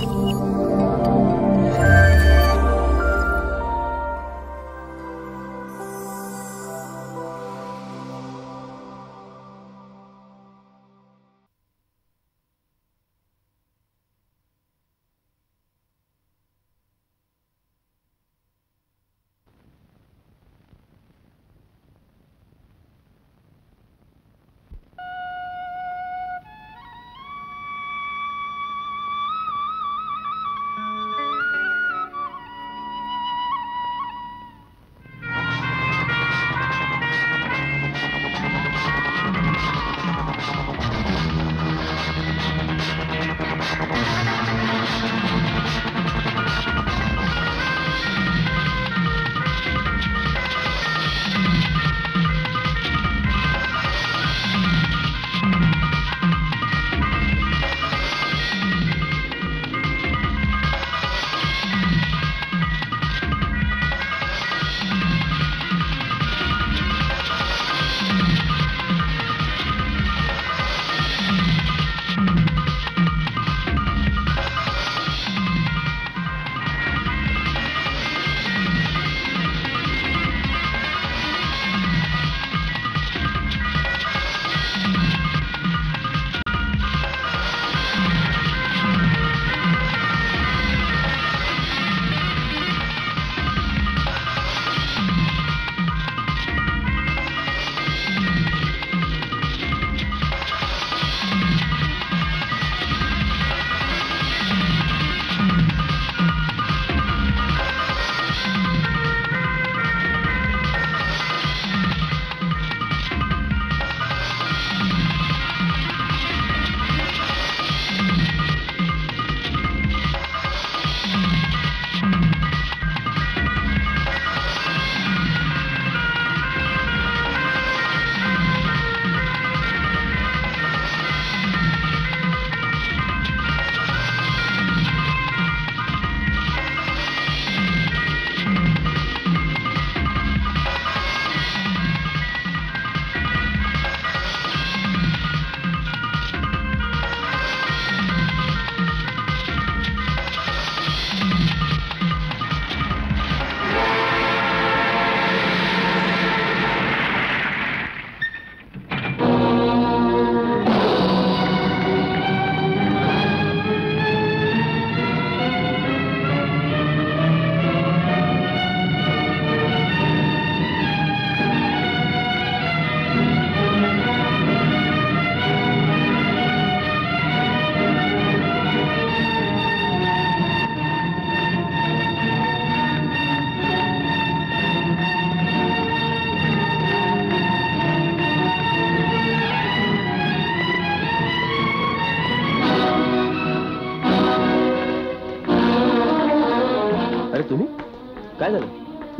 Ooh.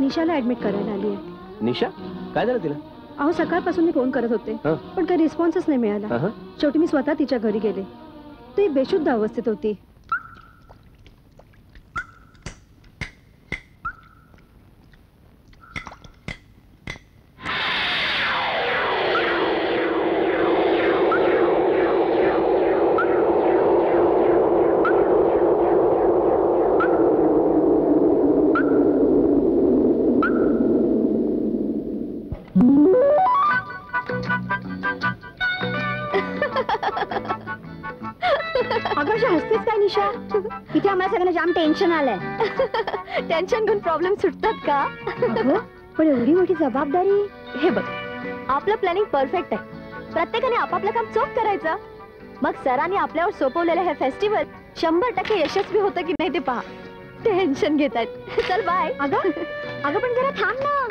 निशाला admit करायला आली आहे. निशा? काय झालं तिला? अहो सकाळपासून मी फोन करत होते. पण काही रिस्पॉन्सच नाही मिळाला. शेवटी मी स्वतः तिच्या घरी गेले. ती बेशुद्ध अवस्थेत होती. टेन्शन आलंय. टेन्शन घेऊन प्रॉब्लेम सुटतात का? पण एवढी मोठी जबाबदारी? हे बघ आपलं प्लॅनिंग परफेक्ट आहे. प्रत्येकाने आपापलं काम चोख करायचं. मग सरांनी आपल्यावर सोपवलेलं हे फेस्टिवल शंभर टक्के यशस्वी होतं की नाही ते पहा. टेन्शन घेत आहेत चल बाय अगं अगं पण जरा थांब ना.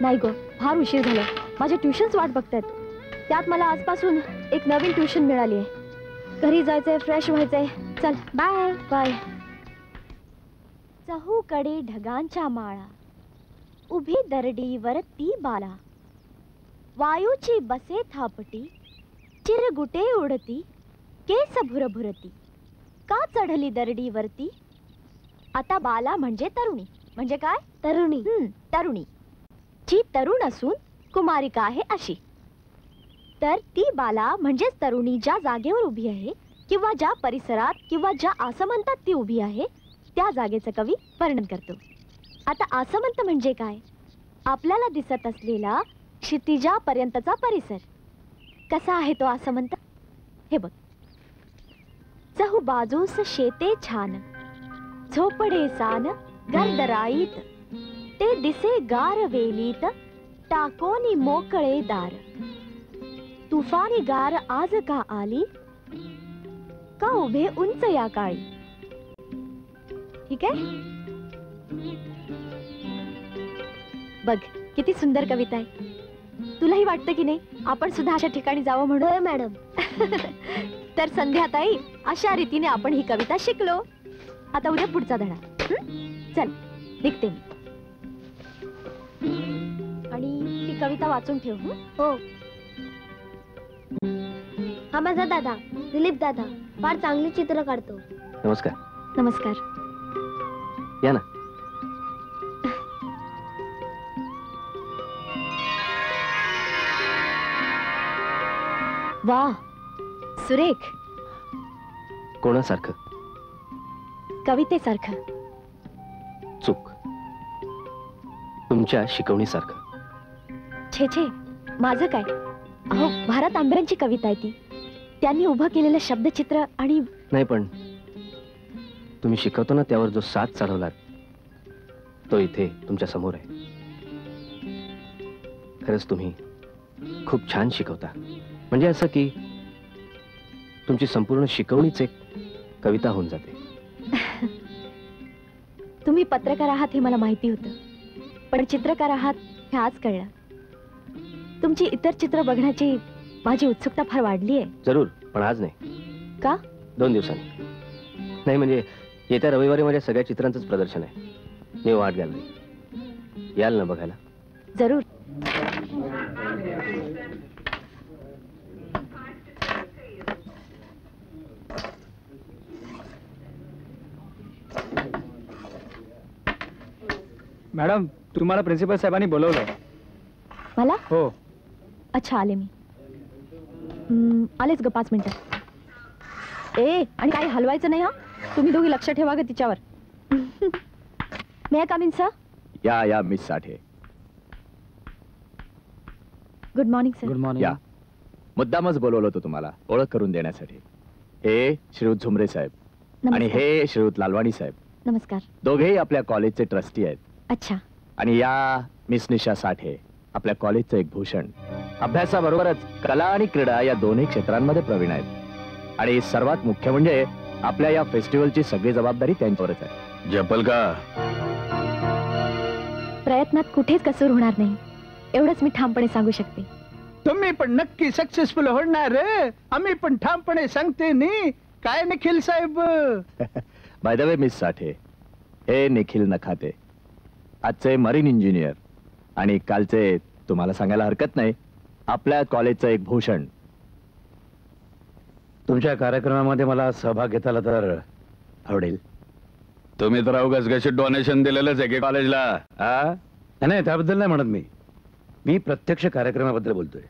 नाही ग फार उशीर झाला माझे ट्युशन्स वाट बघतायत. त्यात मला आजपासून एक नवीन ट्युशन मिळाली आहे घरी जायचंय फ्रेश व्हायचंय. चल बाय बाय चहूकडे ढगांच्या माळा. उभी दरडीवर ती बाला. वायूची बसे थापटी. चिरगुटे उडती. केस भुरभुरती. का चढली दरडीवरती आता बाला म्हणजे तरुणी. म्हणजे काय? तरुणी. तरुणी. जी तरुण असून कुमारिका आहे अशी? तर ती बाला म्हणजेच तरुणी ज्या जागेवर उभी आहे किंवा ज्या परिसरात किंवा ज्या आसमंतात ती उभी आहे त्या जागेचं कवी वर्णन करतो. आता आसमंत म्हणजे काय? आपल्याला दिसत असलेला क्षितिजापर्यंतचा परिसर. कसा आहे तो आसमंत? हे बघ. चहू बाजूस शेते छान. झोपडे सान गर्दराईत ते दिसे गार वेलीत. टाकोनी मोकळे दार. तुफानी गार आज का आली? का उभे उंच या काळी? ठीक आहे? बघ किती सुंदर कविता आहे. तुलाही वाटतं की नाही आपण सुद्धा अशा ठिकाणी जावं म्हणून? होय मॅडम. तर संध्याताई अशा रीतीने आपण ही कविता शिकलो. आता उद्या पुढचा धडा? चल निघते मी. आणि ती कविता वाचून ठेव हं? हो. हा माझा दादा दिलीप दादा. फार चांगली चित्र काढतो. नमस्कार. नमस्कार. या ना. वा सुरेख. कोणासारखं? कवितेसारखं. चूक. तुमच्या शिकवणीसारखं. छे छे माझं काय? अहो भारत आंबेरांची कविता आहे ती. त्यांनी उभं केलेलं शब्दचित्र आणि नाही पण तुम्ही शिकवतो ना त्यावर जो साथ चढवलात तो इथे तुमच्यासमोर आहे. खरंच तुम्ही खूप छान शिकवता. म्हणजे असं की तुमची संपूर्ण शिकवणीच एक कविता होऊन जाते. तुम्ही पत्रकार आहात हे मला माहिती होतं. पण चित्रकार आहात हे आज कळलं. तुमची इतर चित्र बघण्याची माझी उत्सुकता फार वाढली आहे जरूर पण आज नाही. का? दोन दिवसांनी. नाही म्हणजे येत्या रविवारी माझ्या सगळ्या चित्रांचंच प्रदर्शन आहे. न्यू आर्ट गॅलरी याल ना बघायला. जरूर. मॅडम तुम्हाला प्रिन्सिपल साहेबांनी बोलवलं मला? हो. अच्छा आले मी. हम्म, आलेच ग पाच मिनिटं. ए आणि काही हलवायचं नाही हा? तुम्ही दोघी लक्ष ठेवा ग तिच्यावर. मे कम इन सर या या miss Sathe. Good morning sir good morning या. मुद्दामच बोलवलं होतं तुम्हाला ओळख करून देण्यासाठी. हे श्रीयुत झुमरे साहेब. आणि हे श्रीयुत लालवाणी साहेब. नमस्कार. दोघेही आपल्या कॉलेजचे ट्रस्टी आहेत. अच्छा. आणि या मिस निशा साठे आपल्या कॉलेजचं एक भूषण. अभ्यासाबरोबरच कला आणि क्रीडा या दोन्ही क्षेत्रांमध्ये प्रवीण आहेत. आणि सर्वात मुख्य म्हणजे आपल्या या फेस्टिवलची सगळी जबाबदारी त्यांच्यावरच आहे. जपल का? प्रयत्नात कुठेच कसूर होणार नाही. एवढंच मी ठामपणे सांगू शकते. तुम्ही पण नक्की सक्सेसफुल होणार रे. आम्ही पण ठामपणे सांगते नी. काय निखिल साहेब? By the way miss Sathe हे निखिल नखाते. आजचे मरीन इंजिनियर आणि कालचे तुम्हाला सांगायला हरकत नाही. आपल्या कॉलेजचं एक भूषण. तुमच्या कार्यक्रमामध्ये मला सहभाग घेता आला तर आवडेल. तुम्ही तर अवघाच कशी डोनेशन दिलेलंच आहे की कॉलेजला हा नाही, नाही त्याबद्दल नाही म्हणत मी. मी प्रत्यक्ष कार्यक्रमाबद्दल बोलतोय.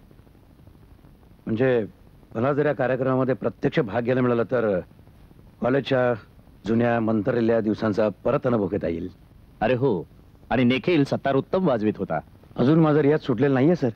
म्हणजे मला जर या कार्यक्रमामध्ये प्रत्यक्ष भाग घ्यायला मिळाला तर कॉलेजच्या जुन्या मंतरलेल्या दिवसांचा परत अनुभव घेता येईल. अरे हो आणि निखिल सत्तार उत्तम वाजवीत होता. अजून माझा रियाज सुटलेला नाहीये सर.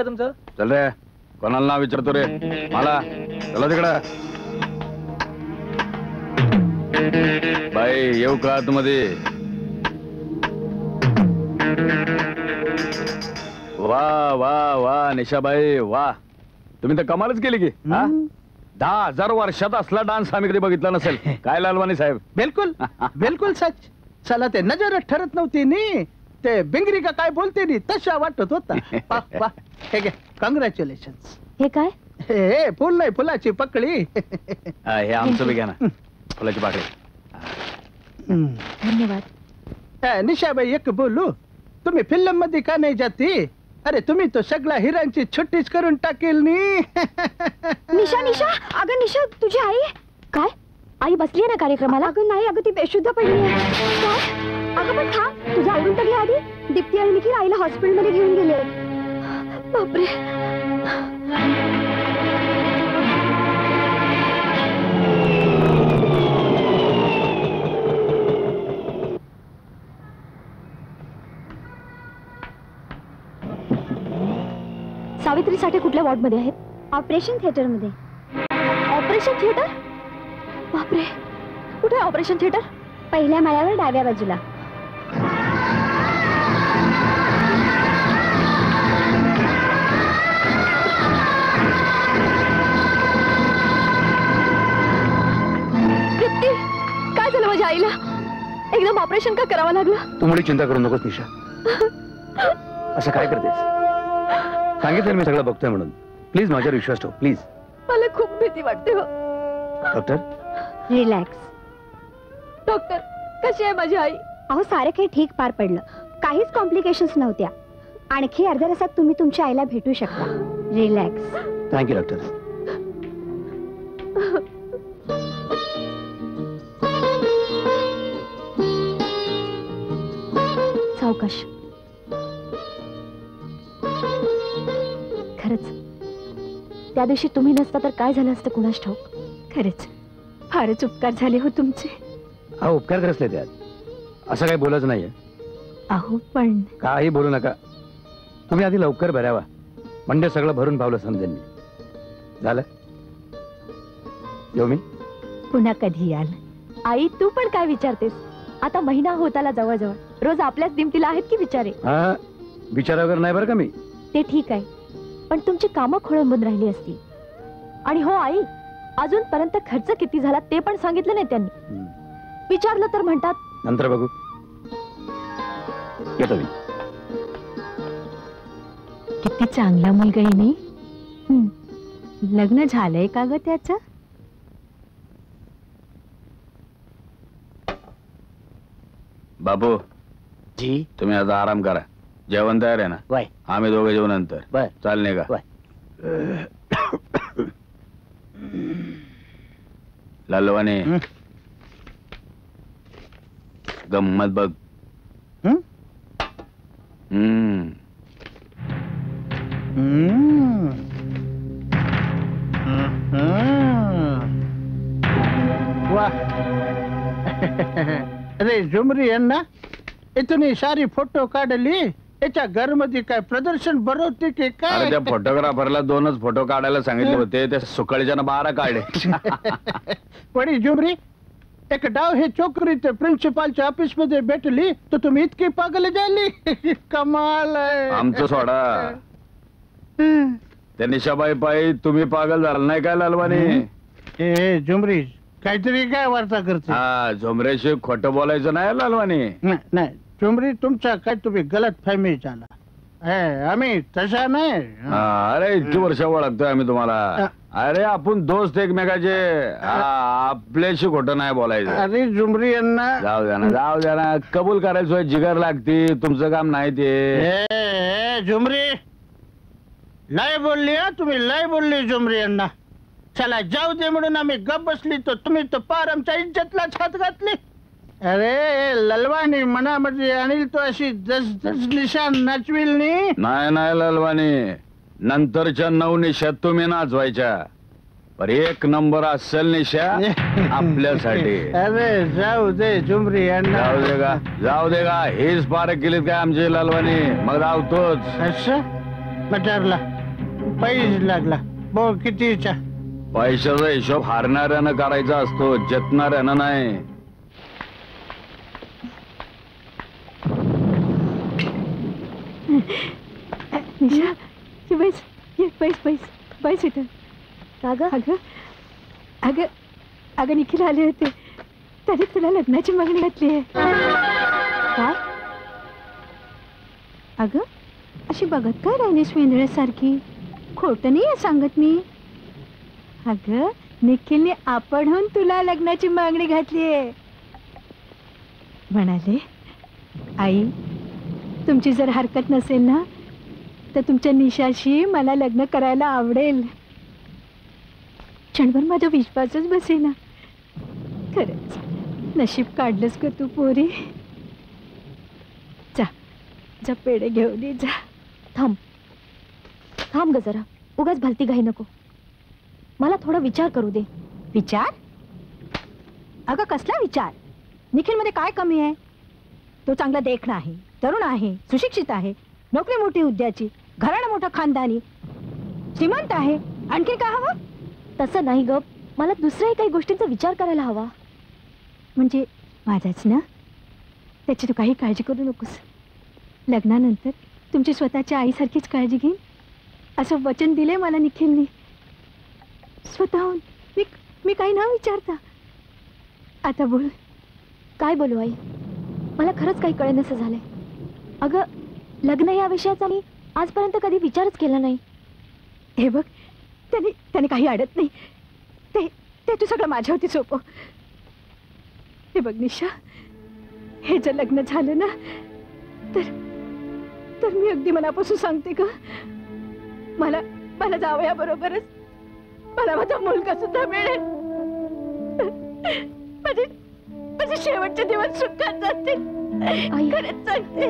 का तुमचं? चल रे कोणाला नाव विचारतो रे? मला चला तिकडं. बाई येऊ का आतमध्ये? वा वा वा निशाबाई वा. तुम्ही तर कमालच केली की हा? दहा हजार वर्षात असला डान्स आम्ही कधी बघितला नसेल. काय लालवानी साहेब? बिलकुल बिलकुल सच. चला ते नजरच ठरत नव्हती नी. ते बिंगरी का काय बोलते नी तशा वाटत होता. हे कॉंग्रॅच्युलेशन हे काय? हे फुल नाही फुलाची पकडी. हा, हे आमचं बी घ्या ना फुलाची हम्म. धन्यवाद. निशाबाई एक बोलू? तुम्ही फिल्ममध्ये का नाही जाती? अरे तुम्ही तो सगळ्या हिरांची छुट्टीच करून टाकेल नी. निशा निशा अगं निशा तुझी आई? काय? आई बसली ना कार्यक्रमाला? अगं नाही अगं ती बेशुद्ध पडली अगं पण थांब. तुझं आवरून तर घे आधी. दीप्ती आणि निखिल आईला हॉस्पिटलमध्ये घेऊन गेले. बापरे. सावित्री साठे कुठल्या वॉर्डमध्ये आहेत? ऑपरेशन थिएटरमध्ये. Operation theatre? बापरे. कुठे ऑपरेशन थिएटर? पहिल्या माळ्यावर डाव्या बाजूला. लागलं तू मुळे चिंता करू नकोस निशा. असं काय करतेस? सांगितलं मी सगळं बघतोय म्हणून. प्लीज माझ्यावर विश्वास ठेव प्लीज मला खूप भीती वाटते हो. डॉक्टर रिलॅक्स डॉक्टर कशी आहे माझी आई? अहो सारे काही ठीक पार पडलं. काहीच कॉम्प्लिकेशन्स नव्हत्या. आणखी अर्ध्या तासात तुम्ही तुमच्या आईला भेटू शकता. रिलॅक्स थँक्यू डॉक्टर सावकाश खरंच त्या दिवशी तुम्ही नसता तर काय झालं असतं कुणास ठाऊक? खरंच फारच उपकार झाले हो तुमचे. हा उपकार कसले त्यात. असं काही बोलायचं नाहीये. अहो पण काही बोलू नका. तुम्ही आधी लवकर भरावा. म्हणजे सगळं भरून पावलं समजेल मी. झालं? येऊ मी? पुन्हा कधी याल? आई तू पण काय विचारतेस? आता महिना होत आला जवळजवळ. रोज आपल्याच दिमतीला आहेत की विचारे हा विचारा वगैरे नाही बरं का मी? ते ठीक आहे. पण तुमची कामं खोळंबून राहिली असती आणि हो आई अजूनपर्यंत खर्च किती झाला ते पण सांगितलं नाही त्यांनी. विचारलं तर म्हणतात. नंतर बघू. येतो मी. किती चांगला मुलगा आहे मी हं. लग्न झालंय का ग त्याच? बाबू जी। तुम्ही आता आराम करा. जेवण तयार आहे ना? वय. आम्ही दोघे जेवू नंतर. बर. चालणे का. लालवाने? गंमत बघ? हम्म. हम्म. हम्म. वा. अरे झुमरी यांना? इथून सारी फोटो काढली. याच्या घरमध्ये काय प्रदर्शन भरवते की अरे काय त्या फोटोग्राफरला दोनच फोटो काढायला सांगितले होते. ते सकाळच्या बारा काढले. पडी झुमरी एक डाव हे चोकरी ते प्रिन्सिपालच्या ऑफिसमध्ये भेटली तर तुम्ही इतकी पागल झाली. कमाल आहे. आमचं सोडा. त्या निशाबाई पायी तुम्ही पागल झाला नाही काय लालवानी ए झुमरी काहीतरी काय वार्ता करते हा झोमरेशी खोटं बोलायचं नाही लालवानी नाही नाही झुमरी तुमचा काय तुम्ही गलत फॅमिली झाला? ए, आम्ही तसा नाही. हा, अरे इतकी वर्ष ओळखतोय आम्ही तुम्हाला. अरे आपण दोस्त एकमेकाचे हा, आपल्याशी खोटं नाही बोलायचं. अरे झुमरी यांना जाऊ द्या ना जाऊ द्या ना कबूल करायचं जिगर लागती तुमचं काम नाही ते. ए, ए, झुमरी. लय बोलली हा तुम्ही लय बोलली झुमरी यांना. चला जाऊ दे म्हणून आम्ही गप बसली तर तुम्ही तर पार आमच्या इज्जतला छात घातली. अरे ललवानी मनामध्ये आणील तो अशी दस दस निशान नाचविल नी नाही नाही लालवानी नंतरच्या नऊ निशात तुम्ही नाचवायच्या. पर एक नंबर असेल निशा आपल्यासाठी. अरे जाऊ दे झुमरी यांना. जाऊ दे का? जाऊ दे का? हेच पार केलीत काय आमची लालवानी मग धावतोच असं? मटारला. पैज लागला. बोल कितीचा पैशाचा हिशोब हारणाऱ्यानं करायचा असतो जतणाऱ्यानं नाही. निशा ये बैस ये बैस बैस बैस इथं. का ग अगं अगं अगं निखिल आले होते. त्याने तुला लग्नाची मागणी घातली आहे. काय अगं अशी बघत काय राहिलीस वेंदळ्यासारखी खोटं नाही आहे सांगत मी. अगं निखिलने आपणहून तुला लग्नाची मागणी घातली म्हणाले आई तुमची जर हरकत नसेल ना तर तुमच्या निशाशी मला लग्न करायला आवडेल. क्षणभर माझा विश्वासच बसेना. खरंच नशीब काढलंस ग तू पोरी. जा पेढे घेऊन ये जा. थांब. थांब ग जरा. उगाच भलती घाई नको. मला थोडा विचार करू दे. विचार? अगं कसला विचार? निखिलमध्ये काय कमी आहे? तो चांगला देखणा आहे तरुण आहे सुशिक्षित आहे नोकरी मोठी हुद्द्याची घराणं मोठं खानदानी श्रीमंत आहे. आणखी काय हवं? तसं नाही ग. मला दुसऱ्याही काही गोष्टींचा विचार करायला हवा. म्हणजे माझाच ना? त्याची तू काही काळजी करू नकोस. लग्नानंतर तुमची स्वतःच्या आईसारखीच काळजी घेईन असं वचन दिले मला निखिलने. स्वतःहून मी मी काही ना विचारता. आता बोल. काय बोलू आई? मला खरंच काही कळेनसं झालंय. अगं लग्न या विषयाचा मी आजपर्यंत कधी विचारच केला नाही. हे बघ त्याने त्याने काही अडत नाही. ते ते तू सगळं माझ्यावरती सोपव. हे बघ निशा. हे जर लग्न झालं ना तर तर मी अगदी मनापासून सांगते का मला मला जावयाबरोबरच मला माझा मुलगा सुद्धा मिळेल. माझे माझे शेवटचे दिवस सुखात जातील. खरंच सांगते.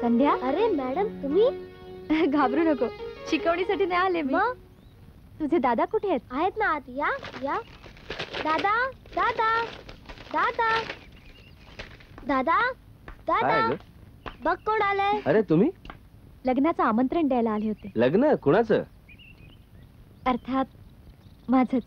संध्या? अरे मॅडम तुम्ही? घाबरू नको. शिकवणीसाठी नाही आले मी. तुझे दादा कुठे आहेत? आहेत ना आत. या या. दादा दादा दादा. दादा काय ग? बघ कोण आलंय. अरे तुम्ही? लग्नाचं आमंत्रण द्यायला आले होते. लग्न? कुणाचं? अर्थात माझच.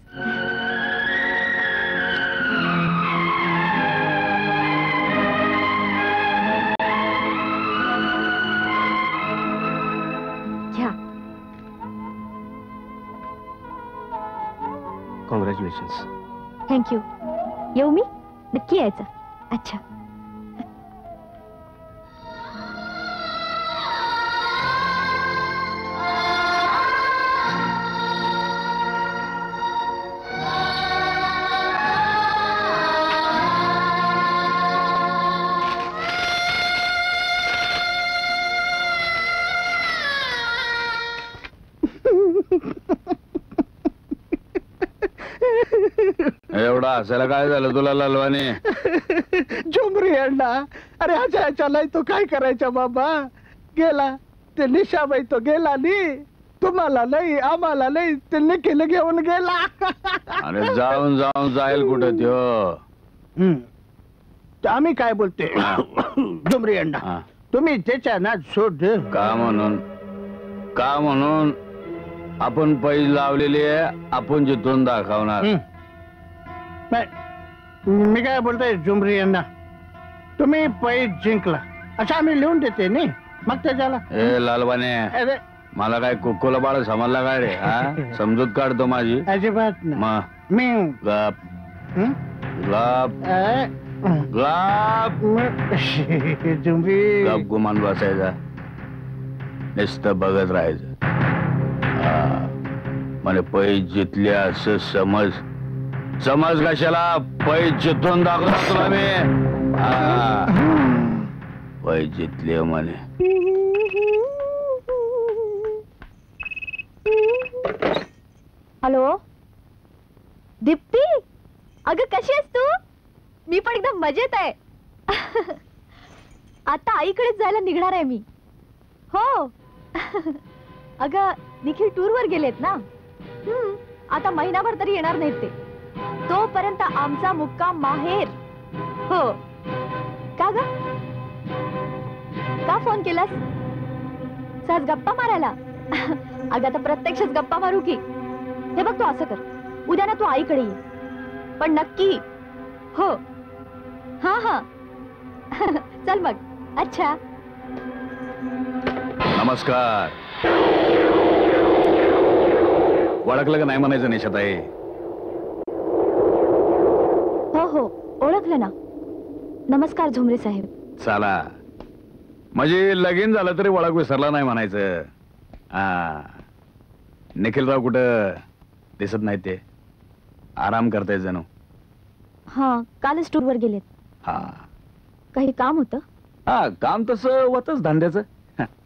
कॉंग्रॅच्युलेशन्स थँक्यू येऊ मी? नक्की यायचं. अच्छा. हसायला काय झालं तुला लालवानी? झुमरी अण्णा. अरे ह्याच्या ह्याच्याला तो काय करायचा बाबा? गेला. ते निशाबाई तो गेला नी. तुम्हाला नाही आम्हाला नाही ते निखिल घेऊन गेला. अरे जाऊन जाऊन जाईल कुठं त्यो? हम्म. तर आम्ही काय बोलते? झुमरी अण्णा हा. तुम्ही त्याच्या ना सोड का म्हणून? का म्हणून? आपण पैज लावलेली आहे आपण जिथून दाखवणार. हम्म. नाही, मी काय बोलतोय झुमरी यांना? तुम्ही पैज जिंकला. असं आम्ही लिहून देते नी मग त्याच्याला ए लालवाने अरे. मला काय कुक्कुला बाळ समजला काय रे? हा? समजूत काढतो माझी. अजिबात नाही. मी. गप. हं? गप. अ, गप. म- झुमरी. गप गुमान बसायचा. नुसतं बघत राहायचं. हा. म्हणे पैज जितले असं समज समज कशाला पै जिथून दाखवला तुला मी पै चितले जितले म्हणे. हॅलो? दीप्ती? अगं कशी आहेस तू? मी पण एकदम मजेत आहे. आता आईकडेच जायला निघणार आहे मी. हो. अगं निखिल टूरवर गेलेत ना? आता महिनाभर तरी येणार नाहीत ते. तोपर्यंत आमचा मुक्काम माहेर. हो. का ग? का फोन केलास? सहज गप्पा मारायला? अगं आता प्रत्यक्षच गप्पा मारू की. हे बघ तू असं कर. उद्या ना तू आईकडे ये. पण नक्की. हो. हा हा. चल मग. अच्छा. नमस्कार. ओळखलं का नाही म्हणायचं निशाताई हो हो ना. नमस्कार झुमरे साहेब. चला. म्हणजे लगीन झालं तरी ओळख विसरला नाही म्हणायचं. हा. निखिलराव कुठं? दिसत नाही ते. आराम करताय जणू. हा कालच टूरवर गेलेत. हा. काही काम होतं? हा काम तसं होतच धंद्याचं.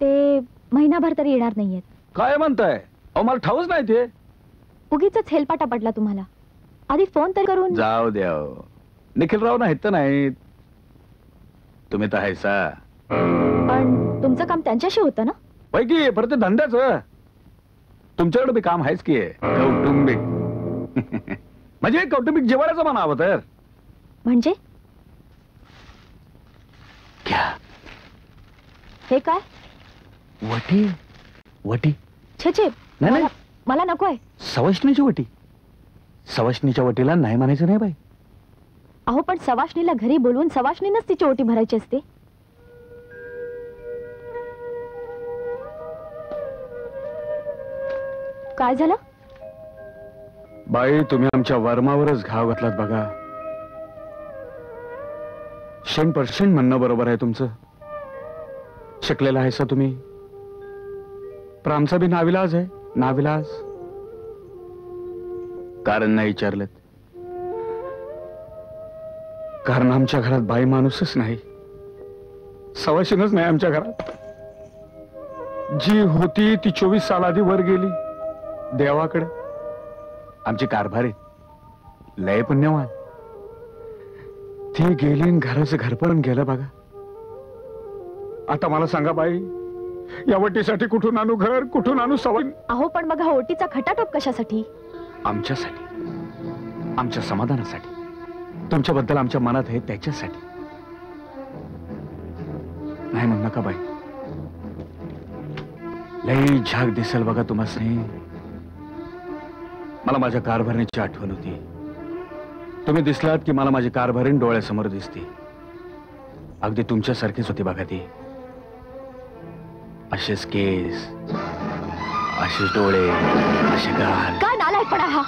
ते महिनाभर तरी येणार नाहीयेत. काय म्हणताय? अहो मला ठाऊच नाही ते उगीच हेलपाटा पडला तुम्हाला. आधी फोन तर करून जाऊ द्या हो. निखिलराव नाहीत तर नाहीत. तुम्ही तर हायसा पण तुमचं काम त्यांच्याशी होतं ना? पैकी परत ते धंद्याचं. तुमच्याकडे बी काम आहेच की. कौटुंबिक. म्हणजे कौटुंबिक जेवायचं म्हणावं तर. म्हणजे? घ्या हे काय? वटी? वटी? छे छे. नाही, नाही. मला- मला नको आहे सवशनीची वटी. सवशनीच्या वटीला नाही म्हणायचं नाही बाई. अहो पण सवाशणीला घरी बोलवून सवाशणीनच तिची ओटी भरायची असते. काय झालं? बाई तुम्ही आमच्या वर्मावरच घाव घातलात बघा. शेण पर्सेंट म्हणणं बरोबर आहे तुमचं. शिकलेला आहे सा तुम्ही? पण आमचा बी नाविलाज आहे नाविलाज. कारण नाही विचारलं कारण आमच्या घरात बाई माणूसच नाही. सवाशीनच नाही आमच्या घरात. जी होती ती चोवीस साल आधी वर गेली देवाकडे. आमची कारभारी लय पुण्यवान ती गेली घराचं घर पण गेलं बघा. आता मला सांगा बाई या वटीसाठी कुठून आणू घर कुठून आणू सवय? अहो पण मग हा ओटीचा खटाटोप कशासाठी? आमच्यासाठी. आमच्या समाधानासाठी. तुमच्याबद्दल आमच्या मनात आहे त्याच्यासाठी. नाही म्हण नका बाई. लई झाग दिसेल बघा तुम्हाला मला माझ्या कारभारणीची आठवण होती. तुम्ही दिसलात की मला माझी कारभारीण डोळ्यासमोर दिसते. अगदी तुमच्यासारखीच होती बघा ती. असेच केस असेच डोळे असे गाल. काय नालायकपणा हा?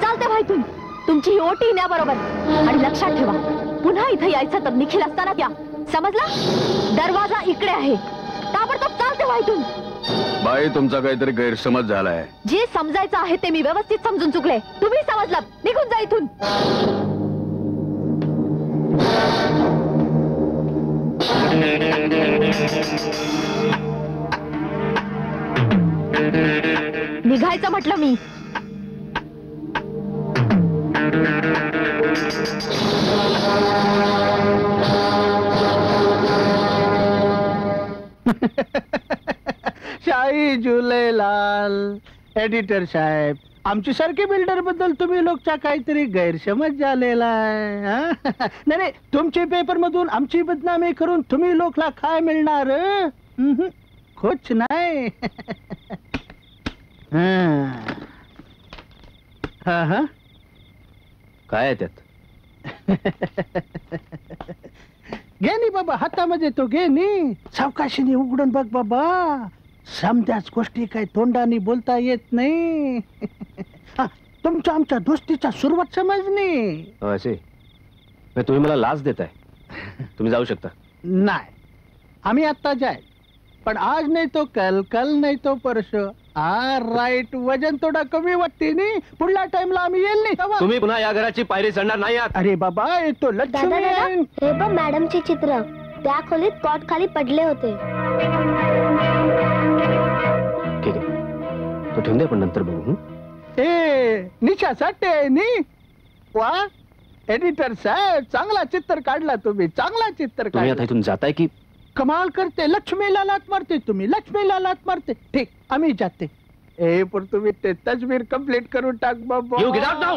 चालते भाईतून तुमची ही ओटी न्या बरोबर आणि लक्षात ठेवा पुन्हा इथे यायचं तर निखिल असताना त्या समजला? दरवाजा इकडे आहे. ताबडतोब चालते व्हायतून बाई तुमचा काहीतरी गैरसमज झालाय. जे समजायचं आहे ते मी व्यवस्थित समजून चुकले. तुम्ही समजलात. निघून जा इथून. निघायचं म्हटलं मी. शाही झुलेलाल एडिटर साहेब आमची सारखी बिल्डरबद्दल तुम्ही लोकचा काहीतरी गैरसमज झालेला आहे हा? नाही नाही तुमचे पेपर मधून आमची बदनामी करून तुम्ही लोकला काय मिळणार खोच नाही. हा. हा हा. काय आहे त्यात? घे नी बाबा हातामध्ये तो घे नी. सावकाशीने उघडून बघ बाबा. समद्याच गोष्टी काही तोंडाने बोलता येत नाही. हा, तुमच्या आमच्या दोस्तीचा सुरुवात समजणे अं, असे. तुम्ही मला लाच देताय. तुम्ही जाऊ शकता. नाही. आम्ही आता जाय. पण आज नाही तो कल कल नाही तो परश. हा राईट वजन थोडा कमी वाटते नी. पुढल्या टाइमला आम्ही येईल नाही तेव्हा. तुम्ही पुन्हा या घराची पायरी चढणार नाही आहात. अरे बाबा हे तो दादा लक्ष्मी दादा आहे. हे बघ मॅडमचे चित्र. त्या खोलीत कॉट खाली पडले होते. ठीक आहे. तो ठेवून दे आपण नंतर बघू हं? ए निशा साठे नी. वा एडिटर साहेब चांगला चित्र काढला तुम्ही चांगला चित्र तुम्ही आता काढला. इथून जाताय की कमाल करते लक्ष्मीला लात मारते तुम्ही लक्ष्मीला लात मारते. ठीक आम्ही जाते. ए पण तुम्ही ते तस्वीर कंप्लीट करून टाक बाबा. You get out now.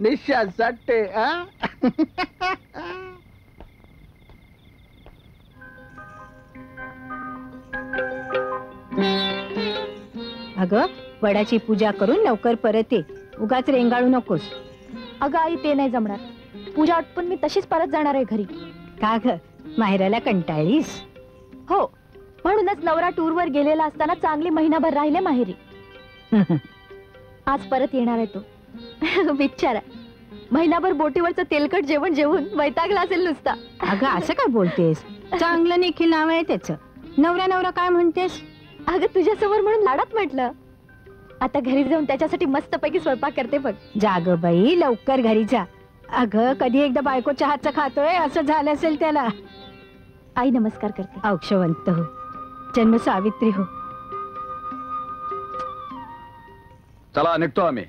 निशा साठे? अगं वडाची पूजा करून लवकर परत ये. उगाच रेंगाळू नकोस. अगं आई ते नाही जमणार. पूजा आटपून मी तशीच परत जाणार आहे घरी. का ग? माहेराला कंटाळीस हो. म्हणूनच नवरा टूरवर गेलेला असताना चांगली महिनाभर राहिले माहेरी. आज परत येणार आहे तो. बिचारा महिनाभर बोटीवरचं तेलकट जेवण जेवून वैतागला असेल नुसता. अगं असं काय बोलतेस? चांगलं निखिल नाव आहे त्याचं. नवरा नवरा काय म्हणतेस? अगं तुझ्यासमोर म्हणून लाडात म्हटलं. आता घरी जाऊन त्याच्यासाठी मस्तपैकी स्वयंपाक करते बघ. जाग बाई लवकर घरी जा. अगं कधी एकदा बायको चहाचं खातोय असं झालं असेल त्याला. आई नमस्कार करते. औक्षवंत हो. जन्म सावित्री हो. चला निघतो आम्ही.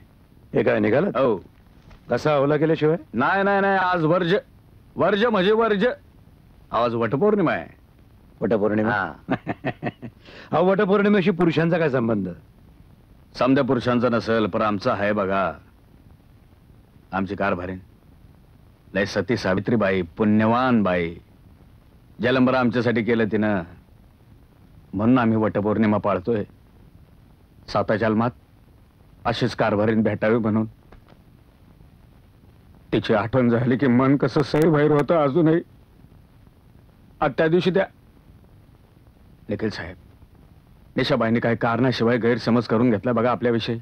हे काय निघालं हो. कसा ओला केल्याशिवाय? नाही नाही नाही आज वर्ज. वर्ज म्हणजे वर्ज. आज वटपौर्णिमा आहे. वटपौर्णिमा? हा. अहो वटपौर्णिमेशी पुरुषांचा काय संबंध? समद्या पुरुषांचा नसेल पण आमचा आहे बघा. आमची कारभारीन लय सती सावित्रीबाई पुण्यवान बाई. जलंबर आमच्यासाठी केलं तिनं. म्हणून आम्ही वटपौर्णिमा पाळतोय. साता जन्मात अशीच कारभारीन भेटावी म्हणून. तिची आठवण झाली की मन कसं सही बाहेर होतं अजूनही. त्या दिवशी त्या निखिल साहेब निशाबाईंनी काही कारणाशिवाय गैरसमज करून घेतला बघा आपल्याविषयी.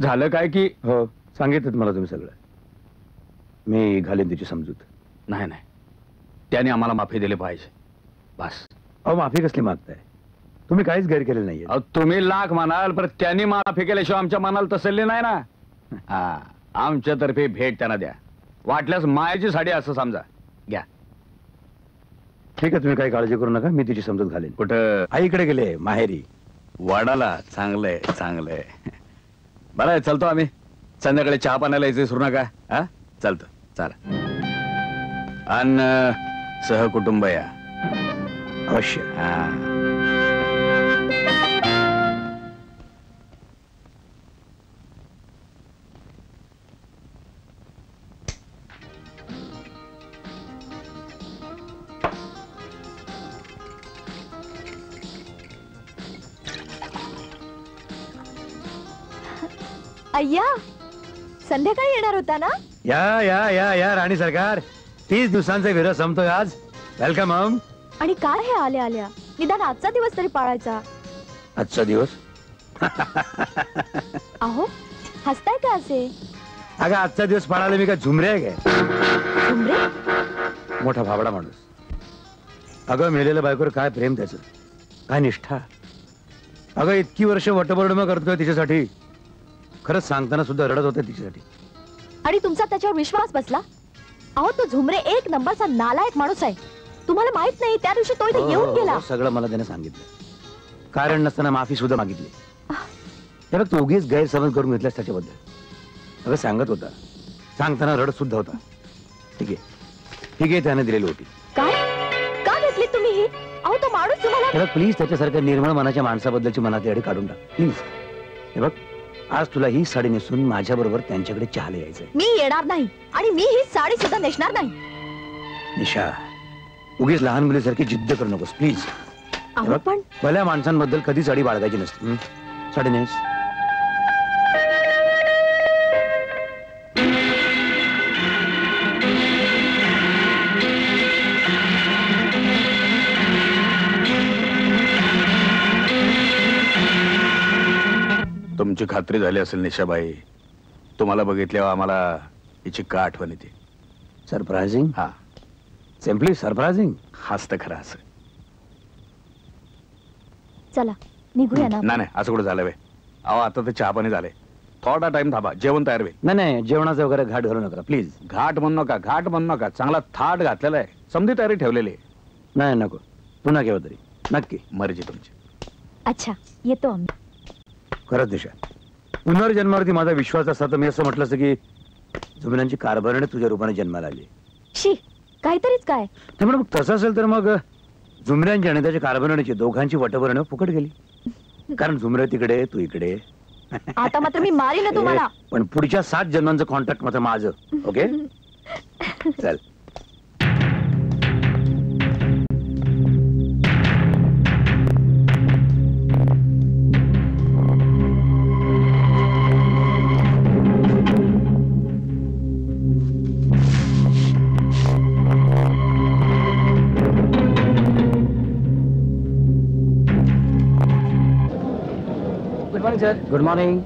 झालं काय की हो. सांगितलं मला तुम्ही सगळं. मी घालीन तिची समजूत. नाही नाही. त्याने आम्हाला माफी दिली पाहिजे. बस. अहो माफी कसली मागताय? तुम्ही काहीच गैर केलेलं नाहीये. अहो, तुम्ही लाख म्हणाल पण त्यांनी माफी केल्याशिवाय आमच्या मनाला तसल्ली नाही ना. हा आमच्यातर्फे भेट त्यांना द्या. वाटल्यास मायाची साडी असं समजा. घ्या. ठीक आहे तुम्ही काही काळजी करू नका मी तिची समजूत घालेन. कुठं? आईकडे गेले माहेरी. वडाला. चांगलंय चांगलंय. बरं आहे, चलतो आम्ही. संध्याकाळी चहा पाण्याला यायचं विसरू नका. हा? चालतं चला. अन्न सहकुटुंब या अवश्य अय्या संध्याकाळी येणार होता ना? या या या या राणी सरकार तीस दिवसांचा विरह संपतोय आज. वेलकम मम आणि काय हे आल्या आल्या निदान आजचा दिवस तरी पाळायचा. आजचा दिवस? अहो हसताय का असे? अगं आजचा दिवस पाळायला मी काय झुमरे आहे काय? झुमरे? मोठा भाबडा माणूस. अगं मेलेल्या बायकोवर काय प्रेम त्याचं? काय निष्ठा? अगं इतकी वर्ष वटपौर्णिमा करतोय तिच्यासाठी. खरंच सांगताना सुद्धा रडत होते तिच्यासाठी. आणि तुमचा त्याच्यावर विश्वास बसला? अहो तो झुमरे एक नंबरचा नालायक माणूस आहे. तुम्हाला माहीत नाही त्या दिवशी तो इथे हो, येऊन हो, गेला. हो, सगळं मला त्याने सांगितलं. कारण नसताना माफी सुद्धा मागितली. त्याला तू उगीच गैरसमज करून घेतलास त्याच्याबद्दल. अगं सांगत होता. सांगताना रडत सुद्धा होता. ठीक आहे. ठीक आहे त्याने दिलेली होती काय? का घेतली तुम्ही ही? अहो तो माणूस तुम्हाला प्लीज त्याच्यासारख्या निर्मळ मनाच्या माणसाबद्दलची मनात अडी काढून टाक. प्लीज हे बघ. आज तुला ही साडी नेसून माझ्या बरोबर त्यांच्याकडे चहाला यायचंय. मी येणार नाही आणि मी ही साडी सुद्धा नेसणार नाही. निशा उगीच लहान मुलीसारखी जिद्द करू नकोस प्लीज. पण भल्या माणसांबद्दल कधीच अडी बाळगायची नसते? साडी नेस. तुमची खात्री झाली असेल निशाबाई तुम्हाला बघितल्यावर आम्हाला हिची का आठवण येते? सरप्रायझिंग हा. सिम्पली सरप्रायझिंग हसतं खरं असं. चला निघूया ना नाही नाही असं कुठं झालं वे अहो आता तर चहा पाणी झालंय. थोडा टाइम थांबा जेवण तयार होईल. नाही नाही जेवणाचा वगैरे घाट घालू नका प्लीज घाट म्हणू नका घाट म्हणू नका. चांगला थाट घातलेला आहे. समधी तयारी ठेवलेली आहे. नाही नको. पुन्हा केव्हा तरी. नक्की. मर्जी तुमची. अच्छा येतो आम्ही. खरंच दिशा. पुनर्जन्मावरती माझा विश्वास असता तर मी असं म्हटलं असतं की जुमिनांची कारभारणे तुझ्या रूपाने जन्माला आली. शी काहीतरीच काय? त्यामुळे मग तसं असेल तर मग जुमऱ्यांची आणि त्याच्या कारभारणीची दोघांची वटवर्ण फुकट गेली. कारण जुमरे तिकडे तू इकडे. आता मात्र मी मारीन तुम्हाला. पण पुढच्या सात जन्मांचं कॉन्ट्रॅक्ट मात्र माझं. ओके? चल. सर। गुड मॉर्निंग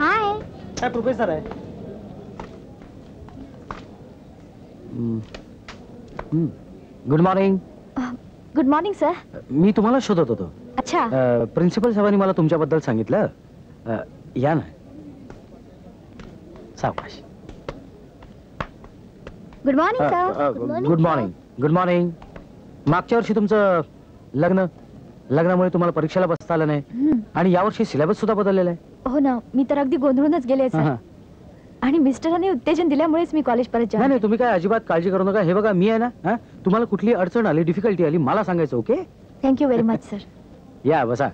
हाय काय प्रोफेसर आहे good morning good morning sir मी तुम्हाला शोधत होतो. अच्छा. प्रिन्सिपल साहेबांनी मला तुमच्याबद्दल सांगितलं. अ, या ना. सावकाश. Good morning sir good morning good morning मागच्या वर्षी तुमचं लग्न लग्नामुळे तुम्हाला परीक्षेला बसता आलं नाही. आणि यावर्षी सिलेबस सुद्धा बदललेला आहे. हो ना मी तर अगदी गोंधळूनच गेले सर हा. आणि मिस्टरांनी उत्तेजन दिल्यामुळेच मी कॉलेज परत नाही नाही तुम्ही काय अजिबात काळजी करू नका. हे बघा मी आहे ना हा? तुम्हाला कुठली अडचण आली डिफिकल्टी आली मला सांगायचं okay thank you very much sir या बसा.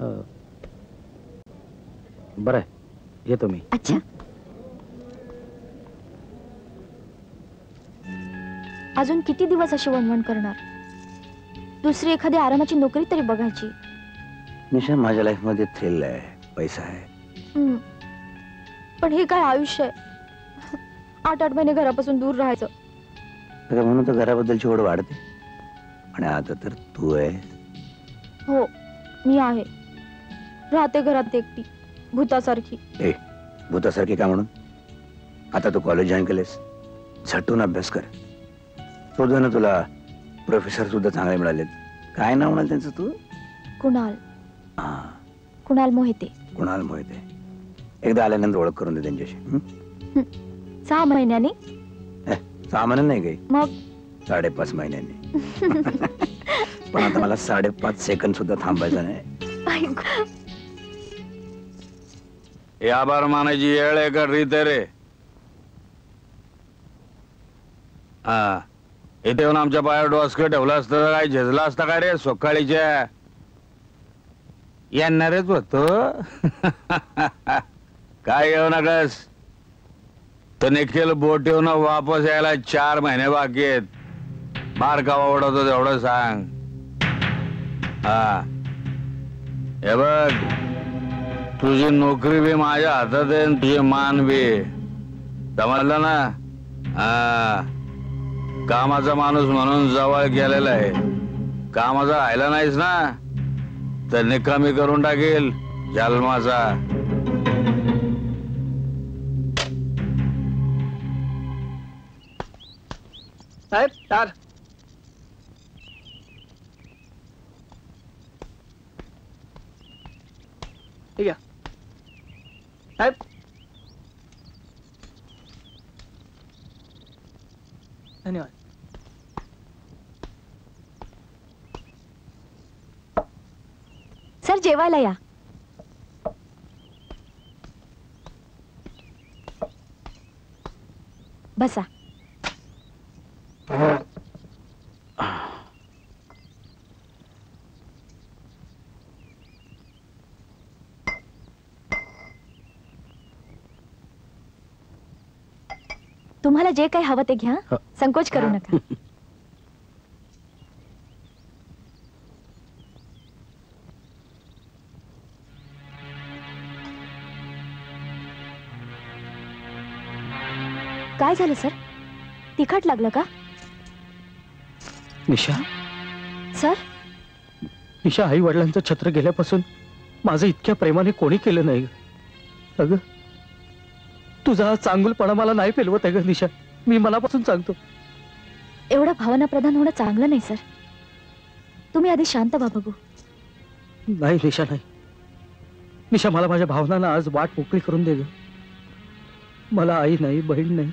अं, बरं आहे. येतो मी. अच्छा. अजून किती दिवस अशी वणवण करणार? दुसरी एखादी आरामाची नोकरी तरी बघायची. निशा माझ्या लाईफमध्ये थ्रिल आहे. पैसा आहे. पण हे काय आयुष्य आहे? आठ आठ महिने घरापासून दूर राहायचं. म्हणून तर घराबद्दलची ओढ वाढते. आणि आता तर तू आहे. हो मी आहे. राहते घरात एकटी भूतासारखी. ए भूतासारखी का म्हणून? आता तू कॉलेज जॉईन केलेस झटून अभ्यास कर. शोधू ना तुला प्रोफेसर सुद्धा चांगले मिळालेत. काय नाव म्हणाल त्यांचं तू? कुणाल. हा. कुणाल मोहिते. कुणाल मोहिते. एकदा आल्यानंतर ओळख करून दे त्यांच्याशी हं? सहा महिन्यानी. सामान्य नाही काही? मग? साडेपाच महिन्यांनी. पण आता मला साडेपाच सेकंद सुद्धा थांबायचं नाही. हे आभार मानायची येळ आहे का रीत आहे रे हा. इथे येऊन आमच्या पायावर डोसक ठेवलं असतं तर काय झेजला असता काय रे सकाळीच्या येणारच होतो. काय येऊ नकस? तर निखिल बोट येऊन वापस यायला चार महिने बाकी आहेत. बार का ओढवतो तेवढं सांग. हा. हे बघ. तुझी नोकरी बी माझ्या हातात आहे तुझी मान बी. समजलं ना? हा. कामाचा माणूस म्हणून जवळ गेलेला आहे? कामाचा राहिला नाहीस ना? तर निकामी करून टाकेल जन्माचा साहेब तार ठीक आहे साहेब. धन्यवाद. सर जेवायला या. बसा. तुम्हाला जे काही हवं ते घ्या. संकोच करू नका. काय झालं सर? तिखट लागलं का? निशा? सर? निशा आई वडिलांचं छत्र गेल्यापासून माझं इतक्या प्रेमाने कोणी केलं नाही. अगं तुझा चांगुलपणा मला नाही पेलवत आहे ग निशा. मी मनापासून सांगतो. एवढं भावनाप्रधान होणं चांगलं नाही सर. तुम्ही आधी शांत व्हा बघू. नाही निशा नाही. निशा मला माझ्या भावनांना आज वाट मोकळी करून दे ग. मला आई नाही बहीण नाही.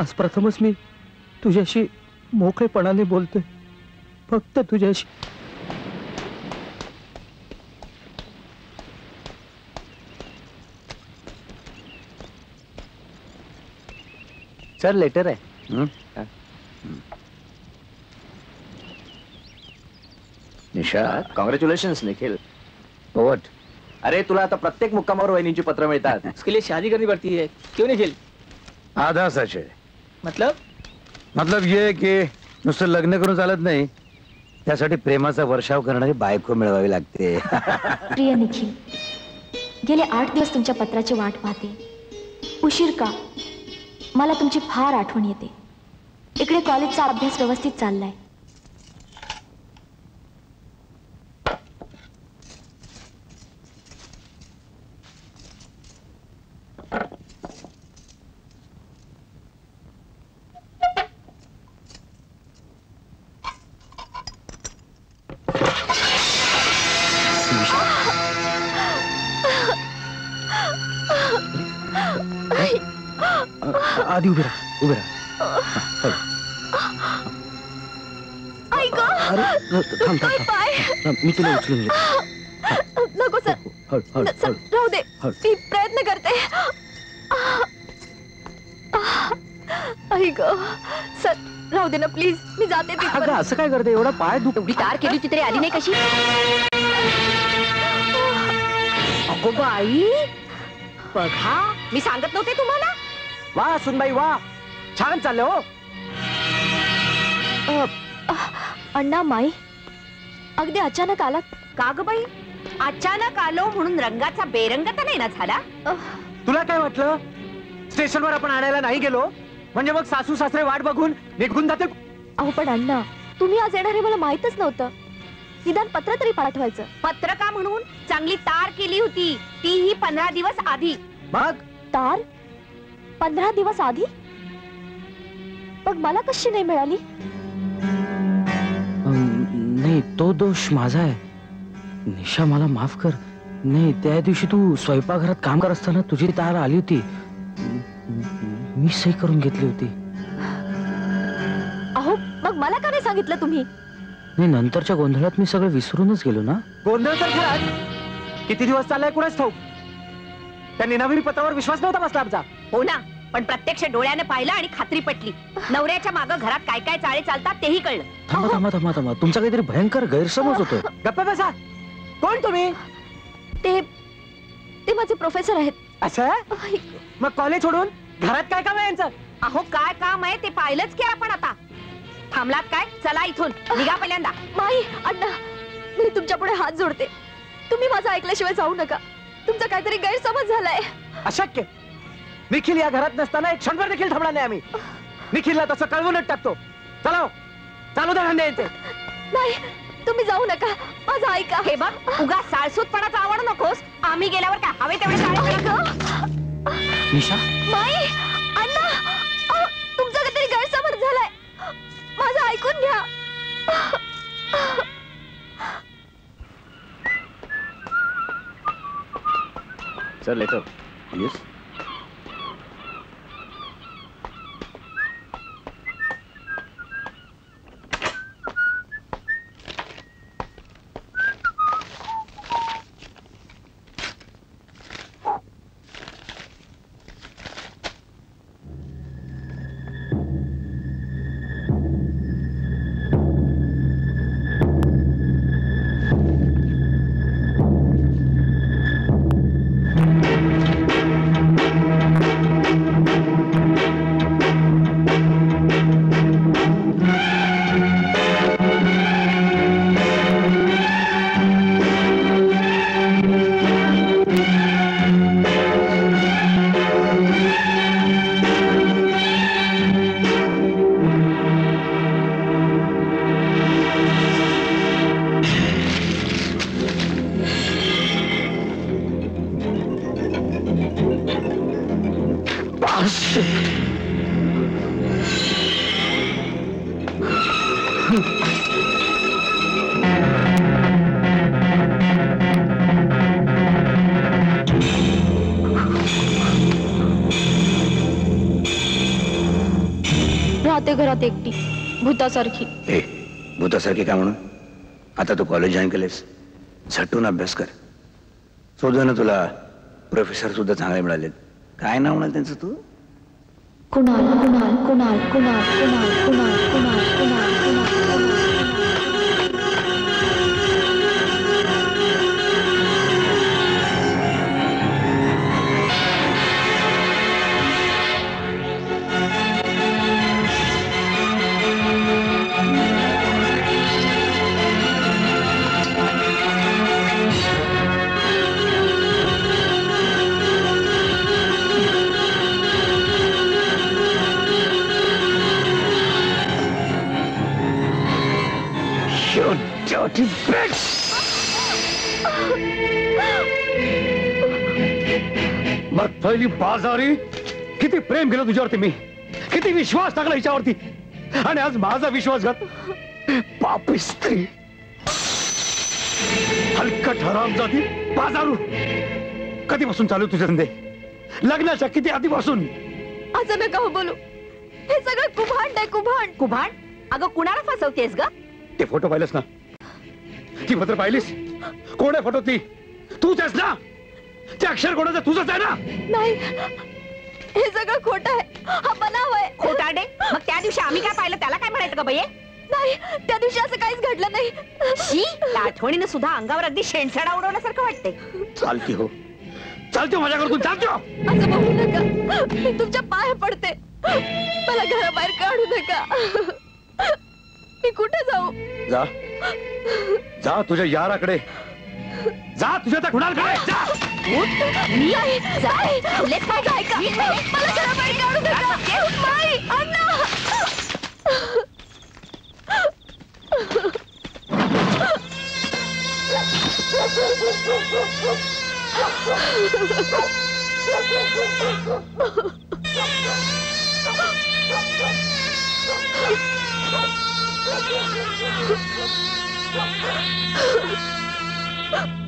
आज प्रथमच मी तुझ्याशी मोकळेपणाने बोलतोय. फक्त तुझ्याशी. सर लेटर आहे. हं? निशा? कॉंग्रॅच्युलेशन निखिल. पोवट अरे तुला आता प्रत्येक मुक्कामावर वहिनींची पत्र मिळतात. उसके लिए शादी करनी पड़ती है क्यों नहीं खेल आधा सच आहे मतलब? मतलब ये की नुसतं लग्न करून चालत नाही त्यासाठी प्रेमाचा वर्षाव करणारी बायको मिळवावी लागते. प्रिय निखिल गेले आठ दिवस तुमच्या पत्राची वाट पाहते. उशीर का? मला तुमची फार आठवण येते. इकडे कॉलेजचा अभ्यास व्यवस्थित चाललाय. आधी उभे राहा उभे राहा. मी तुला उचलून घेतो. नको सर. न- सर, हळ राहू दे. मी प्रयत्न करते. ऐक सर राहू दे ना प्लीज. मी जाते. असं काय करते? एवढा पाय दुख एवढी तार केली होती तरी आली नाही कशी? अगो बाई. बघा. मी सांगत नव्हते तुम्हाला? वा सुनबाई वा. छान चाललं हो. अण्णा माई. अगदी अचानक आला का ग बाई? अचानक आलो म्हणून रंगाचा बेरंग तर नाही ना झाला? तुला काय वाटलं? स्टेशनवर आपण आणायला नाही गेलो? म्हणजे मग सासू सासरे वाट बघून निघून जाते अहो पण अण्णा तुम्ही आज येणार हे मला माहितच नव्हतं. निदान पत्र तरी पाठवायचं. पत्रका म्हणून? चांगली तार केली होती. तीही पंधरा दिवस आधी. मग? तार? पंधरा दिवस आधी? मग मला कशी नाही मिळाली? नाही तो दोष माझा आहे. निशा मला माफ कर. नाही त्या दिवशी तू स्वयंपाकघरात काम करत असताना तुझी तार आली होती. मी सही करून घेतली होती. अहो मग मला का नाही सांगितलं तुम्ही? नाही नंतरच्या गोंधळात मी सगळं विसरूनच गेलो ना? गोंधळ तर खराच किती दिवस चाललाय कुणाच ठाऊक? त्यांनी नवीन पत्रावर विश्वास नव्हता बसला आमचा हो ना पण प्रत्यक्ष डोळ्याने पाहिलं आणि खात्री पटली. नवऱ्याच्या माग घरात काय काय चाळे चालतात तेही कळलं. थांबा थांबा थांबा थांबा. तुमचा काहीतरी भयंकर गैरसमज होतोय. गप्पा बसा. कोण तुम्ही? ते ते माझे प्रोफेसर आहेत. असं? मग कॉलेज सोडून घरात काय काम आहे यांचं? अहो काय काम आहे ते पाहिलंच की आपण आता. थांबलात काय? चला इथून. निघा पहिल्यांदा. माई अण्णा मी तुमच्यापुढे हात जोडते. तुम्ही माझं ऐकल्याशिवाय जाऊ नका. तुमचा काहीतरी गैरसमज झालाय. अशक्य. निखिल या घरात नसताना एक क्षणभर देखील थांबणार नाही आम्ही. निखिलला तसं कळवूनच टाकतो. चला. चालू द्या धंदे यांचे नाही तुम्ही जाऊ नका. माझं ऐका. हे बघ उगा साळसूतपणाचा आवड नकोस. आम्ही गेल्यावर काय हवे तेवढे शाळेत निशा? अण्णा तुमचा काहीतरी गैरसमज झालाय. माझं ऐकून घ्या. सर लेटर येस भूतासारखी. ए भूतासारखे काय म्हणून? आता तू कॉलेज जॉईन केलेस. झटून अभ्यास कर. शोधून तुला. प्रोफेसर सुद्धा चांगले मिळालेत. काय नाव म्हणाल त्यांचं तू? कुणाल कुणाल कुणाल कुणाल कुणाल कुणाल कुणाल कुणाल कुणाल. पहिली बाजारी किती प्रेम केलं तुझ्यावरती मी. किती विश्वास टाकला हिच्यावरती. आणि आज माझा विश्वासघात पापी स्त्री. हलकट हराम जाती बाजारू. कधीपासून चालू तुझे धंदे? लग्नाच्या किती आधीपासून? असं नका हो बोलू? हे सगळं कुभांड आहे कुभांड. कुभांड? अगं कुणाला फसवतेस ग? ते फोटो पाहिलेस ना? ती पत्र पाहिलीस? कोण आहे फोटो ती? तूच आहेस ना? ते अक्षर कोणाचं तुझंच आहे ना? नाही. हे सगळं खोटं आहे. हा बनाव आहे. खोटाडे मग त्या दिवशी आम्ही काय पाहिलं? त्याला काय म्हणायचं ग बये? नाही त्या दिवशी असं काहीच घडलं नाही. शी त्या आठवणीनं सुद्धा अंगावर अगदी शेणसाडा उडवण्यासारखं वाटते चालती हो. चालते माझ्याकडून चालतो असं बोलू नका. मी तुमच्या पाया पडते. मला घराबाहेर काढू नका. मी कुठे जाऊ? जा. जा तुझ्या याराकडे. जा तुझ्या त्या खुणाकडे जा. मी आहे. जाय. लेट माझं ऐका. मला घराबाहेर काढू नका माई अण्णा. स्वप्नातून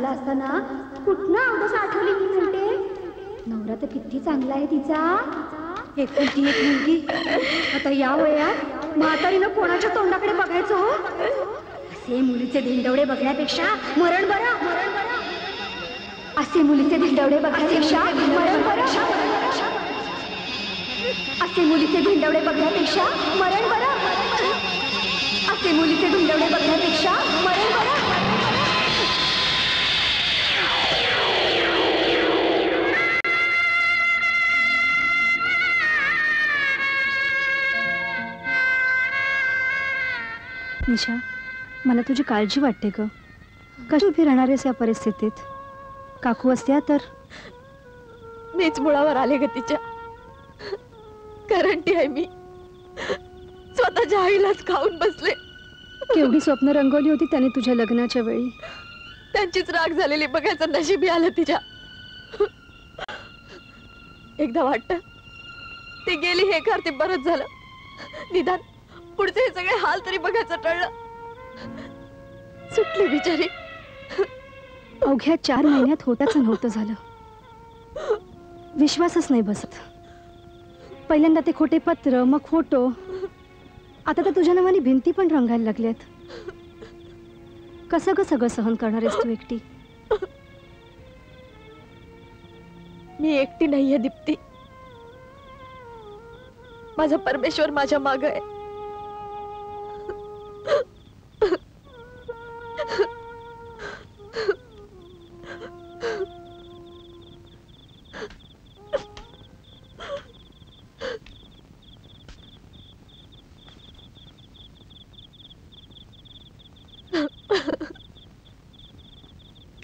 चालला असताना कुठनं अवदस आठवली मी म्हणते? नवरा तर किती चांगला आहे तिचा. एकुलती एक मुलगी. आता या वयात म्हातारीनं कोणाच्या तोंडाकडे बघायचं हो? असे मुलीचे धिंडवडे बघण्यापेक्षा मरण बरं मरण बरं. असे मुलीचे धिंडवडे बघण्यापेक्षा मरण बरं. असे मुलीचे धिंडवडे बघण्यापेक्षा मरण बरं. असे मुलीचे धिंडवडे बघण्यापेक्षा निशा मला तुझी काळजी वाटते ग. कशी उभी राहणार आहेस या परिस्थितीत? काकू असत्या तर? मीच मुळावर आले ग तिच्या. करंटी आहे मी. स्वतःच्या आईलाच खाऊन बसले. केवढी स्वप्न रंगवली होती त्याने तुझ्या लग्नाच्या वेळी. त्यांचीच राग झालेली बघायचं नशीबी आलं तिच्या. एकदा वाटत ती गेली हे घर ते बरंच झालं. निदान पुढचे हे सगळे हाल तरी बघायचं टळलं. सुटली बिचारी. अवघ्या चार महिन्यात होताच नव्हतं झालं. विश्वासच नाही बसत. पहिल्यांदा ते खोटे पत्र मग फोटो. आता तर तुझ्या नावाने भिंती पण रंगायला लागल्यात कसं ग सगळं सहन करणार आहेस तू एकटी? मी एकटी नाहीये दीप्ती. माझा परमेश्वर माझ्या माग आहे.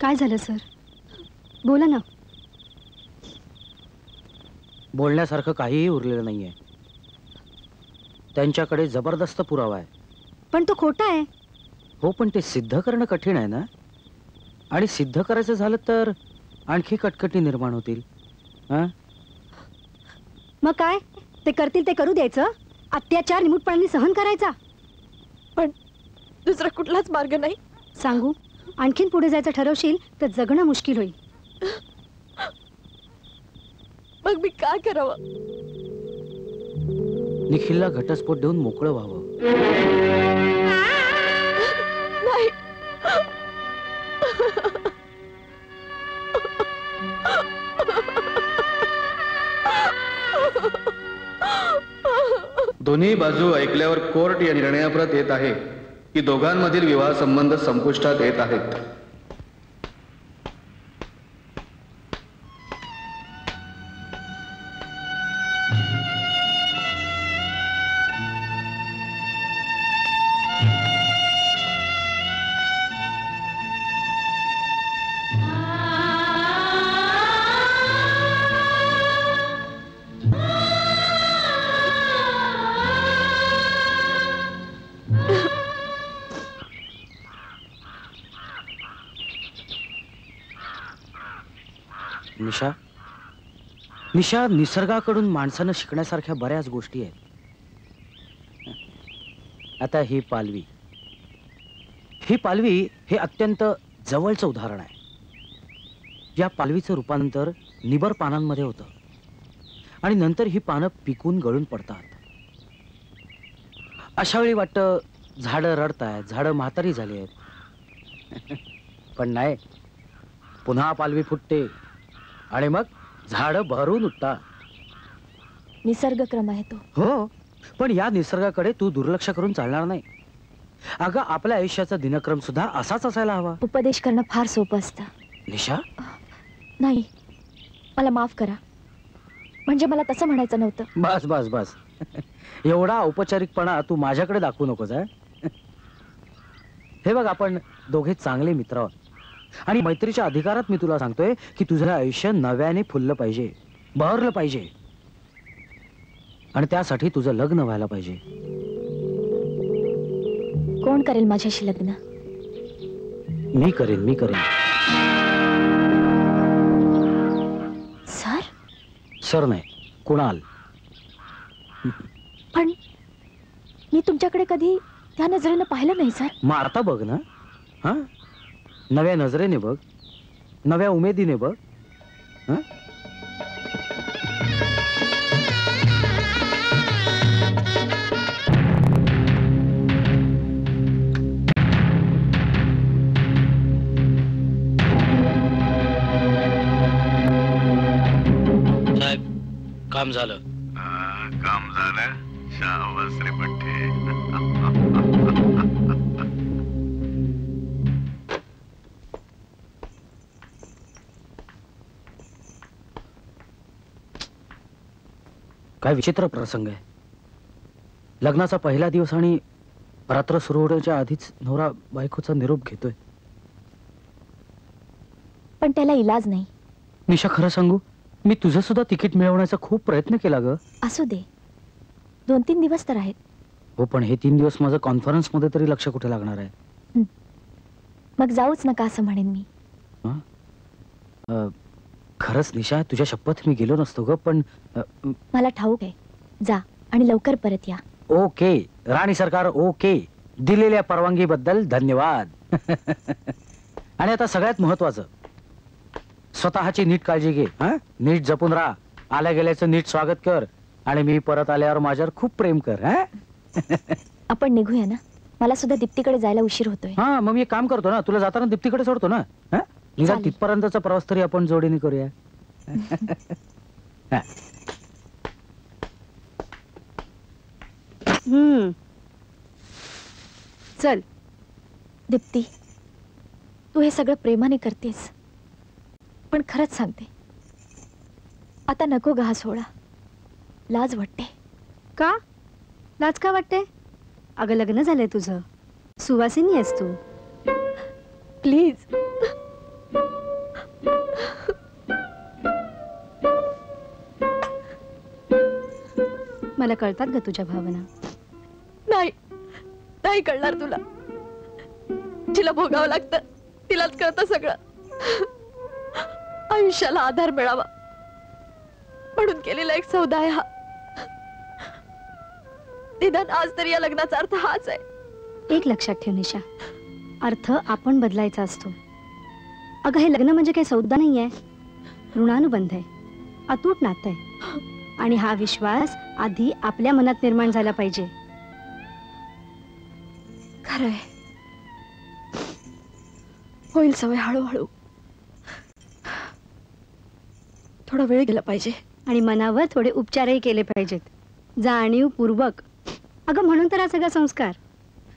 काय झालं सर? बोला ना. बोलण्यासारखं काहीही उरलेलं नाहीये. त्यांच्याकडे जबरदस्त पुरावा आहे. पण तो खोटा आहे. हो पण ते सिद्ध करणं कठीण आहे ना? आणि सिद्ध करायचं झालं तर आणखी कटकटी निर्माण होतील. हा? मग काय? ते करतील ते करू द्यायचं? अत्याचार निमूटपणाने सहन करायचा? पण दुसरा कुठलाच मार्ग नाही. सांगू आणखीन पुढे जायचं ठरवशील तर जगणं मुश्किल होईल. मग मी काय करावं? निखिलला घटस्फोट देऊन मोकळं व्हावं. दोन्ही बाजू ऐकल्यावर कोर्ट या निर्णयाप्रत येत आहे की दोघांमधील विवाह संबंध संपुष्टात येत आहेत. निशा निसर्गाकडून माणसानं शिकण्यासारख्या बऱ्याच गोष्टी आहेत. आता ही पालवी. ही पालवी हे अत्यंत जवळचं उदाहरण आहे. या पालवीचं रूपांतर निबर पानांमध्ये होतं. आणि नंतर ही पानं पिकून गळून पडतात. अशा वेळी वाटतं झाडं रडतायत झाडं म्हातारी झाली आहेत. पण नाही पुन्हा पालवी फुटते. आणि मग? झाड भरून उठतात. निसर्गक्रम आहे तो. हो पण या निसर्गाकडे तू दुर्लक्ष करून चालणार नाही. अगं आपल्या आयुष्याचा दिनक्रम सुद्धा असाच असायला हवा. उपदेश करणं फार सोपं असतं. निशा? नाही मला माफ करा. म्हणजे मला तसं म्हणायचं नव्हतं. बस बस बस. एवढा औपचारिकपणा तू माझ्याकडे दाखवू नकोस हे बघ आपण दोघे चांगले मित्र आहोत. आणि मैत्रीच्या अधिकारात मी तुला सांगतोय की तुझं आयुष्य नव्याने फुललं पाहिजे बहरलं पाहिजे. आणि त्यासाठी तुझं लग्न व्हायला पाहिजे. कोण करेल माझ्याशी लग्न? मी करेन मी करेन. सर? सर नाही कुणाल. पण मी तुमच्याकडे कधी त्या नजरेनं पाहिलं नाही सर. मग आता बघ ना. हा? नव्या नजरेने बघ. नव्या उमेदीने बघ. हं? साहेब काम झालं. काम झालं. शाबास रे पठ्ठे काय विचित्र प्रसंग आहे. लग्नाचा पहिला दिवस आणि रात्र सुरू होण्याच्या आधीच नवरा बायकोचा निरोप घेतोय. पण त्याला इलाज नाही. निशा खरं सांगू मी तुझं सुद्धा तिकीट मिळवण्याचा खूप प्रयत्न केला ग. असू दे. दोन तीन दिवस तर आहेत. हो पण हे तीन दिवस माझं कॉन्फरन्समध्ये तरी लक्ष कुठे लागणार आहे? मग जाऊच नका असं म्हणेन मी. खरंच निशा तुझ्या शपथ मी गेलो नसतो ग पण मला ठाऊक आहे. जा आणि लवकर परत या. ओके. राणी सरकार ओके. दिलेल्या परवानगीबद्दल धन्यवाद. आणि आता सगळ्यात महत्वाचं. स्वतःची नीट काळजी घे. हा? नीट जपून राहा. आल्या गेल्याचं नीट स्वागत कर. आणि मी परत आल्यावर माझ्यावर खूप प्रेम कर हा? आपण निघूया ना? मला सुद्धा दीप्तीकडे जायला उशीर होतोय. हा मग मी एक काम करतो ना. तुला जाताना दीप्तीकडे सोडतो ना. निदान तिथपर्यंतचा प्रवास तरी आपण जोडीने करूया. हम्म. चल. दीप्ती तू हे सगळं प्रेमाने करतेस. पण खरंच सांगते. आता नको ग हा सोहळा. लाज वाटते. का? लाज का वाटते? अगं लग्न झालंय तुझं. सुवासिनी आहेस तू. प्लीज़. मला कळतात ग तुझ्या भावना. नाही नाही कळणार तुला. जिला भोगावं लागतं तिलाच कळतं सगळं. आयुष्याला आधार मिळावा. म्हणून केलेला एक सौदा आहे हा. निदान आज तरी या लग्नाचा अर्थ हाच आहे. एक लक्षात ठेव निशा. अर्थ आपण बदलायचा असतो. अगं हे लग्न म्हणजे काही सौदा नाही आहे ऋणानुबंध आहे. अतूट नातं आहे. आणि हा विश्वास आधी आपल्या मनात निर्माण झाला पाहिजे. खरंय होईल सवय हळूहळू. थोडा वेळ गेला पाहिजे. आणि मनावर थोडे उपचारही केले पाहिजेत. जाणीवपूर्वक. अगं म्हणून तर हा सगळा संस्कार.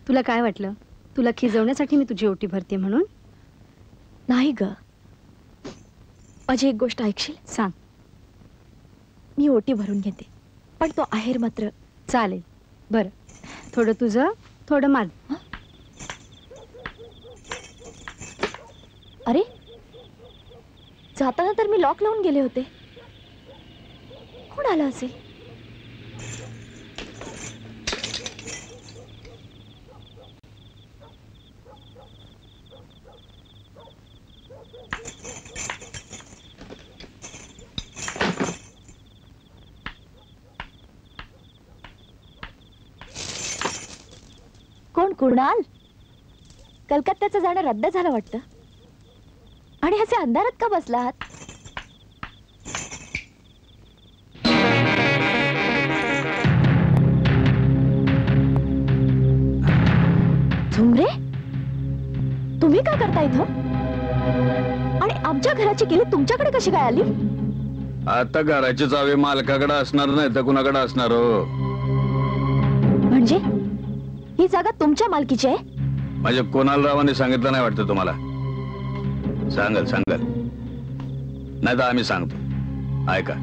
तुला काय वाटलं? तुला खिजवण्यासाठी मी तुझी ओटी भरते म्हणून? नाही ग. माझी एक गोष्ट ऐकशील? सांग. मी ओटी भरून घेते. पण तो आहेर मात्र. चालेल. बरं. थोडं तुझं थोडं माझं. अरे जाताना तर मी लॉक लावून गेले होते. कोण आलं असेल? कुणाल? कलकत्त्याचं जाणं रद्द झालं वाटतं. आणि असे अंधारात का बसलात? झुमरे तुम्ही काय करता इथं? आणि आमच्या घराची केली तुमच्याकडे कशी काय आली? आता घराची चावी मालकाकडे असणार नाही तर कुणाकडे असणार हो? म्हणजे? ही जागा तुमच्या मालकीची आहे? म्हणजे कोणाला रावाने सांगितलं नाही वाटतं तुम्हाला? सांगल सांगल. नाही तर आम्ही सांगतो. ऐका.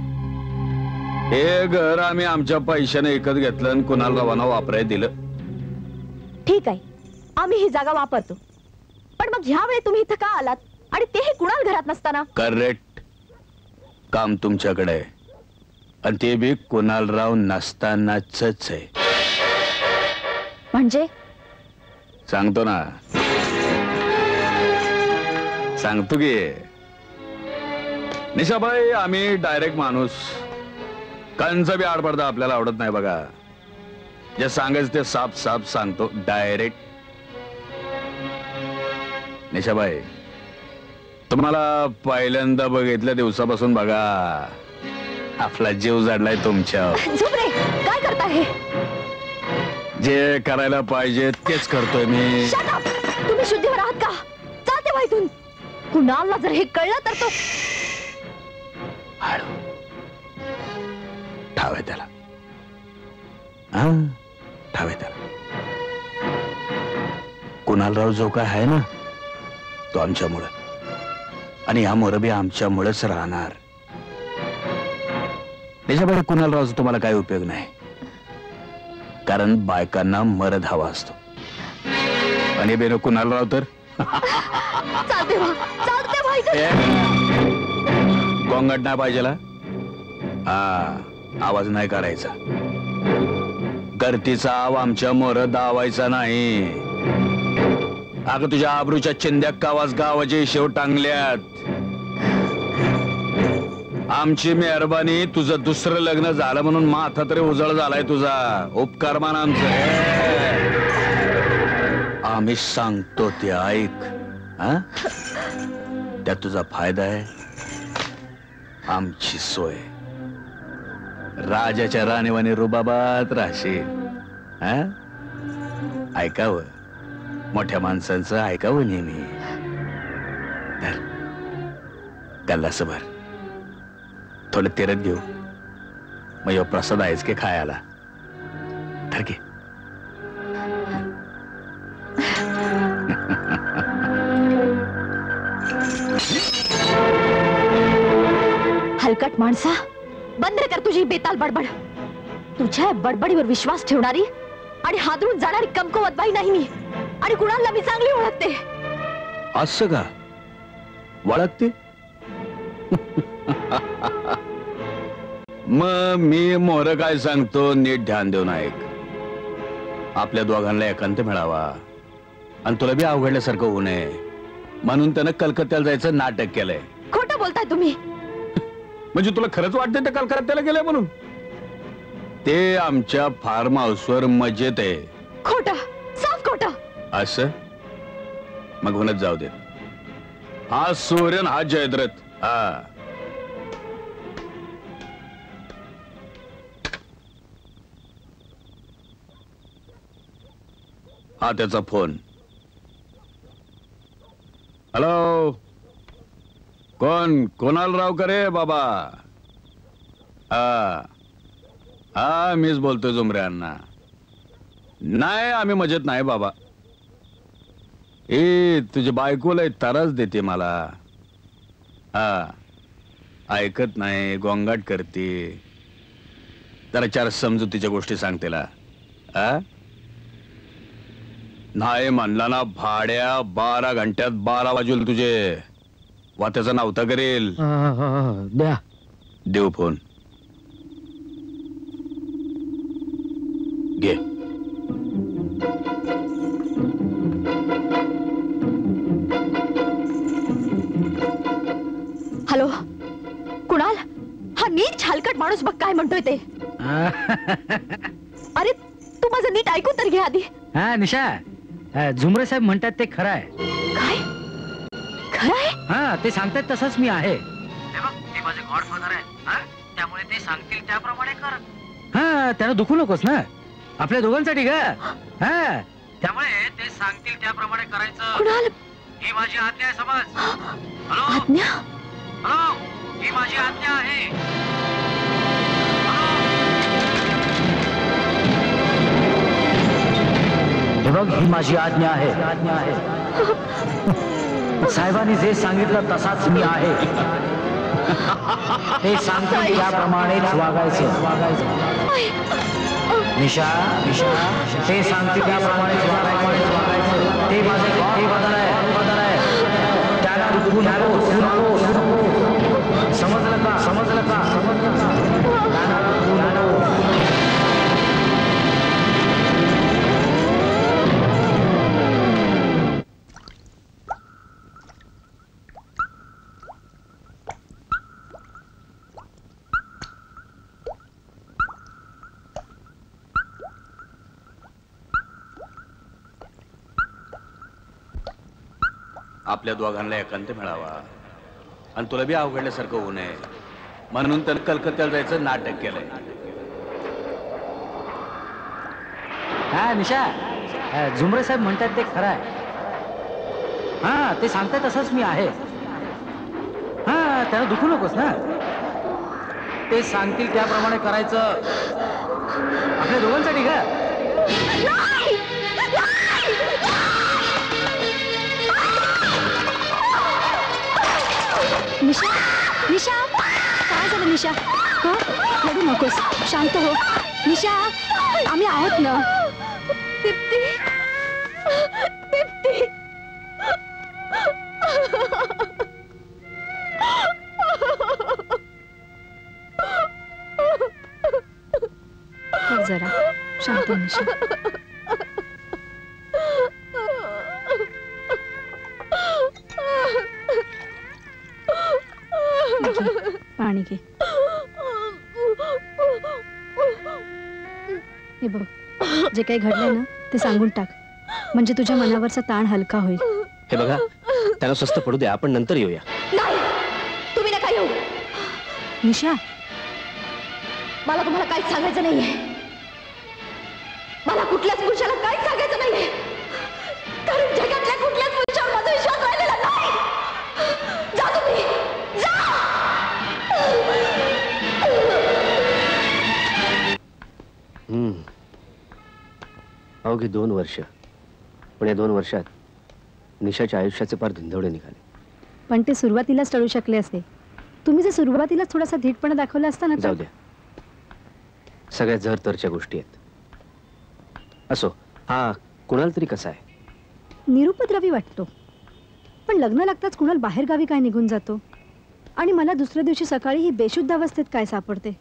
हे घर आम्ही आमच्या पैशाने विकत घेतलं आणि कुणाला रावांना वापराय दिलं. ठीक आहे. आम्ही ही जागा वापरतो. पण मग ह्या वेळी तुम्ही इथं का आलात? आणि तेही कुणाल घरात नसताना? करेक्ट काम तुमच्याकडे आहे. आणि ते बी कुणालराव नसतानाच आहे. म्हणजे? सांगतो ना. सांगतो की निशाबाई आम्ही डायरेक्ट माणूस. कंचा बी आडपडदा आपल्याला आवडत नाही बघा. जे सांगायचं ते साफ साफ सांगतो डायरेक्ट निशाबाई तुम्हाला पहिल्यांदा बघितल्या दिवसापासून बघा. आपला जीव जाडलाय तुमच्या काय करता हे जे करायला पाहिजे तेच करतोय मी. Shut up! तुम्ही शुद्धीवर आहात का? चालते व्हा इथून. कुणालला जर हे कळलं तर तो हळू ठावे त्याला. हा? ठावे त्याला. कुणालराव जो काय आहे ना तो आमच्यामुळं. आणि ह्या मोरं बी आमच्यामुळेच राहणार. त्याच्यापुढे कुणालरावचा तुम्हाला काही उपयोग नाही. कारण बायकांना मरद हवा असतो. आणि बेनो तर? चालते चालते व्हा इथून गोंगट नाही पाहिजेला हा आवाज नाही काढायचा गर्तीचा आव आमच्या मोर दावायचा नाही. अगं तुझ्या आबरूच्या चिंद्या कावाज गावाचे शेव टांगल्यात. आमची मेहरबानी तुझं दुसरं लग्न झालं म्हणून माथा तरी उजळ झालाय तुझा. उपकार मान आमचं. आम्ही सांगतो ते ऐक. हा? त्यात तुझा फायदा आहे. आमची सोय. राजाच्या राणीवाणी रुबाबात राहशील. ऐकावं. मोठ्या माणसांचं ऐकावं नेहमी. त्याला गल्लास भर थोडं तेरत घेऊ. मग ह्यो प्रसाद आहेच की खायला? धर घे हलकट माणसा बंद कर तुझी बेताल बडबड. तुझ्या बडबडीवर विश्वास ठेवणारी आणि हादरून जाणारी कमकुवत बाई नाही मी. आणि कुणाला मी चांगली ओळखते. असं का? वळखते? मग मी मोर काय सांगतो नीट ध्यान देऊन ऐक. आपल्या दोघांना एकांत मिळावा. आणि तुला बी अवघडल्यासारखं होऊ नये. म्हणून त्यानं कलकत्त्याला जायचं नाटक केलंय. खोटं बोलताय तुम्ही. म्हणजे तुला खरंच वाटतंय त्या कलकत्त्याला गेलंय म्हणून? ते आमच्या फार्म हाऊसवर मजेत आहे. खोट. साफ खोट. असं? मग होणच जाऊ दे हा सूर्यन हा जयद्रथ. हा. हा त्याचा फोन. हॅलो? कोण? कोणाल राव करे बाबा? हा. हा मीच बोलतोय जुमऱ्यांना नाही आम्ही मजेत नाही बाबा. ए तुझी बायकोला लय देते मला. हा. ऐकत नाही गोंगाट करते. जरा चार समजू तिच्या गोष्टी सांगतेला आ हा? नाही म्हणला ना भाड्या बारा घंट्यात बारा वाजूल तुझे. वा त्याचं नावता करेल. द्या. देऊ फोन. घे. हॅलो कुणाल? हा नीट छालकट माणूस बघ काय म्हणतोय ते. अरे तू माझं नीट ऐकून तर घे आधी. हा निशा. झुमरे साहेब म्हणतात ते खरं आहे. काय? खरं आहे? हा ते सांगतात तसंच मी आहे. ते माझे गॉडफादर आहे त्यामुळे ते सांगतील त्याप्रमाणे कर. हा त्यानं दुखू नकोस ना. आपल्या दोघांसाठी ग. हा. त्यामुळे ते सांगतील त्याप्रमाणे करायचं. ही माझी आज्ञा आहे समज. हॅलो? आज्ञा? हॅलो? ही माझी आज्ञा आहे. हे बघ ही माझी आज्ञा आहे. आज्ञा आहे साहेबांनी जे सांगितलं तसाच मी आहे. ते सांगतील त्याप्रमाणेच वागायचं. वागायचं निशा निशा ते सांगतील त्याप्रमाणेच वागायचं. ते माझे आपल्या दोघांना एकांत मिळावा. आणि तुला बी अवघडल्यासारखं होऊ नये. म्हणून तर कलकत्त्याला जायचं नाटक केलंय. हा निशा. झुमरे साहेब म्हणतात ते खरं आहे. हा ते सांगतात तसंच मी आहे. हा त्याला दुखू नकोस ना. ते सांगतील त्याप्रमाणे करायचं. आपल्या दोघांसाठी का? निशा? निशा? काय झालं निशा? हो? रडू नकोस. शांत हो. निशा आम्ही आहोत ना. दीप्ती. दीप्ती. जरा. शांत हो, निशा. जे काही घडलंय ना ते सांगून टाक. म्हणजे तुझ्या मनावरचा ताण हलका होईल. हे बघा त्यांना स्वस्त पडू द्या आपण नंतर येऊया. नाही! तुम्ही नका येऊ! निशा! मला तुम्हाला काहीच सांगायचं नाहीये. दोन वर्ष. पण या दोन वर्षात निशाच्या आयुष्याचे पार धुंदवडे निघाले. पण ते सुरुवातीलाच टळू शकले असते. तुम्ही जर सुरुवातीलाच थोडासा धीटपणा दाखवला असता ना जाऊ द्या. सगळ्या झर तरच्या गोष्टी आहेत. असो हा कुणाल तरी कसा आहे? निरुपद्रवी वाटतो. पण लग्न लागताच कुणाल बाहेर गावी काय निघून जातो? आणि मला दुसऱ्या दिवशी सकाळी ही बेशुद्ध अवस्थेत काय सापडते?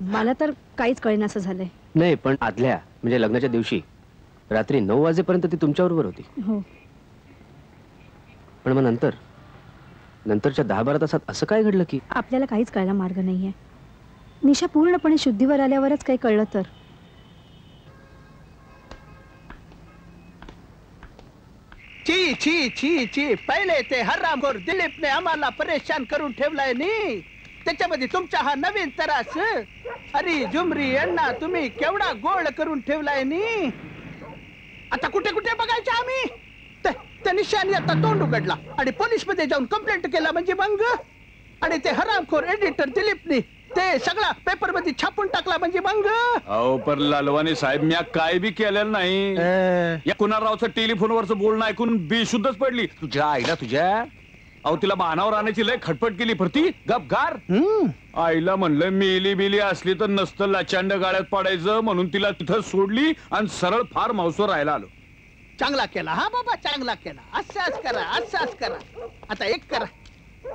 मला तर काहीच कळेनासं झालंय. नाही पण आदल्या म्हणजे लग्नाच्या दिवशी रात्री नऊ वाजेपर्यंत ती तुमच्याबरोबर होती हो. पण मग नंतर? नंतरच्या दहा बारा तासात असं काय घडलं की? आपल्याला काहीच कळला मार्ग नाहीये. निशा पूर्णपणे शुद्धीवर आल्यावरच काही कळलं तर. ची ची ची ची पहिले ते हरामखोर दिलीपने आम्हाला परेशान करून ठेवलाय नी. त्याच्यामध्ये तुमचा हा नवीन तरास. अरे झुमरी अण्णा तुम्ही केवढा गोळ करून ठेवलाय नी. आता कुठे कुठे बघायचं आम्ही? ते- त्या निशाने आता तोंड उघडला आणि पोलीसमध्ये जाऊन कंप्लेंट केला म्हणजे मग? आणि ते हरामखोर एडिटर दिलीपनी ते सगळा पेपरमध्ये छापून टाकला म्हणजे मग? अहो पर लालवानी साहेब मी काय बी केलेलं नाही. या कुणालरावचं टेलिफोनवरचं बोलणं ऐकून बेशुद्धच पडली. तुझ्या आईला तुझ्या अहो तिला बाणावर आणायची लय खटपट केली फरती. गपगार आईला म्हणलं मेली बिली असली तर नसतं लाचांड गाड्यात पडायचं म्हणून तिला तिथं सोडली आणि सरळ फार मावसवर राहायला आलो. चांगला केला हा बाबा चांगला केला. असंच करा असंच करा. आता एक करा.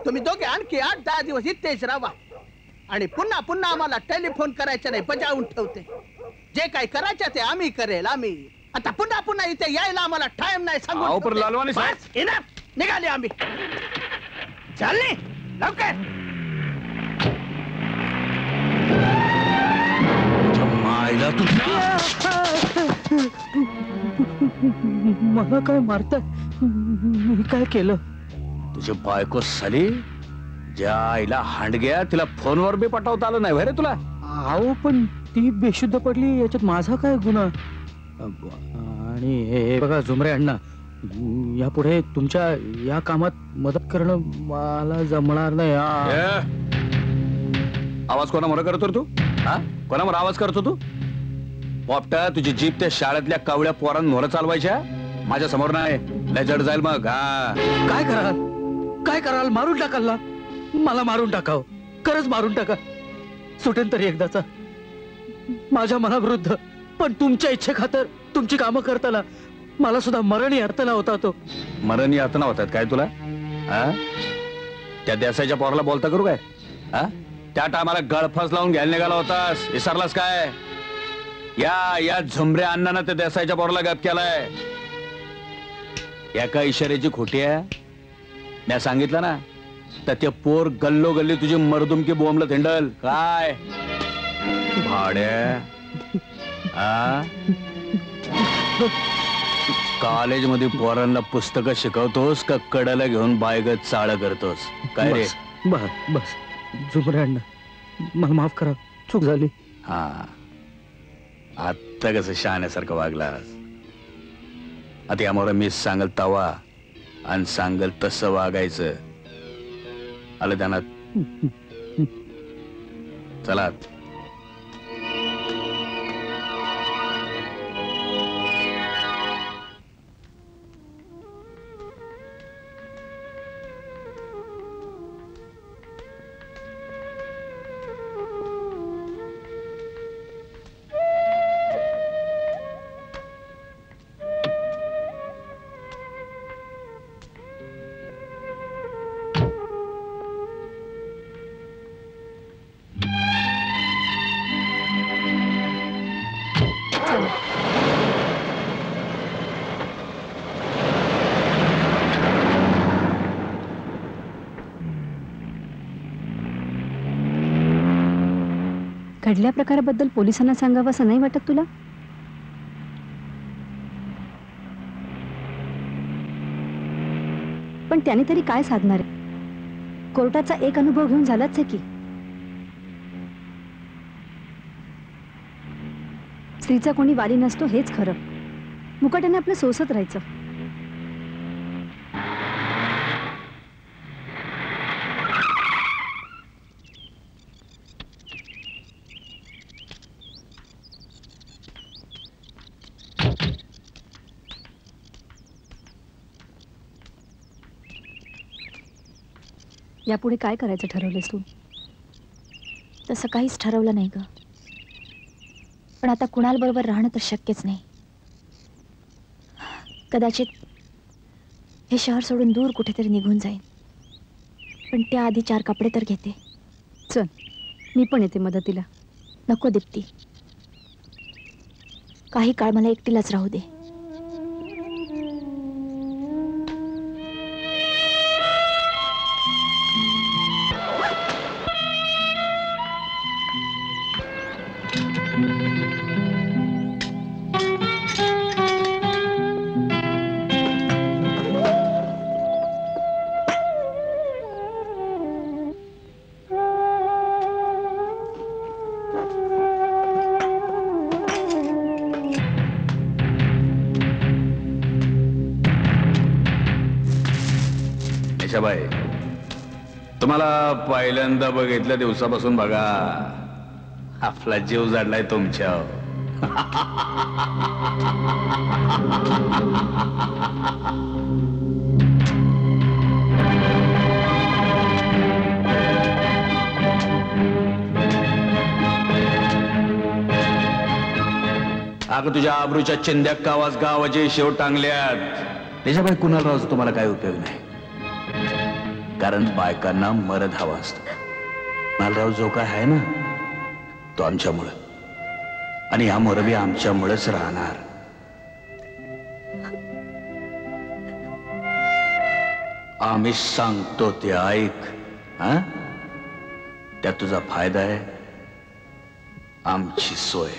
तुम्ही दोघे आणखी आठ दहा दिवस इथेच राहा. आणि पुन्हा पुन्हा आम्हाला टेलिफोन करायचं नाही बजावून ठेवते. जे काही करायचं ते आम्ही करेल आम्ही. आता पुन्हा पुन्हा इथे यायला आम्हाला टाइम नाही सांगून अहो, पण. लालवानी साहेब. निघाले आम्ही. चालले. लवकर. मायला मला काय मारताय? मी काय केलं? तुझी बायको साली ज्या आईला हांडग्या तिला फोनवर बी पटवता आलं नाही रे तुला? अहो पण ती बेशुद्ध पडली याच्यात माझा काय गुन्हा? आणि हे हे बघा झुमरे अण्णा यापुढे तुमच्या या कामात मदत करणं मला जमणार नाही आवाज कोणामुळे करतो तू? हा? कोणामुळे आवाज करतो तू? पोपटा तुझी जीप त्या शाळेतल्या कावळ्या पोरांवर चालवायच्या? माझ्यासमोर नाही. लय जड जाईल मग हा. काय कराल? काय कराल? मारून टाकाल ना. मला मारून टाकाव. खरंच मारून टाका. सुटेन तरी एकदाचा. माझ्या मनाविरुद्ध. पण तुमच्या इच्छे खातर तुमची कामं करताना मला सुद्धा मरणी अर्थला होता तो. मरण यातना होतात. काय तुला? हा त्या देसाईच्या पोराला बोलता करू काय? हा त्या टायमाला गळफास लावून घ्यायला निघाला होतास. विसरलास काय? या या झुमऱ्या अण्णानं त्या देसाईच्या पोराला गप केलाय. एका इशाऱ्याची खोटी आहे. मी सांगितलं ना? तर ते पोर गल्लो गल्ली तुझी मरदुमकी बोंबलं थिंडल. काय? भाड्या. आ? कॉलेजमध्ये पोरांना पुस्तकं शिकवतोस का कडाला घेऊन बायगत चाळ करतोस? काय रे? बस बस बस. झुमरे अण्णा. मला माफ करा. चूक झाली. हा. आत्ता कसं शहाण्यासारखं वागलास? आता यामुळे मी सांगल तवा आणि सांगल तसं वागायचं. आलं ध्यानात चला. घडल्या प्रकाराबद्दल पोलिसांना सांगावं असं नाही वाटत तुला? पण त्याने तरी काय साधणार आहे? कोर्टाचा एक अनुभव घेऊन झालाच आहे की. स्त्रीचा कोणी वाली नसतो हेच खरं. मुकाट्याने आपलं सोसत राहायचं. यापुढे काय करायचं ठरवलेस तू? तसं काहीच ठरवलं नाही ग. पण आता कुणाल बरोबर राहणं तर शक्यच नाही. कदाचित हे शहर सोडून दूर कुठेतरी निघून जाईन. पण त्याआधी चार कपडे तर घेते. चल मी पण येते मदतीला. नको दीप्ती. काही काळ मला एकटीलाच राहू दे. पहिल्यांदा बघितल्या दिवसापासून बघा. आपला जीव जाडलाय तुमच्या. अगं तुझ्या आबरूच्या चिंद्या कावास गावाचे शेव टांगल्यात. त्याच्यामुळे कुणाला राजू तुम्हाला काय उपयोग नाही. कारण बायकांना मरद हवा असतो. मालराव जो काय आहे ना तो आमच्यामुळं. आणि ह्या मोरबी आमच्यामुळेच राहणार. आम्ही सांगतो ते ऐक हा? त्यात तुझा फायदा आहे. आमची सोय.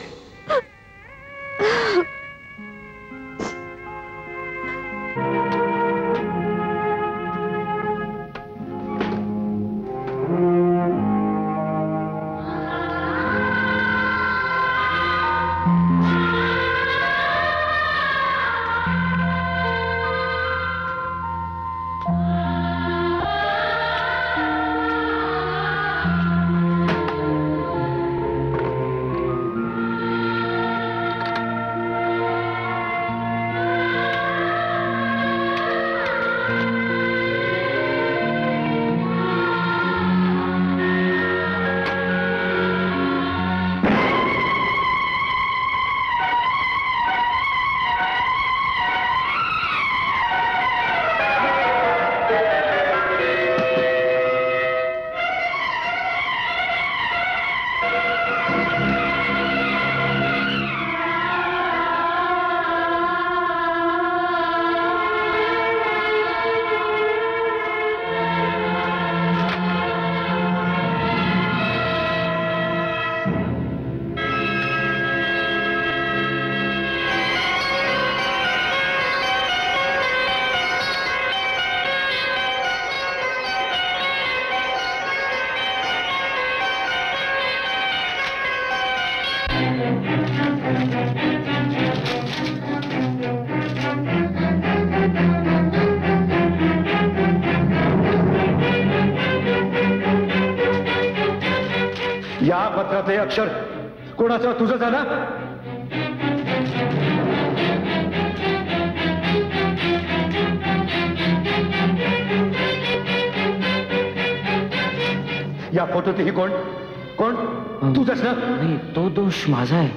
दोष माझा आहे.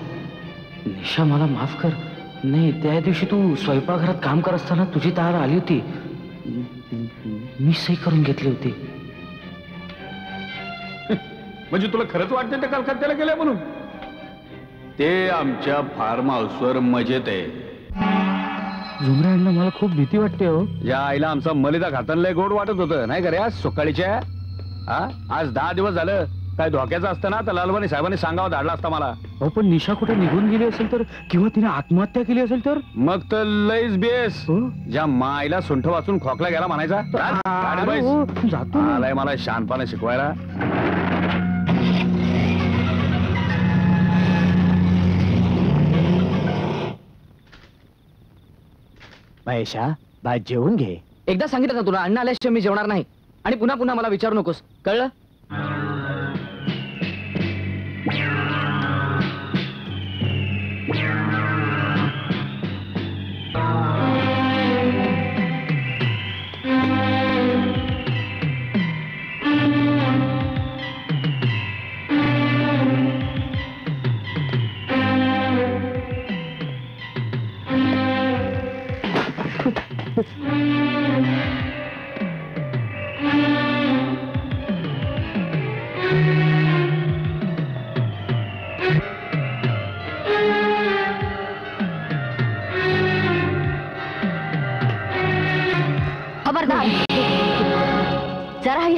निशा मला माफ कर. नाही त्या दिवशी तू स्वयंपाकघरात काम करत असताना तुझी तार आली होती. मी सही करून घेतली होती. म्हणजे तुला खरंच वाटतं ते कलकत्त्याला गेले म्हणून? ते आमच्या फार्म हाऊसवर मजेत आहे. झुमरे अण्णा मला खूप भीती वाटते हो. या आईला आमचा मलिदा लय गोड वाटत होतं. नाही का रे आज सकाळीच्या? हा? आज दहा दिवस झालं. काय धोक्याचं असतं ना? तर लालवानी साहेबांनी सांगावं धाडला असता मला. हो पण निशा कुठे निघून गेली असेल तर? किंवा तिने आत्महत्या केली असेल तर? मग तर लईच बेस. हो? ज्या माईला सुंठ वाचून खोकला गेला म्हणायचा? राज, गाडी अरे बैस. जातो मी. आलाय मला शानपणे शिकवायला. महेशा भात जेवून घे. एकदा सांगितलं ना तुला अण्णा आल्याशिवाय मी जेवणार नाही. आणि पुन्हा पुन्हा मला विचारू नकोस. कळलं?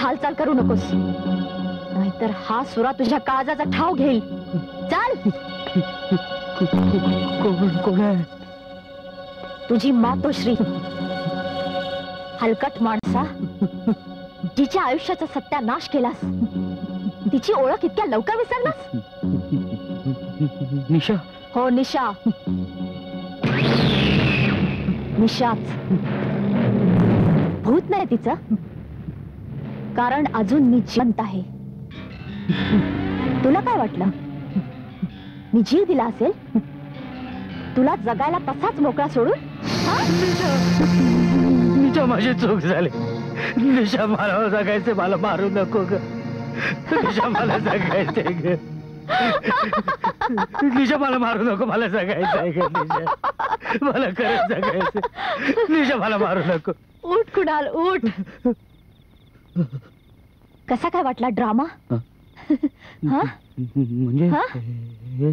हालचाल करू नकोस. नाहीतर हा सुरा तुझ्या काळजाचा ठाव घेईल. चाल. कोण कोण तुझी मातोश्री. हलकट माणसा. जिच्या आयुष्याचा सत्यानाश केलास. तिची ओळख इतक्या लवकर विसरलास? निशा. हो निशा. निशाच. भूत नाही तिचं. कारण अजून मी जिवंत आहे. तुला काय वाटलं? मी जीव दिला असेल? तुला जगायला तसाच मोकळा सोडून? निशा माझी चूक झाली. निशा मला जगायचे मला मारू नको ग. निशा मला जगायचे ग. निशा मला मारू नको मला जगायचं आहे ग निशा. मला खरंच जगायचं निशा मला मारू नको. उठ कुणाल उठ. कसा काय वाटला ड्रामा? हा. म्हणजे हा?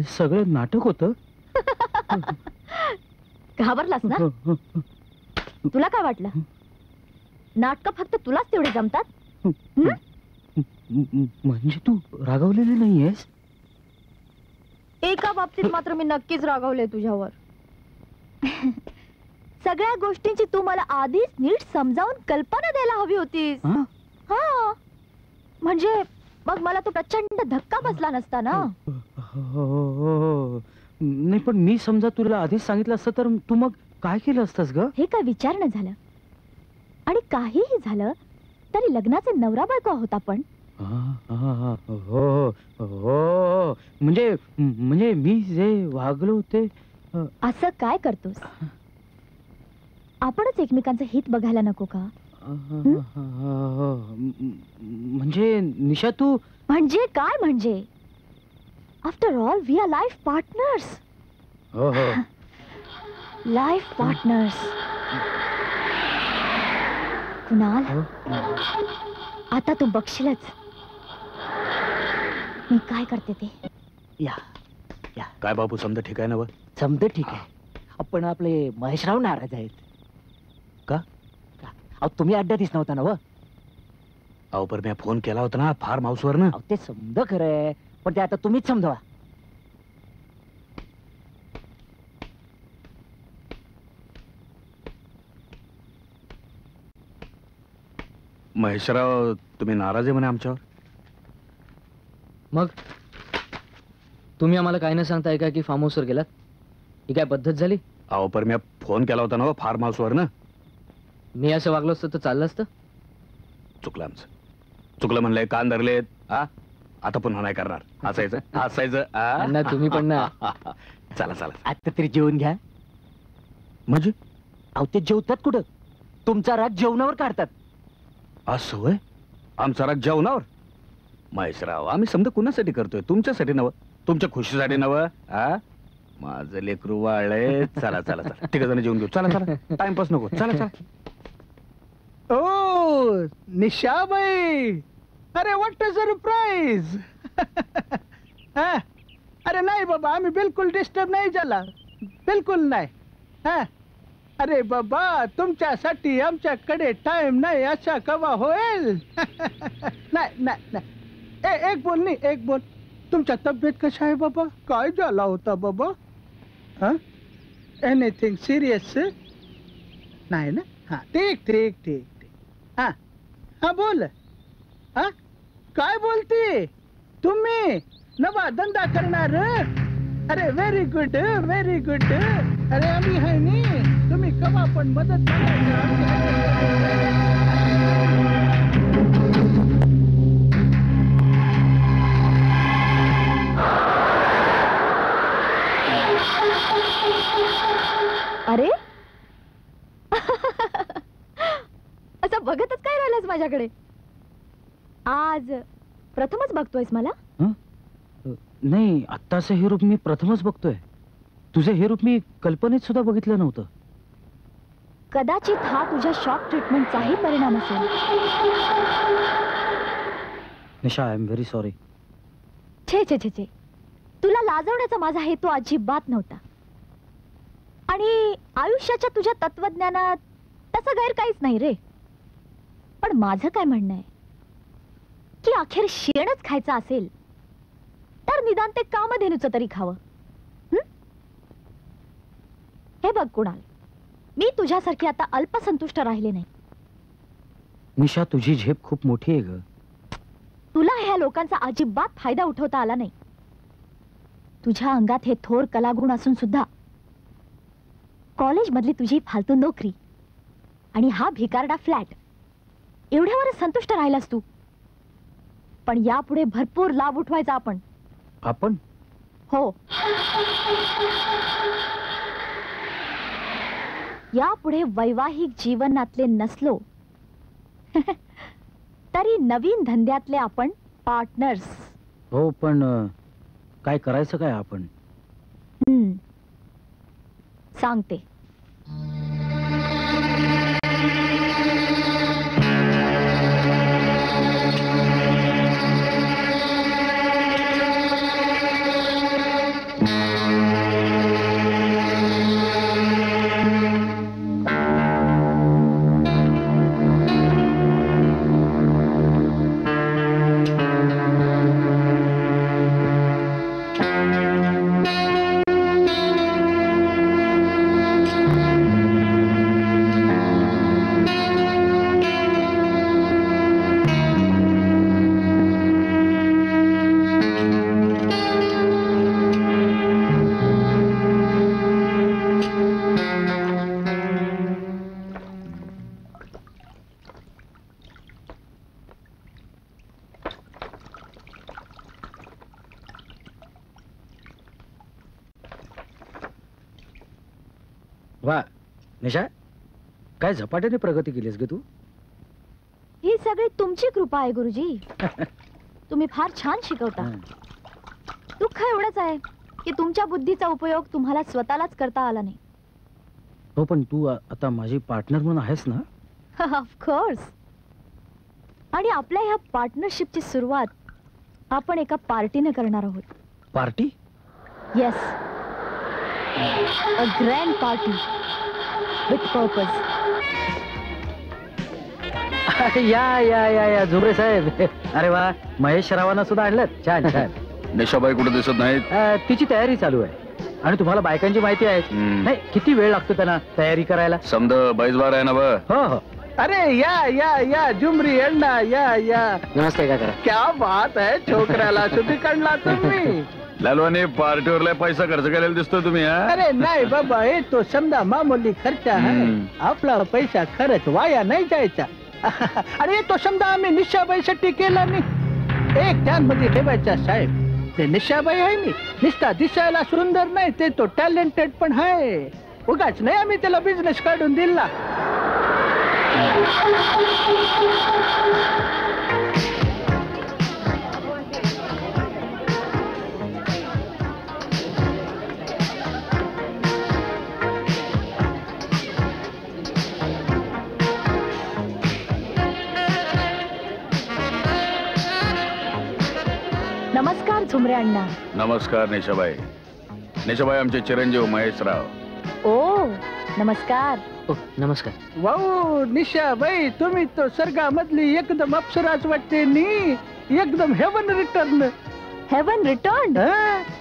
सगळं नाटक होतं? घाबरलास ना? तुला काय वाटलं? नाटक फक्त तुलाच तेवढे जमतात? म्हणजे तू रागवलेली नाहीयेस? एका बाबतीत मात्र मी नक्कीच रागावले तुझ्यावर. सगळ्या गोष्टींची तू मला आधीच नीट समजावून कल्पना द्यायला हवी होतीस. हा? म्हणजे मग मला तो प्रचंड धक्का बसला नसता ना? हो, हो, हो. नाही पण मी समजा तुला आधीच सांगितलं असतं तर तू मग काय केलं असतंस ग? हे काय विचारणं झालं? आणि काहीही झालं तरी लग्नाचे नवरा बायको आहोत आपण. हो हो म्हणजे म्हणजे मी जे वागलो ते असं काय करतोस? आपणच एकमेकांचं हित बघायला नको का? म्हणजे निशा तू म्हणजे? काय म्हणजे? After all we are life partners हो हो. Life partners Kunal? हो. आता तू बघशीलच. मी काय करते ते? या. काय बाबू समजा ठीक आहे ना व? समजा ठीक आहे. आपण आपले महेशराव नाराज आहेत? अहो तुम्ही अड्ड्यातच नव्हता ना व अहो पर मी फोन केला होता ना फार्म हाऊसवर ना. अहो ते समज खरं आहे पण ते आता तुम्हीच समजावा. महेशराव तुम्ही नाराज आहे म्हणे आमच्यावर? मग? तुम्ही आम्हाला काय न सांगताय का की फार्म हाऊसवर गेलात? ही काय पद्धत झाली? अहो पर मी फोन केला होता ना फार्म हाऊसवर ना. मी असं वागलो असतं तर चाललं असतं? चुकलं आमचं. चुकलं म्हणलंय कान धरलेत. हा आता पुन्हा नाही करणार. हसायचं? हसायचं? आ? अण्णा, तुम्ही पण ना. चला चला आता तरी जेवून घ्या. म्हणजे? अहो ते जेवतात कुठं? तुमचा राग जेवणावर काढतात. असं होय? आमचा राग जेवणावर? महेशराव आम्ही समजा कुणासाठी करतोय? तुमच्यासाठी नव तुमच्या खुशीसाठी नव हा माझं लेकरू वाळय चला चला चला. ठीक जण जेवून घेऊ. चला चला. टाइमपास नको. चला चला. ओ निशाबाई. अरे व्हॉट अ सरप्राईज अरे नाही बाबा आम्ही बिलकुल डिस्टर्ब नाही झाला. बिलकुल नाही. हा? अरे बाबा तुमच्यासाठी आमच्याकडे टाइम नाही अशा कवा होईल? नाही नाही नाही. ए एक बोल नाही एक बोल. तुमच्या तब्येत कशा आहे बाबा? काय झाला होता बाबा? हा? एनिथिंग सिरियस नाही ना? हा ठीक ठीक ठीक. हा. हा बोल. हा? काय बोलते? तुम्ही? नवा धंदा करणार? अरे व्हेरी गुड व्हेरी गुड अरे आम्ही आहे नी. तुम्ही कवा पण मदत अरे? असं बघतच काय राहिलास माझ्याकडे? आज प्रथमच बघतोयस मला? नाही आत्ताचं हे रूप मी प्रथमच बघतोय. तुझं हे रूप मी कल्पनेत सुद्धा बघितलं नव्हतं. कदाचित हा तुझ्या शॉक ट्रीटमेंटचाही परिणाम असेल. Nisha I am very sorry छे छे छे छे. तुला लाजवण्याचा माझा हेतू अजिबात नव्हता. आणि आयुष्याच्या तुझ्या तत्वज्ञानात तसं गैर काहीच नाही रे. पण माझं काय म्हणणं आहे? की अखेर शेणच खायचं असेल तर निदान ते कामधेनूचं तरी खावं. हं? हे बघ कुणाल मी तुझ्यासारखी आता अल्पसंतुष्ट राहिले नाही. निशा तुझी झेप खूप मोठी आहे ग. तुला ह्या लोकांचा अजिबात फायदा उठवता आला नाही. तुझ्या अंगात हे थोर कलागुण असून सुद्धा कॉलेज मधली तुझी फालतू नोकरी आणि हा भिकारडा फ्लॅट एवढ्यावरच संतुष्ट राहिलास तू. पण यापुढे भरपूर लाभ उठवायचा आपण. आपण? हो. यापुढे वैवाहिक जीवनातले नसलो तरी नवीन धंद्यातले आपण पार्टनर्स हो पण काय करायचं काय आपण? सांगते. काय झपाट्याने प्रगती केलीस ग तू? ही सगळी तुमची कृपा आहे गुरुजी. तुम्ही फार छान शिकवता. दुःख एवढंच आहे की तुमच्या बुद्धीचा उपयोग तुम्हाला स्वतःलाच करता आला नाही. हो पण तू आता माझी पार्टनर म्हणून आहेस ना? ऑफकोर्स आणि आपल्या ह्या पार्टनरशिपची सुरुवात आपण एका पार्टीने करणार आहोत. Party? Yes a grand party with purpose या या या या झुमरे साहेब. अरे वा महेश रावांना सुद्धा आणलं छान छान. निशाबाई कुठे दिसत नाहीत? अं, तिची तयारी चालू आहे. आणि तुम्हाला बायकांची माहिती आहे. नाही किती वेळ लागतो त्यांना तयारी करायला? समद बैजबार आहे ना ब. हो हो. अरे या या या झुमरी अण्णा या या. नमस्ते काका क्या बात आहे छोकऱ्याला सुधी काढला तुम्ही. लालवानी पार्टीवर लय पैसा खर्च केलेला दिसतोय तुम्ही हा? अरे नाही बाबा हे तो समजा मामूली खर्च आहे. हम्म. आपला पैसा खरंच वाया नाही जायचा. अरे तो समजा आम्ही निशाबाईसाठी केला मी एक ध्यानमध्ये ठेवायचा साहेब ते निशाबाई आहे नी निष्ठा दिसायला सुंदर नाही ते तो टॅलेंटेड पण आहे. उगाच नाही आम्ही त्याला बिझनेस काढून दिला. नमस्कार झुमरे अण्णा. नमस्कार निशाबाई. निशाबाई आमचे चिरंजीव महेशराव. ओ नमस्कार. नमस्कार. वाऊ निशाबाई तुम्ही तो सर्गामधली एकदम अप्सराच वाटते नी. एकदम हेवन रिटर्न हेवन रिटर्न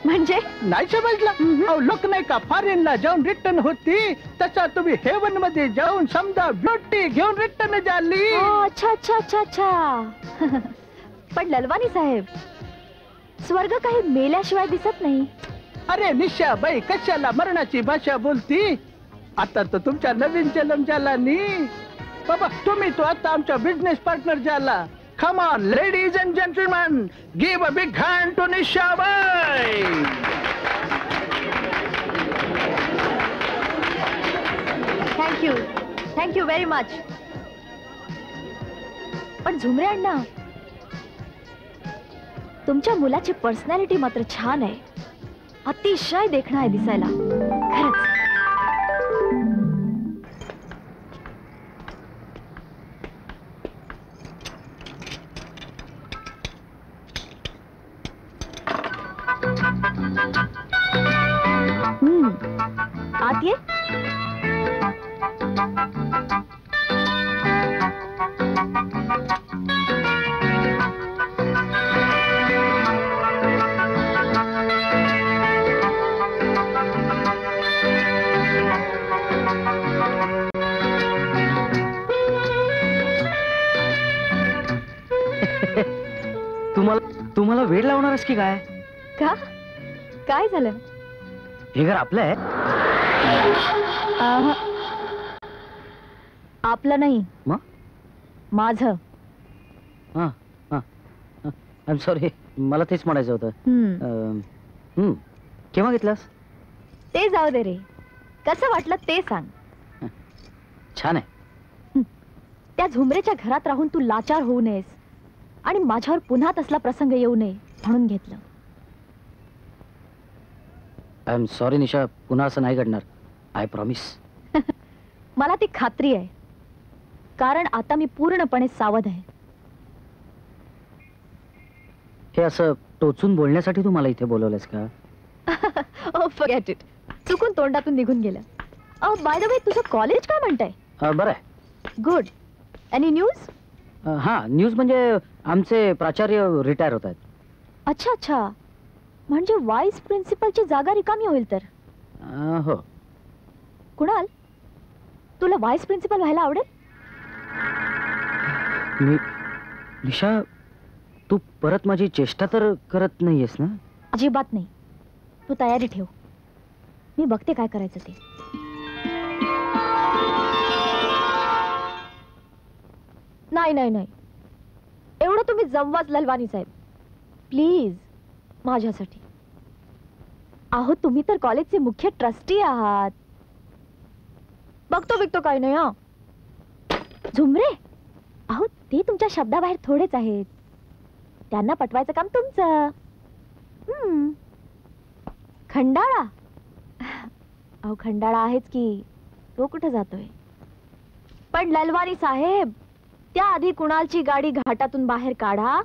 म्हणजे? नाही समजलं. लोक नाही का फॉरेनला जाऊन रिटर्न होती? तसा तुम्ही हेवनमध्ये जाऊन समजा ब्युटी घेऊन रिटर्न झाली. अच्छा अच्छा अच्छा अच्छा. पण ललवानी साहेब स्वर्ग काही मेल्याशिवाय दिसत नाही. अरे निशा बाई कशाला मरणाची भाषा बोलती? आता तर तुमच्या नवीन जन्म झाला नी. बाबा तुम्ही तो आता आमचा बिझनेस पार्टनर झाला. Come on, ladies and gentlemen, give a big hand to Nisha Bai. Thank you thank you very much पण झुमरे अण्णा तुमच्या मुलाची पर्सनॅलिटी मात्र छान आहे. अतिशय देखणं आहे दिसायला. खरंच. हम्म. आत ये. तुम्हाला तुम्हाला वेळ लावणारच की काय? का? काय झालं? हे घर आपलं आहे. आपलं नाही. मग? माझं. हा हा आय सॉरी मला तेच म्हणायचं होतं. केव्हा घेतलास? ते जाऊ दे रे. कसं वाटलं ते सांग. छान आहे. त्या झुमरेच्या घरात राहून तू लाचार होऊ नयेस. आणि माझ्यावर पुन्हा तसला प्रसंग येऊ नये म्हणून घेतलं. I am sorry Nisha. पुन्हा असं नाही घडणार. आय प्रॉमिस मला ती खात्री आहे. कारण आता मी पूर्णपणे सावध आहे. हे असं टोचून बोलण्यासाठी तू मला इथे बोलवलंस का? फॉरगेट इट चुकून तोंडातून निघून गेलं. बाय द वे तुझं कॉलेज काय म्हणतंय? बरं. आहे गुड एनी न्यूज हां न्यूज म्हणजे आमचे प्राचार्य रिटायर होत आहेत. अच्छा अच्छा. म्हणजे वाईस प्रिन्सिपलची जागा रिकामी होईल तर? अं, हो. कुणाल तुला व्हाईस प्रिन्सिपल व्हायला आवडेल? मी निशा तू परत माझी चेष्टा तर करत नाहीयेस ना? अजिबात नाही. तू तयारी ठेव. मी बघते काय करायचं ते. नाही नाही नाही. एवढं तुम्ही जमवाच ललवानी साहेब. प्लीज माझ्यासाठी. अहो तुम्ही तर कॉलेजचे मुख्य ट्रस्टी आहात. बघतो बिकतो काय नाही हा. झुमरे अहो ते तुमच्या शब्दाबाहेर थोडेच आहेत. त्यांना पटवायचं काम तुमचं. हम्म. खंडाळा. अहो खंडाळा आहेच की तो कुठं जातोय? पण ललवानी साहेब त्याआधी कुणालची गाडी घाटातून बाहेर काढा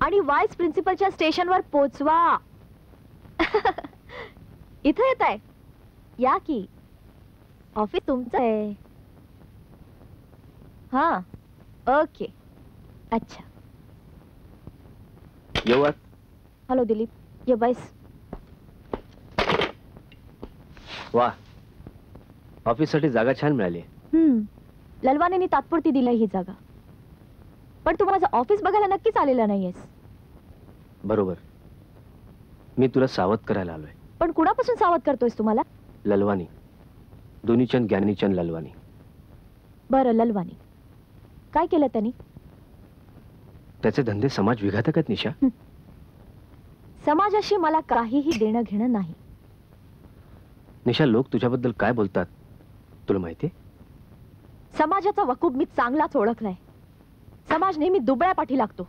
आणि वाईस प्रिन्सिपलच्या स्टेशनवर पोचवा. इथं येत आहे या की. ऑफिस तुमचं आहे. हा. ओके. अच्छा. येऊ? हॅलो दिलीप. ये बैस. वा. ऑफिससाठी जागा छान मिळाली. हम्म. ललवानेनी तात्पुरती दिलंय ही जागा. पण तू माझं ऑफिस बघायला नक्कीच आलेला नाहीयेस. बरोबर. मी तुला सावध करायला आलोय. पण कुणापासून सावध करतोयस तुम्हाला ललवानी. दोन्हीचंद ज्ञानीचंद ललवानी. बरं ललवानी. काय केलं त्यांनी? त्याचे धंदे समाज विघातक आहेत निशा. समाजाशी मला काहीही देणं घेणं नाही. निशा लोक तुझ्याबद्दल काय बोलतात तुला माहितीये? समाजाचा वकूब मी चांगलाच ओळखलाय. समाज नेहमी दुबळ्या पाठी लागतो.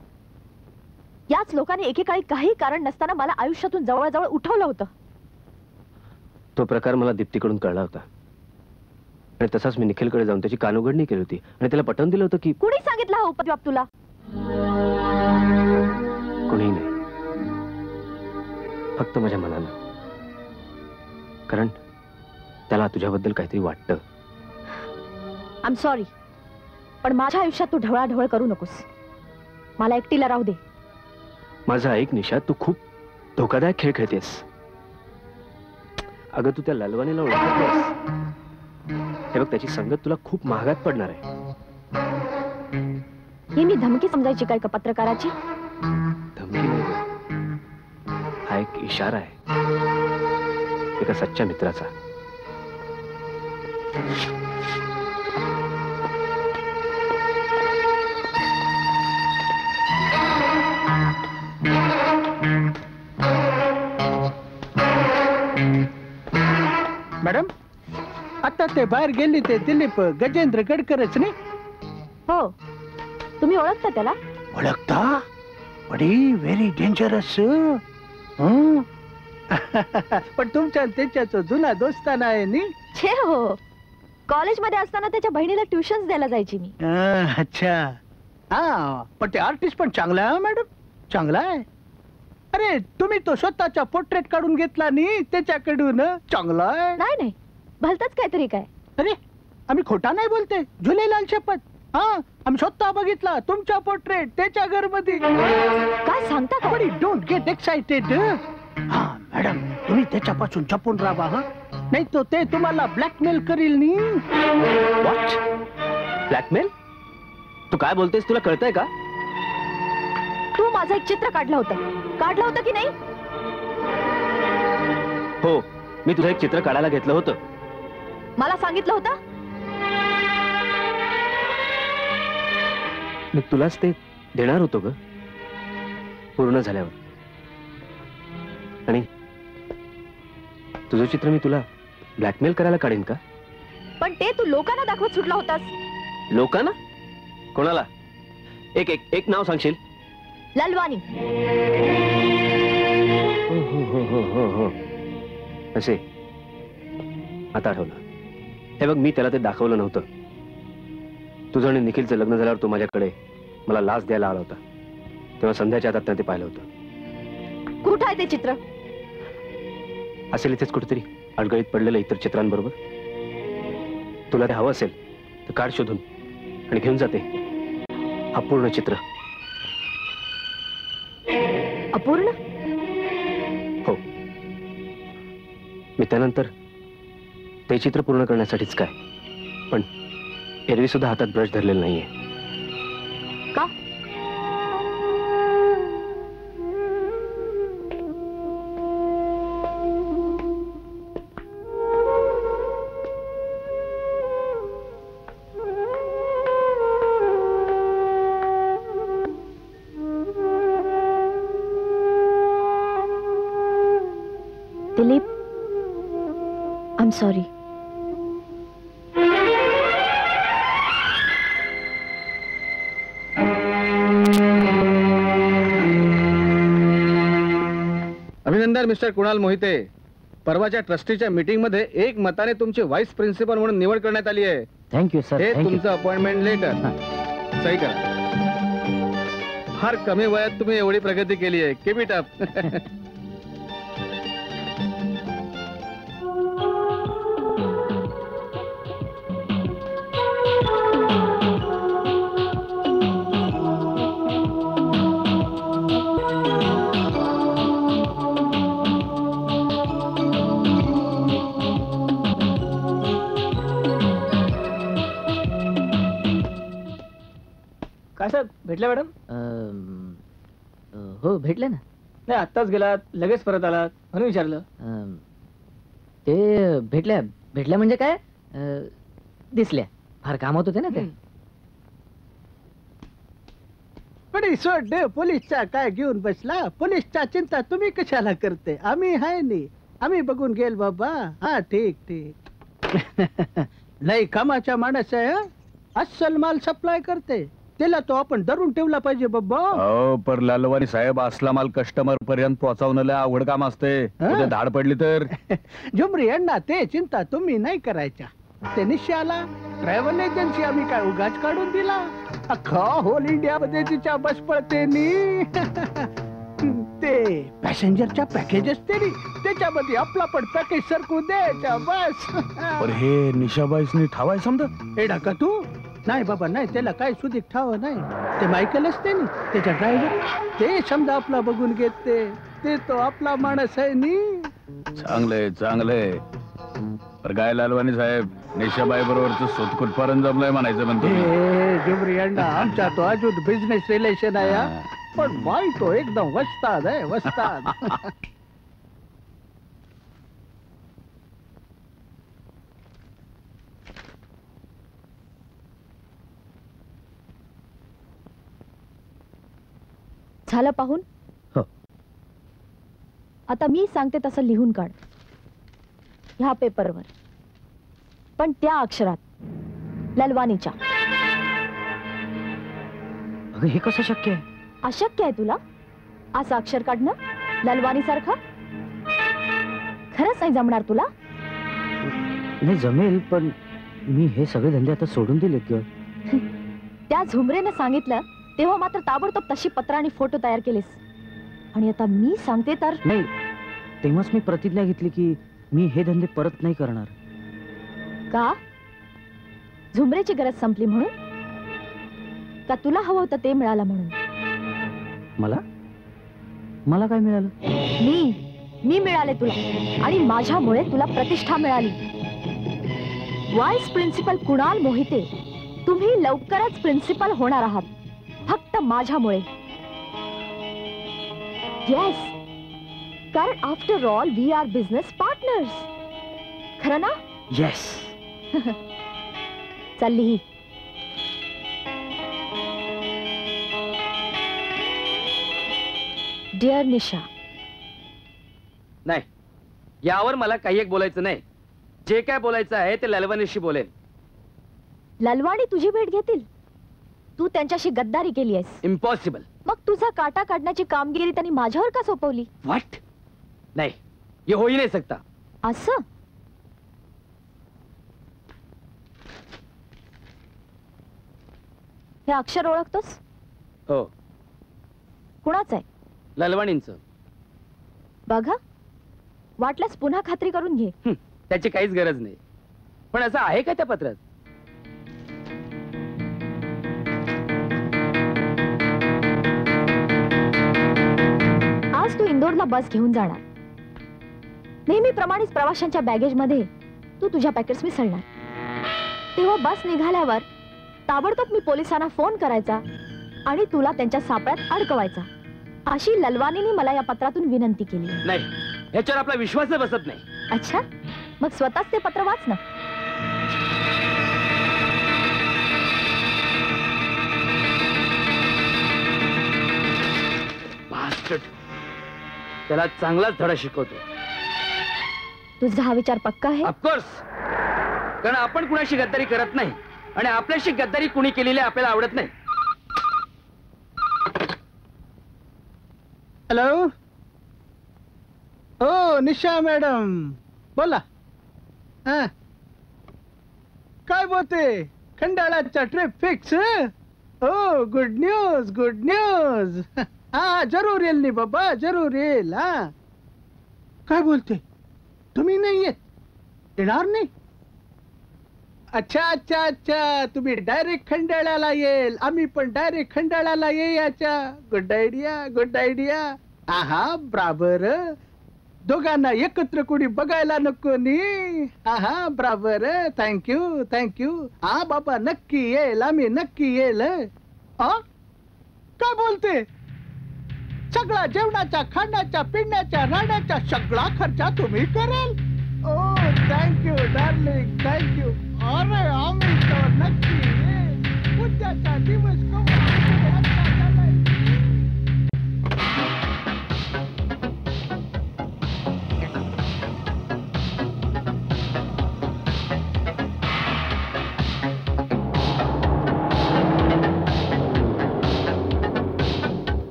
याच लोकांनी एकेकाळी काही कारण नसताना मला आयुष्यातून जवळजवळ उठवलं होतं. तो प्रकार मला दीप्तीकडून कळला होता. आणि तसाच मी निखिलकडे जाऊन त्याची कानउघडणी केली होती. आणि त्याला पटवून दिलं होतं की कुणी सांगितलं हा उपद्व्याप तुला? कुणीही नाही. फक्त माझ्या मनानं. कारण त्याला तुझ्याबद्दल काहीतरी वाटतं. आय एम सॉरी पण माझ्या आयुष्यात तू ढवळाढवळ करू नकोस. मला एकटीला राहू दे. माझं ऐक निशा तू खूप धोकादायक खेळ खेळतेस. अगं तू त्या ललवानीला ओळखतेस. हे बघ त्याची संगत तुला खूप महागात पडणार आहे. ही मी धमकी समजायची काय का पत्रकाराची? धमकी नाही. हा एक इशारा आहे. एका सच्च्या मित्राचा. मॅडम आता ते बाहेर गेले ते दिलीप गजेंद्र गडकरच नाही? हो. तुम्ही ओळखता त्याला? ओळखता? बडी व्हेरी डेंजरस पण तुमच्या आणि त्याच्यात जुना दोस्ताना आहे नी? छे हो. कॉलेजमध्ये असताना त्याच्या बहिणीला ट्युशन्स द्यायला जायची मी. अं, अच्छा. हा पण ते आर्टिस्ट पण चांगला आहे मॅडम? चांगला आहे. अरे तुम्ही तो स्वतःचा पोर्ट्रेट काढून घेतला नी त्याच्याकडून? चांगला आहे. नाही नाही. भलतच काहीतरी काय. अरे आम्ही खोटा नाही बोलते. झुलेलाल शपथ. हा आम्ही स्वतः बघितला. तुमचा पोर्ट्रेट त्याच्या घरमध्ये. काय सांगता का? बरी डोंट गेट एक्साइटेड हा मॅडम तुम्ही त्याच्यापासून जपून राहा हा. नाही तो ते तुम्हाला ब्लॅकमेल करील नी? ब्लॅकमेल तू काय बोलतेस? तुला कळतंय का? तू माझं एक चित्र काढलं होतं. काढलं होतं की नाही? हो मी तुझं एक चित्र काढायला घेतलं होतं. मला सांगितलं होतं? मी तुलाच ते देणार होतो ग. पूर्ण झाल्यावर. आणि तुझं चित्र मी तुला ब्लॅकमेल करायला काढेन का? पण ते तू लोकांना दाखवत सुटला होतास. लोकांना? कोणाला? एक एक एक नाव सांगशील? ललवानी हो हो हो हो हो हो असे. आता आठवलं. हे बघ मी त्याला ते दाखवलं नव्हतं. तुझं आणि निखिलचं लग्न झाल्यावर तो माझ्याकडे मला लाच द्यायला आला होता. तेव्हा संध्याच्या हातात त्यानं ते पाहिलं होतं. कुठं आहे ते चित्र? असेल इथेच कुठेतरी. अडगळीत पडलेलं इतर चित्रांबरोबर. तुला ते हवं असेल तर काढ शोधून आणि घेऊन जाते. हा पूर्ण चित्र. अपूर्ण? हो. मी त्यानंतर ते चित्र पूर्ण करण्यासाठीच काय. पण एरवी सुद्धा हातात ब्रश धरलेला नाहीये. का? सॉरी अभिनंदन मिस्टर कुणाल मोहिते. परवाच्या ट्रस्टीच्या मीटिंगमध्ये एक मताने तुमची व्हाईस प्रिन्सिपल म्हणून निवड करण्यात आली आहे. थँक्यू सर हे तुमचं अपॉइंटमेंट लेटर. सही करा. फार कमी वयात तुम्ही एवढी प्रगती केली आहे. केप इट अप काय साहेब भेटल्या मॅडम? हो भेटले ना. नाही आत्ताच गेलात लगेच परत आलात म्हणून विचारलं. अं, ते भेटल्या भेटल्या म्हणजे काय? अं, दिसल्या. फार कामात होते ना ते. बडी सोड पोलीसचा काय घेऊन बसला? पोलीसचा चिंता तुम्ही कशाला करते? आम्ही हाय नी. आम्ही बघून गेल बाबा. हा ठीक ठीक. लय कामाचा माणूस आहे हं? अस्सल माल सप्लाय करते. त्याला तो आपण धरून ठेवला पाहिजे बाबा. हो पर लालवानी साहेब असला माल कस्टमर पर्यंत पोहोचवणं लय अवघड काम असते. उद्या धाड पडली तर? झुमरी अण्णा ते चिंता तुम्ही नाही करायच्या. ते निश्चयाला ट्रॅव्हल एजन्सी आम्ही काय उगाच काढून दिला? अख्खा होल इंडिया मध्ये तिच्या बस पडते नी ते पॅसेंजरच्या पॅकेज असते नी त्याच्यामध्ये आपला पण पॅकेज सरकू द्यायच्या बस. पर हे निशाबाईसनी ठावाय समजा? एडा का तू? नाही बाबा नाही त्याला काय सुधीक ठाव नाही. ते मायकल असते नी त्याच्या ड्रायव्हर ते समजा आपला बघून घेते ते तो आपला माणूस आहे नी. चांगलंय चांगलंय पर काय लालवानी साहेब निशाबाई बरोबरच सोतकुट पर्यंत जमलंय म्हणायचं म्हणतो जुबरी अण्णा आमचा तो अजून बिझनेस रिलेशन आहे. पण तो एकदम वस्ताद आहे वस्ताद. झालं पाहून? हो. आता मी सांगते तसं लिहून काढ. ह्या पेपरवर. पण त्या अक्षरात. ललवानीच्या. अगं हे कसं शक्य आहे? अशक्य आहे तुला? असं अक्षर काढणं? ललवानी सारखं खरंच नाही जमणार तुला? नाही जमेल पण मी हे सगळे धंदे आता सोडून दिलेत ग. त्या झुमरेनं सांगितलं तेव्हा मात्र ताबडतोब तशी पत्र आणि फोटो तयार केलेस. आणि आता मी सांगते तर नाही तेव्हाच मी प्रतिज्ञा घेतली की मी हे धंदे परत नाही करणार. का? झुमरेची गरज संपली म्हणून? का तुला हवं होतं ते मिळालं म्हणून? मला? मला काय मिळालं? मी मी मिळाले तुला. आणि माझ्यामुळे तुला प्रतिष्ठा मिळाली. वाईस प्रिन्सिपल कुणाल मोहिते तुम्ही लवकरच प्रिन्सिपल होणार आहात. फक्त माझ्यामुळे. येस कारण after all we are business partners खरं ना? येस चालली डिअर निशा नाही. यावर मला काही एक बोलायचं नाही. जे काय बोलायचं आहे ते ललवानीशी बोलेन. ललवाणी तुझी भेट घेतील. तू त्यांच्याशी गद्दारी केली आहेस. इम्पॉसिबल मग तुझा काटा काढण्याची कामगिरी त्यांनी माझ्यावर का सोपवली? वाट नाही हे होई नाही सकता. असं? हे अक्षर ओळखतोस? हो. कुणाच आहे? ललवाणींचं. बघा. वाटल्यास पुन्हा खात्री करून घे. त्याची काहीच गरज नाही. पण असं आहे का त्या पत्रात? आज तू इंदोरला बस घेऊन जाणार. नेहमीप्रमाणेच प्रवाशांच्या बॅगेजमध्ये तू तुझ्या पॅकेट्स मिसळणार. तेव्हा बस निघाल्यावर ताबडतोब मी पोलिसांना फोन करायचा आणि तुला त्यांच्या सापळ्यात अडकवायचा. अशी ललवानीने मला या पत्रातून विनंती केली. नाही ह्याच्यावर आपला विश्वास बसत नाही. अच्छा मग स्वतःच ते पत्र वाच ना. Bastard. त्याला चांगलाच धडा शिकवतो. तुझा हा विचार पक्का आहे? ऑफकोर्स कारण आपण कुणाशी गद्दारी करत नाही आणि आपल्याशी गद्दारी कुणी केलेली आपल्याला आवडत नाही. हॅलो हो निशा मॅडम. बोला. हा. काय बोलते? खंडाळाचा ट्रिप फिक्स हो गुड न्यूज गुड न्यूज हा जरूर येईल नी बाबा जरूर येईल हा काय बोलते? तुम्ही नाही येत. येणार नाही? अच्छा अच्छा अच्छा तुम्ही डायरेक्ट खंडाळ्याला येईल. आम्ही पण डायरेक्ट खंडाळ्याला येयाच्या गुड आयडिया गुड आयडिया आहा ब्राबर दोघांना एकत्र कोणी बघायला नको नी. आहा ब्राबर थँक्यू थँक्यू हा बाबा नक्की येईल. आम्ही नक्की येईल. काय बोलते? सगळा जेवणाच्या खाण्याच्या पिण्याच्या राहण्याच्या सगळा खर्चा तुम्ही कराल. ओ थँक्यू डार्लिंग थँक्यू अरे आम्ही तर नक्की उद्याचा दिवस कमी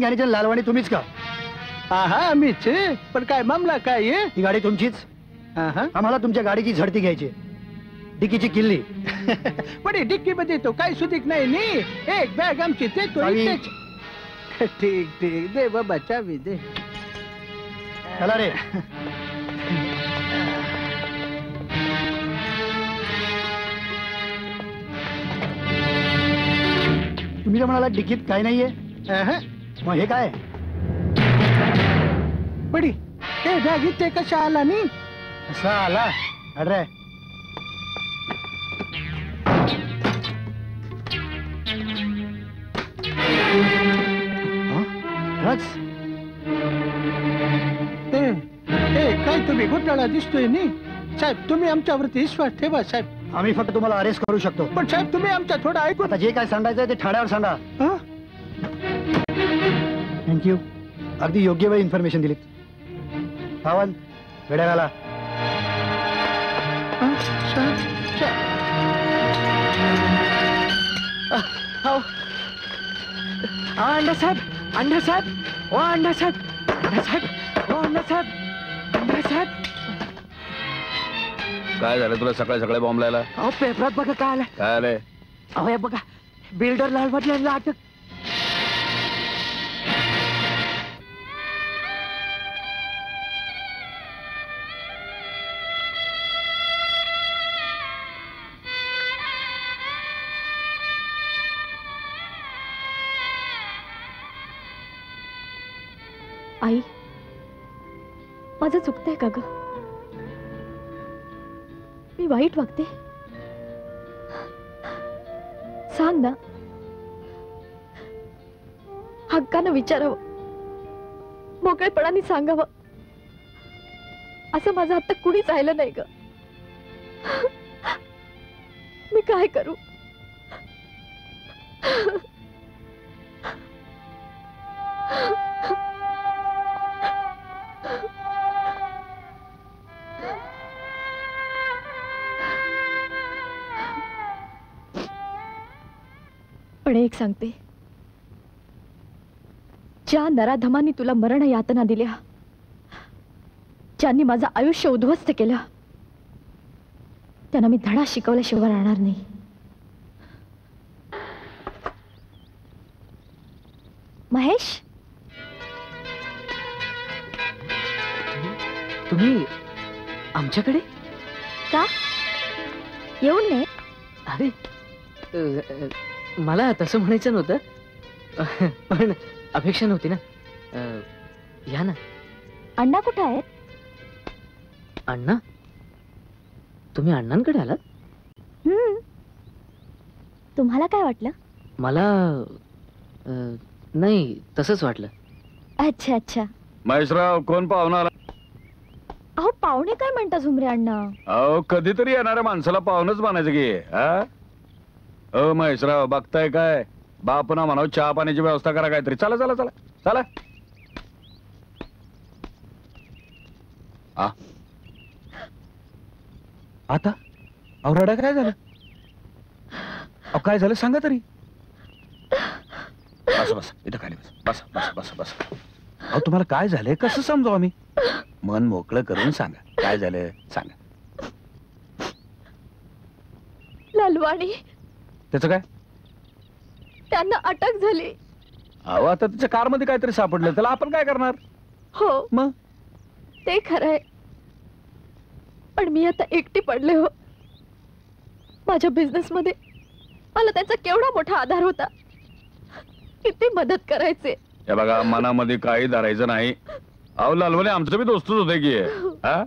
धुनीचंद ज्ञानीचंद लालवाणी तुम्हीच का आहा मीच. पण काय मामला काय ही गाडी तुमचीच. आम्हाला तुमच्या गाडीची झडती घ्यायची. डिकीची किल्ली पण हे डिक्की मध्ये तो काही सुधीक नाही नी एक बॅग आमची ते. ठीक ठीक दे बाबा चावी दे चला रे तुम्ही म्हणाला डिकीत काय नाहीये. मग हे काय? बडी हे बॅग इथे कशा आला नी असा आला? अरे. ए, काय तुम्ही घोटाळा दिसतोय नी? साहेब तुम्ही आमच्यावरती विश्वास ठेवा साहेब. आम्ही फक्त तुम्हाला अरेस्ट करू शकतो. पण साहेब तुम्ही आमच्या थोडं ऐकून आता जे काय सांगायचं ते ठाण्यावर सांगा. हा? थँक्यू अगदी योग्य वेळ इन्फॉर्मेशन दिलीत. सावंत वेड्याला हा? अंडा साहेब अंडा साहेब ओ अंडा साहेब अंडा साहेब ओ अंडा साहेब अंडा साहेब. काय झालं तुला सकाळी सकाळी बॉम्ब लायला? अहो पेपरात बघा काय आलं. काय आलंय? अहो हे बघा बिल्डर लालवाटी यांना अटक माझं चुकतंय का ग? मी वाईट वागते? सांग ना. हक्कानं विचारावं. मोकळेपणाने सांगावं. असं माझं आता कुणीच राहिलं नाही ग. मी काय करू? एक सांगते. ज्या नराधमांनी तुला मरण यातना दिल्या ज्यांनी माझं आयुष्य उद्ध्वस्त केलं त्यांना मी धडा शिकवल्याशिवाय राहणार नाही. महेश? तुम्ही आमच्याकडे? का? येऊन नाही अरे मला तसं म्हणायचं नव्हतं. पण अपेक्षा नव्हती ना. अ, या ना. अण्णा कुठे आहेत? अण्णा? तुम्ही अण्णांकडे आलात? हम्म. तुम्हाला काय वाटलं? मला अ, नाही तसंच वाटलं. अच्छा अच्छा. महेशराव कोण पाहुणा आला? अहो पाहुणे काय म्हणता झुमरे अण्णा? अहो कधीतरी येणाऱ्या माणसाला पाहुणच म्हणायचं की हा? अ महेशराव बघताय काय? बाप ना म्हणाव चहा पाण्याची व्यवस्था करा काहीतरी. चला चला चला. चला. आ? आता? औराडा काय झालं? अहो काय झालं सांगा तरी. बस बस. इथं खाली बस. बस बस बस बस. अहो तुम्हाला काय झालंय? कसं समजावं आम्ही? मन मोकळं करून सांगा. काय झालं? सांगा. लालवाणी त्याचं काय? त्यांना अटक झाली. अहो आता त्याच्या कारमध्ये काहीतरी सापडलं. त्याला आपण काय करणार? हो. मग? ते खरंय पण मी आता एकटी पडले हो. माझ्या बिझनेस मध्ये मला त्यांचा केवढा मोठा आधार होता. किती मदत करायचे. हे बघा मनामध्ये काही धरायचं नाही. अहो लालवणे आमचं बी दोस्तच होते की. हा?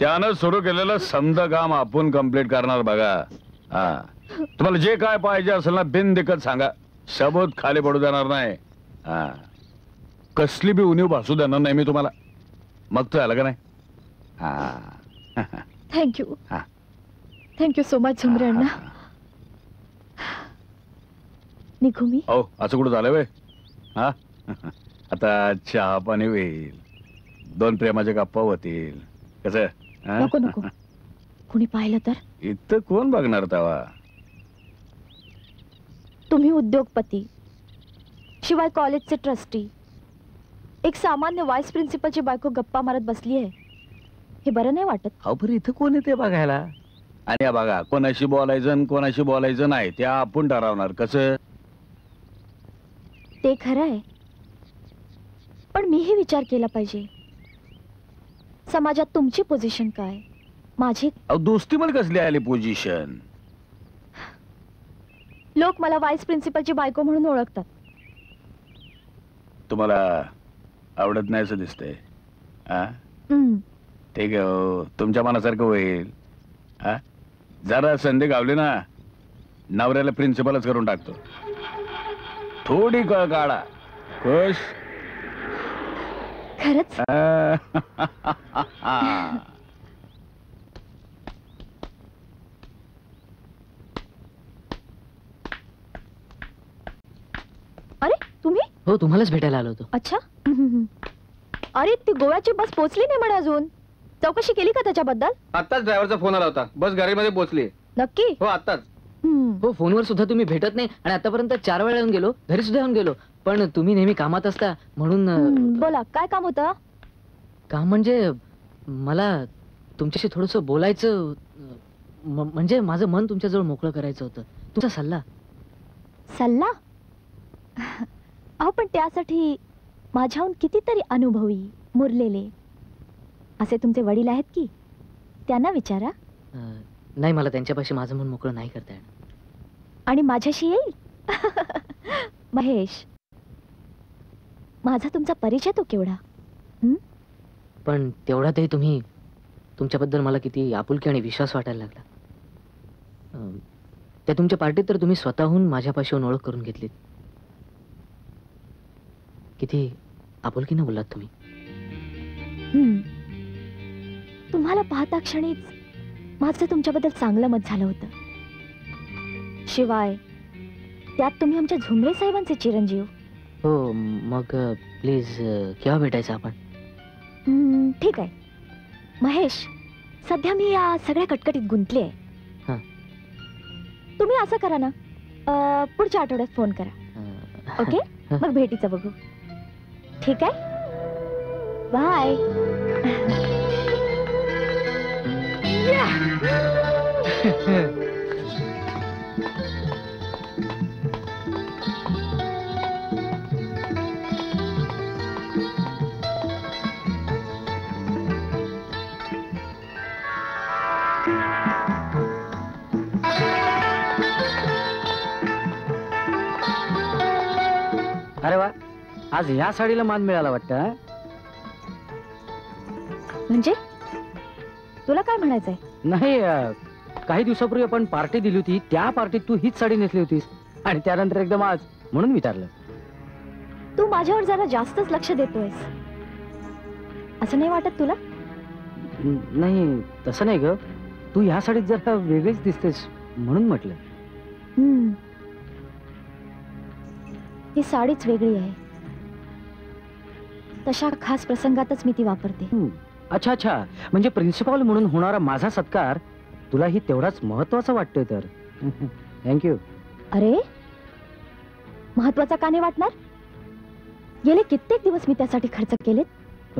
त्यानं सुरू केलेलं समद काम आपण कंप्लीट करणार बघा. हा. तुम्हाला जे काय पाहिजे असेल ना बिनदिकत सांगा. सबूत खाली पडू देणार नाही. हा. कसली बी उणीव भासू देणार नाही मी तुम्हाला. मग तर आलं का नाही? हा. थँक्यू हा. Thank you so much Jhumre Anna. निघू मी? हो असं कुठं झालं वे हा? आता चहा पाणी होईल. दोन प्रेमाच्या गप्पा होतील. कसं? हा? नको नको. कुणी पाहिलं तर? इथं कोण बघणार तवा? तुम्ही उद्योगपती शिवाय कॉलेजचे ट्रस्टी. एक सामान्य व्हाईस प्रिन्सिपलची बायको गप्पा मारत बसली आहे. हे बरं नाही वाटत. अहो बरं इथं कोण येते बघायला? आणि या बघा कोणाशी बोलायचं आणि कोणाशी बोलायचं नाही ते आपण ठरवणार. कसं? ते खरं आहे. पण मीही विचार केला पाहिजे. समाजात तुमची पोझिशन काय? माझी अहो दोस्ती मला कसली आली पोझिशन? लोक मला व्हाईस प्रिन्सिपलची बायको म्हणून ओळखतात. तुम्हाला आवडत नाही असं दिसतंय. हा हम्म, ठीक आहे हो तुमच्या मनासारखं होईल. हा जरा संधी गावली ना नवऱ्याला प्रिन्सिपलच करून टाकतो. थोडी कळ. काढा खुश. खरंच हा. अरे तुम्ही हो तुम्हालाच भेटायला आलो होतो. अच्छा. अरे ती गोव्याची बस पोचली नाही म्हणे अजून. चौकशी केली का त्याच्याबद्दल? आत्ताच ड्रायव्हरचा फोन आला होता. बस गाडीमध्ये पोहोचली. नक्की? हो हम्म. हो फोनवर सुद्धा तुम्ही भेटत नाही आणि आतापर्यंत चार वेळा येऊन गेलो घरी सुद्धा येऊन गेलो. पण तुम्ही नेहमी कामात असता म्हणून बोला काय काम होतं? काम म्हणजे मला तुमच्याशी थोडस बोलायचं म्हणजे माझं मन तुमच्याजवळ मोकळं करायचं होतं. तुमचा सल्ला. सल्ला? अहो पण त्यासाठी माझ्याहून कितीतरी अनुभवी मुरलेले असे तुमचे वडील आहेत की? त्यांना विचारा. नाही मला त्यांच्यापाशी माझं मन मोकळं नाही करता येणार. आणि माझ्याशी येईल? महेश माझा तुमचा परिचय तो केवढा? पण तेवढ्यातही तुम्ही तुमच्याबद्दल मला किती आपुलकी आणि विश्वास वाटायला लागला. अं, त्या तुमच्या पार्टीत तर तुम्ही स्वतःहून माझ्यापाशी येऊन ओळख करून घेतलीत. किती आपुलकीनं बोललात तुम्ही? हम्म. तुम्हाला पाहता क्षणीच माझं तुमच्याबद्दल चांगलं मत झालं होतं. शिवाय त्यात तुम्ही आमच्या झुमरे साहेबांचे चिरंजीव. हो मग प्लीज केव्हा भेटायचं आपण? हम्म, ठीक आहे. महेश सध्या मी या सगळ्या कटकटीत गुंतले हा. आहे तुम्ही असं करा ना. पुढच्या आठवड्यात फोन करा. ओके? मग भेटीचं बघू. ठीक आहे? बाय अरे वा. आज ह्या साडीला मान मिळाला वाटतं? म्हणजे? तुला काय म्हणायचंय? नाही अं, काही दिवसापूर्वी आपण पार्टी दिली होती त्या पार्टीत तू हीच साडी नेसली होतीस. आणि त्यानंतर एकदम आज म्हणून विचारलं. तू माझ्यावर जरा जास्तच लक्ष देतोयस. असं नाही वाटत तुला? न- नाही तसं नाही ग. तू ह्या साडीत जरा वेगळीच दिसतेस म्हणून म्हटलं. हम्म. ही साडीच वेगळी आहे. तशा खास प्रसंगातच मी ती वापरते. अच्छा अच्छा. म्हणजे प्रिन्सिपॉल म्हणून होणारा माझा सत्कार तुलाही तेवढाच महत्त्वाचा वाटतोय तर. थँक्यू अरे महत्त्वाचा का नाही वाटणार? गेले कित्येक दिवस मी त्यासाठी खर्च केलेत.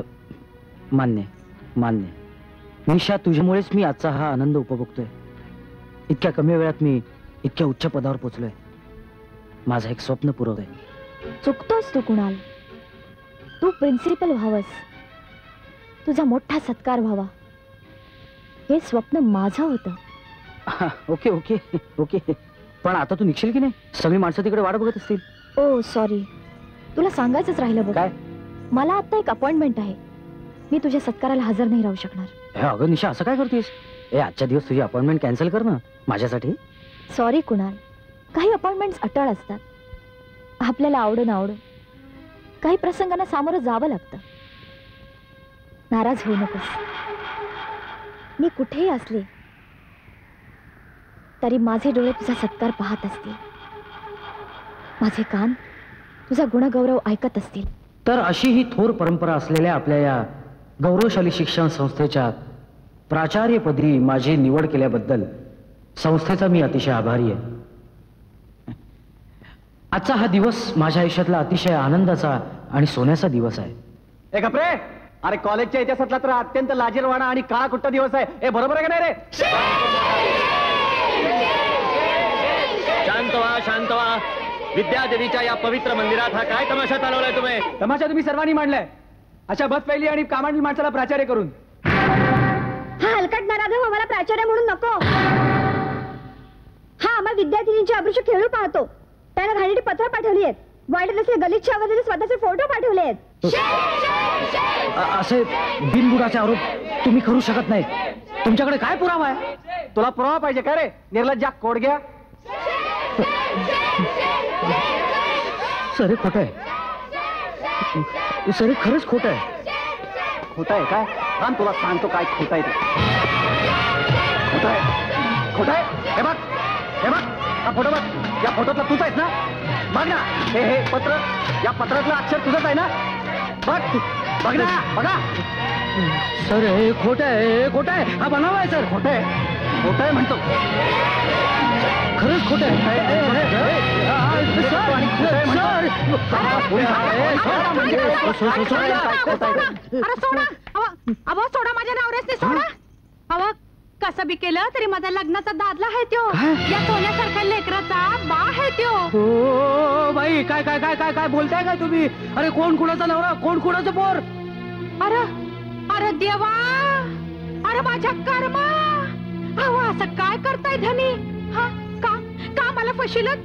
मान्य मान्य. निशा तुझ्यामुळेच मी आजचा हा आनंद उपभोगतोय. इतक्या कमी वेळात मी इतक्या उच्च पदावर पोचलोय. माझं एक स्वप्न पुरवत आहे चुकतोस तू कुणाल. तू प्रिन्सिपल व्हावस. तुझा मोठा सत्कार व्हावा. हे स्वप्न माझं होतं. Okay okay okay. पण आता तू निघशील की नाही? सगळी माणसं तिकडे वाट बघत असतील. Oh sorry. तुला सांगायचंच राहिलं बघ. काय? मला आता एक अपॉइंटमेंट आहे. मी तुझ्या सत्काराला हजर नाही राहू शकणार. अगं निशा असं काय करतेस? ए आजच्या दिवस तुझी अपॉइंटमेंट कॅन्सल कर ना माझ्यासाठी. सॉरी कुणाल. काही अपॉइंटमेंट्स अटळ असतात. आपल्याला आवडून आवडून. काही प्रसंगांना सामोरं जावं लागतं. नाराज होऊ नकोस. मी कुठेही असले तरी माझे डोळे तुझा सत्कार पाहत असतील. माझे कान तुझा गुणगौरव ऐकत असतील. तर अशी ही थोर परंपरा असलेल्या आपल्या या गौरवशाली शिक्षण संस्थेच्या प्राचार्यपदी माझी निवड केल्याबद्दल संस्थेचा मी अतिशय आभारी आहे. आजचा हा दिवस माझ्या आयुष्यातला अतिशय आनंदाचा आणि सोन्याचा दिवस आहे. ए कपरे अरे कॉलेजच्या इतिहासातला तर अत्यंत लाजीरवाणा आणि काळा कुट्ट दिवस आहे. हे बरोबर आहे का नाही रे? शांत व्हा शांत व्हा विद्यादेवीच्या या पवित्र मंदिरात हा काय तमाशा चालवलाय तुम्ही? तमाशा तुम्ही सर्वांनी मांडलाय. अशा बस पहिली आणि कामांडील माणसाला प्राचार्य करून. हा हलकट नराधम आम्हाला प्राचार्य म्हणून नको. हा आम्हा विद्यार्थिनींची अभ्रुष खेळू पाहतो. त्यानं घाणेरडी पत्र पाठवली आहेत. वाईट असले गलिच्छ आवाजाने स्वतःचे फोटो पाठवले आहेत अ- असे बिनबुडाचे आरोप तुम्ही करू शकत नाही. तुमच्याकडे काय पुरावा आहे? तुला पुरावा पाहिजे काय रे? निर्लज्जा कोडग्या सर हे खोटं आहे. सर हे खरंच खोटं आहे. खोट आहे काय? थांब तुला सांगतो काय खोट आहे ते. खोट आहे. खोट आहे. हे बघ. हे बघ. हा फोटो बघ. या फोटोतला तूच आहेस ना? बघ ना हे हे पत्र या पत्रातलं अक्षर तुझंच आहे ना बघ बघ ना बघा सर हे खोटं आहे हे खोटं आहे हा बनावा आहे सर खोटं आहे खोटं आहे म्हणतो खरंच खोटं आहे हे, हे, हे, हे, हा, हा, हे, सोडा म्हणजे. माझ्या नवऱ्यासने सोडा अव कसं बी केलं तरी माझा लग्नाचा दादला आहे त्यो. या सोन्यासारख्या लेकराचा बा आहे त्यो. हो बाई काय काय काय काय काय बोलताय काय तुम्ही? अरे कोण कुणाचा नवरा कोण कुणाचं पोर? अरे अरे देवा अरे माझ्या कर्मा. अहो असं काय करताय धनी? हा का का मला फशिलत?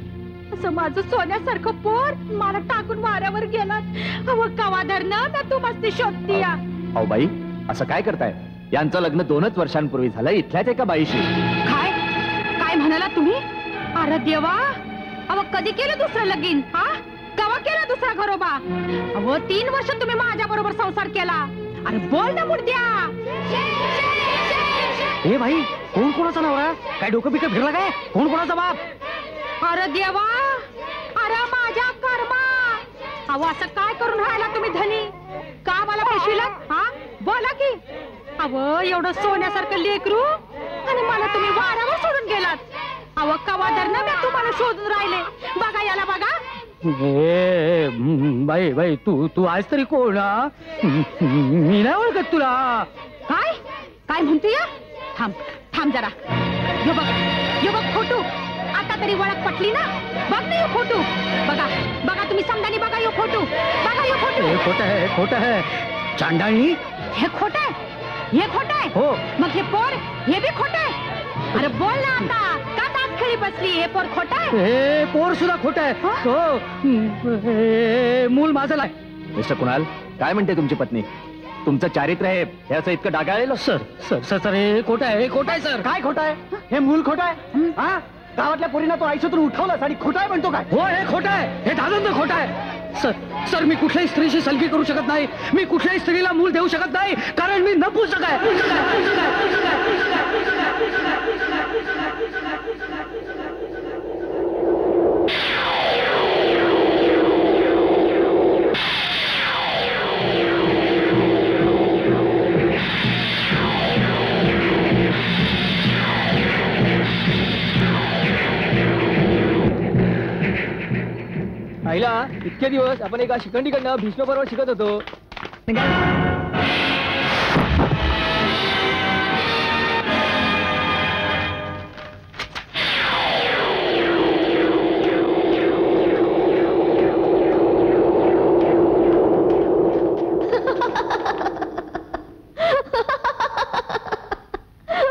असं माझं सोन्यासारखं पोर मला टाकून वाऱ्यावर गेलात अव कवा धरणं ना तू मस्ती शोधतीया? अहो बाई असं काय करताय? यांचं लग्न दोनच वर्षांपूर्वी झालं. इथल्याच एका बाईशी. काय? काय म्हणाला तुम्ही? अरे देवा! अव कधी केलं दुसरं लगीन? हा? कवा केलं दुसरा घरोबा? अव तीन वर्ष तुम्ही माझ्या बरोबर संसार केला. अरे बोल ना मुर्द्या! ए भाई कोण कोणाचा नवरा? काय डोकं बिकं फिरला काय? कोण कोणाचा बाप? अरे देवा! अरे माझ्या कर्मा! अहो असं काय करून राहिला तुम्ही धनी? का मला फसविला हा? बोला की. अहो एवढं सोन्यासारखं लेकरू? आणि मला तुम्ही वाऱ्यावर सोडून गेलात. अहो कवा धरणं मी तुम्हाला शोधून राहिले? बघा याला बघा. ए बाई बाई तू तू आहेस तरी कोण हा? मी नाही ओळखत तुला. काय? काय म्हणते या थांब थांब जरा. यो बघ यो बघ फोटो आता तरी ओळख पटली ना? बघ ना यो फोटो बघा बघा तुम्ही समजानी बघा यो फोटो बघा यो फोटो हे खोट आहे खोट आहे. चांडाळी हे खोट आहे. हे खोट आहे हो। मग हे पोर हे बी खोट आहे अरे बोल ना आता का दात खेळी बसली हे? पोर खोट आहे हे पोर सुद्धा खोट आहे हो। हे मूल माझं नाही. मिस्टर कुणाल काय म्हणते तुमची पत्नी? तुमचं चारित्र्य हे हे असं इतकं डागाळलेलं? सर सर सर सर हे खोट आहे हे खोट आहे सर. काय खोट आहे? हे मूल खोट आहे? हा? गावातल्या पोरींना तो आयुष्यातून उठवलास आणि खोटाय म्हणतो काय? हो हे खोट आहे हे दादंत खोट आहे सर सर मी कुठल्याही स्त्रीशी सलगी करू शकत नाही. मी कुठल्याही स्त्रीला मूल देऊ शकत नाही कारण मी नपुसक आहे. आईला इतके दिवस आपण एका शिखंडीकडनं भीष्म पर्व शिकत होतो.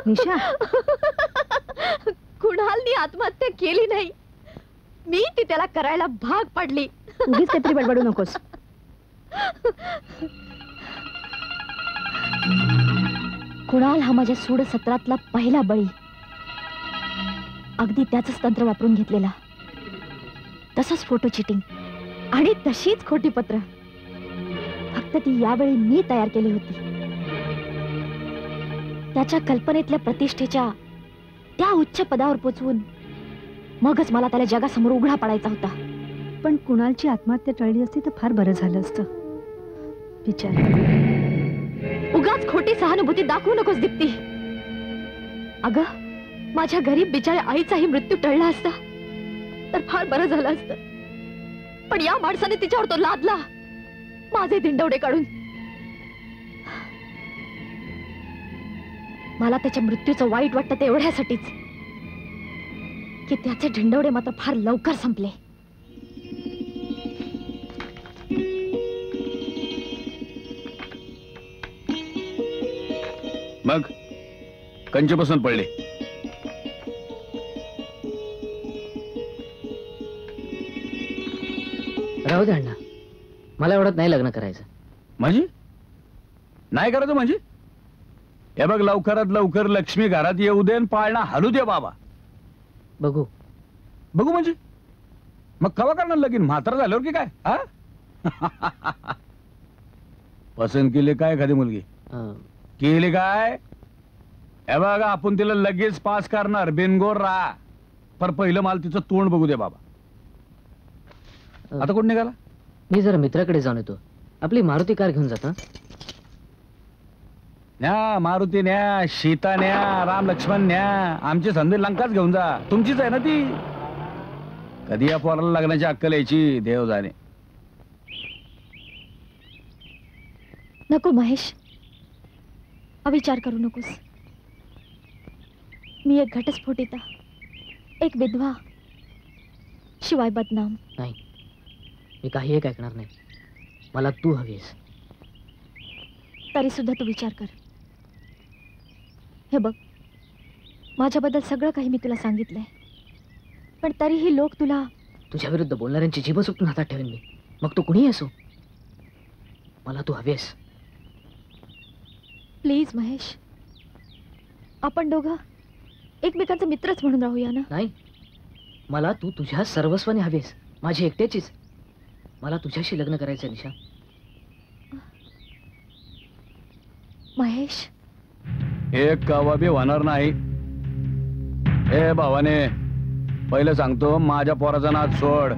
निशा. कुणालनी आत्महत्या केली नाही? मी ती त्याला करायला भाग पडली. उगीच काहीतरी बडबडू नकोस. कुणाल हा माझ्या सूड सत्रातला पहिला बळी. अगदी त्याच तंत्र वापरून घेतलेला. तसंच फोटो चिटिंग आणि तशीच खोटी पत्र. फक्त ती यावेळी मी तयार केली होती. त्याच्या कल्पनेतल्या प्रतिष्ठेच्या त्या उच्च पदावर पोचवून मगच मला त्याला जगासमोर उघडा पडायचा होता. पण कुणालची आत्महत्या टळली असती तर फार बरं झालं असतं. विचार. उगाच खोटी सहानुभूती दाखवू नकोस दीप्ती. अग माझ्या गरीब बिचाऱ्या आईचाही मृत्यू टळला असता. तर फार बरं झालं असतं. पण या माणसाने तिच्यावर तो लादला. माझे दिंडवडे काढून. मला त्याच्या मृत्यूचं वाईट वाटतं ते एवढ्यासाठीच. की त्याचे ढिंडवडे मात्र फार लवकर संपले. मग कंचे पसंत पडले राहू दे अण्णा. मला एवढं नाही लग्न करायचं. म्हणजे? नाही करायचं म्हणजे? हे बघ लवकरात लवकर लक्ष्मी घरात येऊ दे आणि पाळणा हलू दे बाबा. बघू. बघू म्हणजे? मग कवा करणार लगीन? म्हातारा झाल्यावर की काय? हा? पसंत केली काय एखादी मुलगी? केली काय? हे बघा आपण तिला लगेच पास करणार. बिनगोर राहा. पर पहिलं मला तिचं तोंड बघू दे बाबा. आता कोण निघाला? मी जरा मित्राकडे जाऊन येतो. आपली मारुती कार घेऊन जाता न्या मारुती न्या सीता न्या राम लक्ष्मण न्या. आमची संधी लंकाच घेऊन जा. तुमचीच आहे ना ती? कधी या पोराला लग्नाची अक्कल यायची? देव जाणे. नको महेश. अविचार करू नकोस. मी एक घटस्फोटिता एक विधवा. शिवाय बदनाम. नाही. मी काही एक ऐकणार नाही. मला तू हवीस. तरी सुद्धा तू विचार कर. हे बघ. माझ्याबद्दल सगळं काही मी तुला सांगितलंय. पण तरीही लोक तुला तुझ्या विरुद्ध बोलणाऱ्यांची जीभ सुटून हातात ठेवेन मी. मग तू कुणीही असो. मला तू हवेस प्लीज महेश. आपण दोघं एकमेकांचे मित्रच म्हणून राहूया ना? नाही. मला तू तुझ्या सर्वस्वाने हवेस माझी एकट्याचीच. मला तुझ्याशी लग्न करायचं निशा. महेश. एक कावा बी होणार नाही. ए भावाने पहिलं सांगतो माझ्या पोराचा नाच सोड.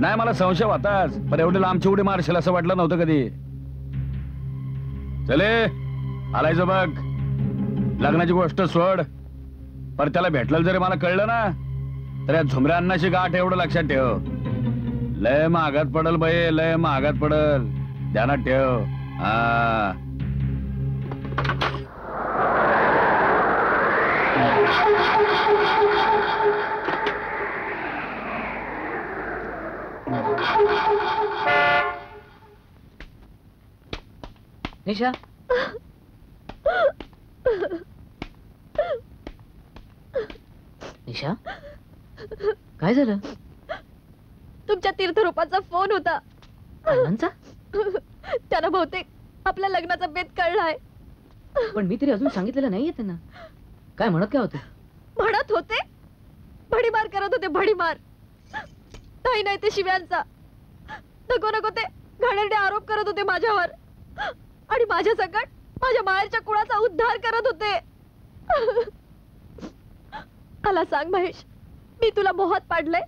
नाही मला संशय होताच पण एवढी लांबची उडी मारशील असं वाटलं नव्हतं कधी. चले आलायचं बघ. लग्नाची गोष्ट सोड. पर त्याला भेटलं जरी मला कळलं ना तर या झुमऱ्या अन्नाची गाठ एवढं लक्षात ठेव. लय महागात पडल बाई लय महागात पडल. ध्यानात ठेव. हा. निशा? निशा? काय झालं? तुमच्या तीर्थरूपाचा फोन होता. त्यांना बहुतेक आपल्या लग्नाचा बेत कळलाय पण मी तरी अजून सांगितलेलं नाहीये त्यांना. काय म्हणत काय होते? म्हणत होते? भडीमार करत होते भडीमार. नाही नाही ते शिव्यांचा. नको नको ते. घाणेरडे आरोप करत होते माझ्यावर. आणि माझ्या सकट माझ्या माहेरच्या कुळाचा उद्धार करत होते. मला सांग महेश मी तुला मोहात पाडलंय?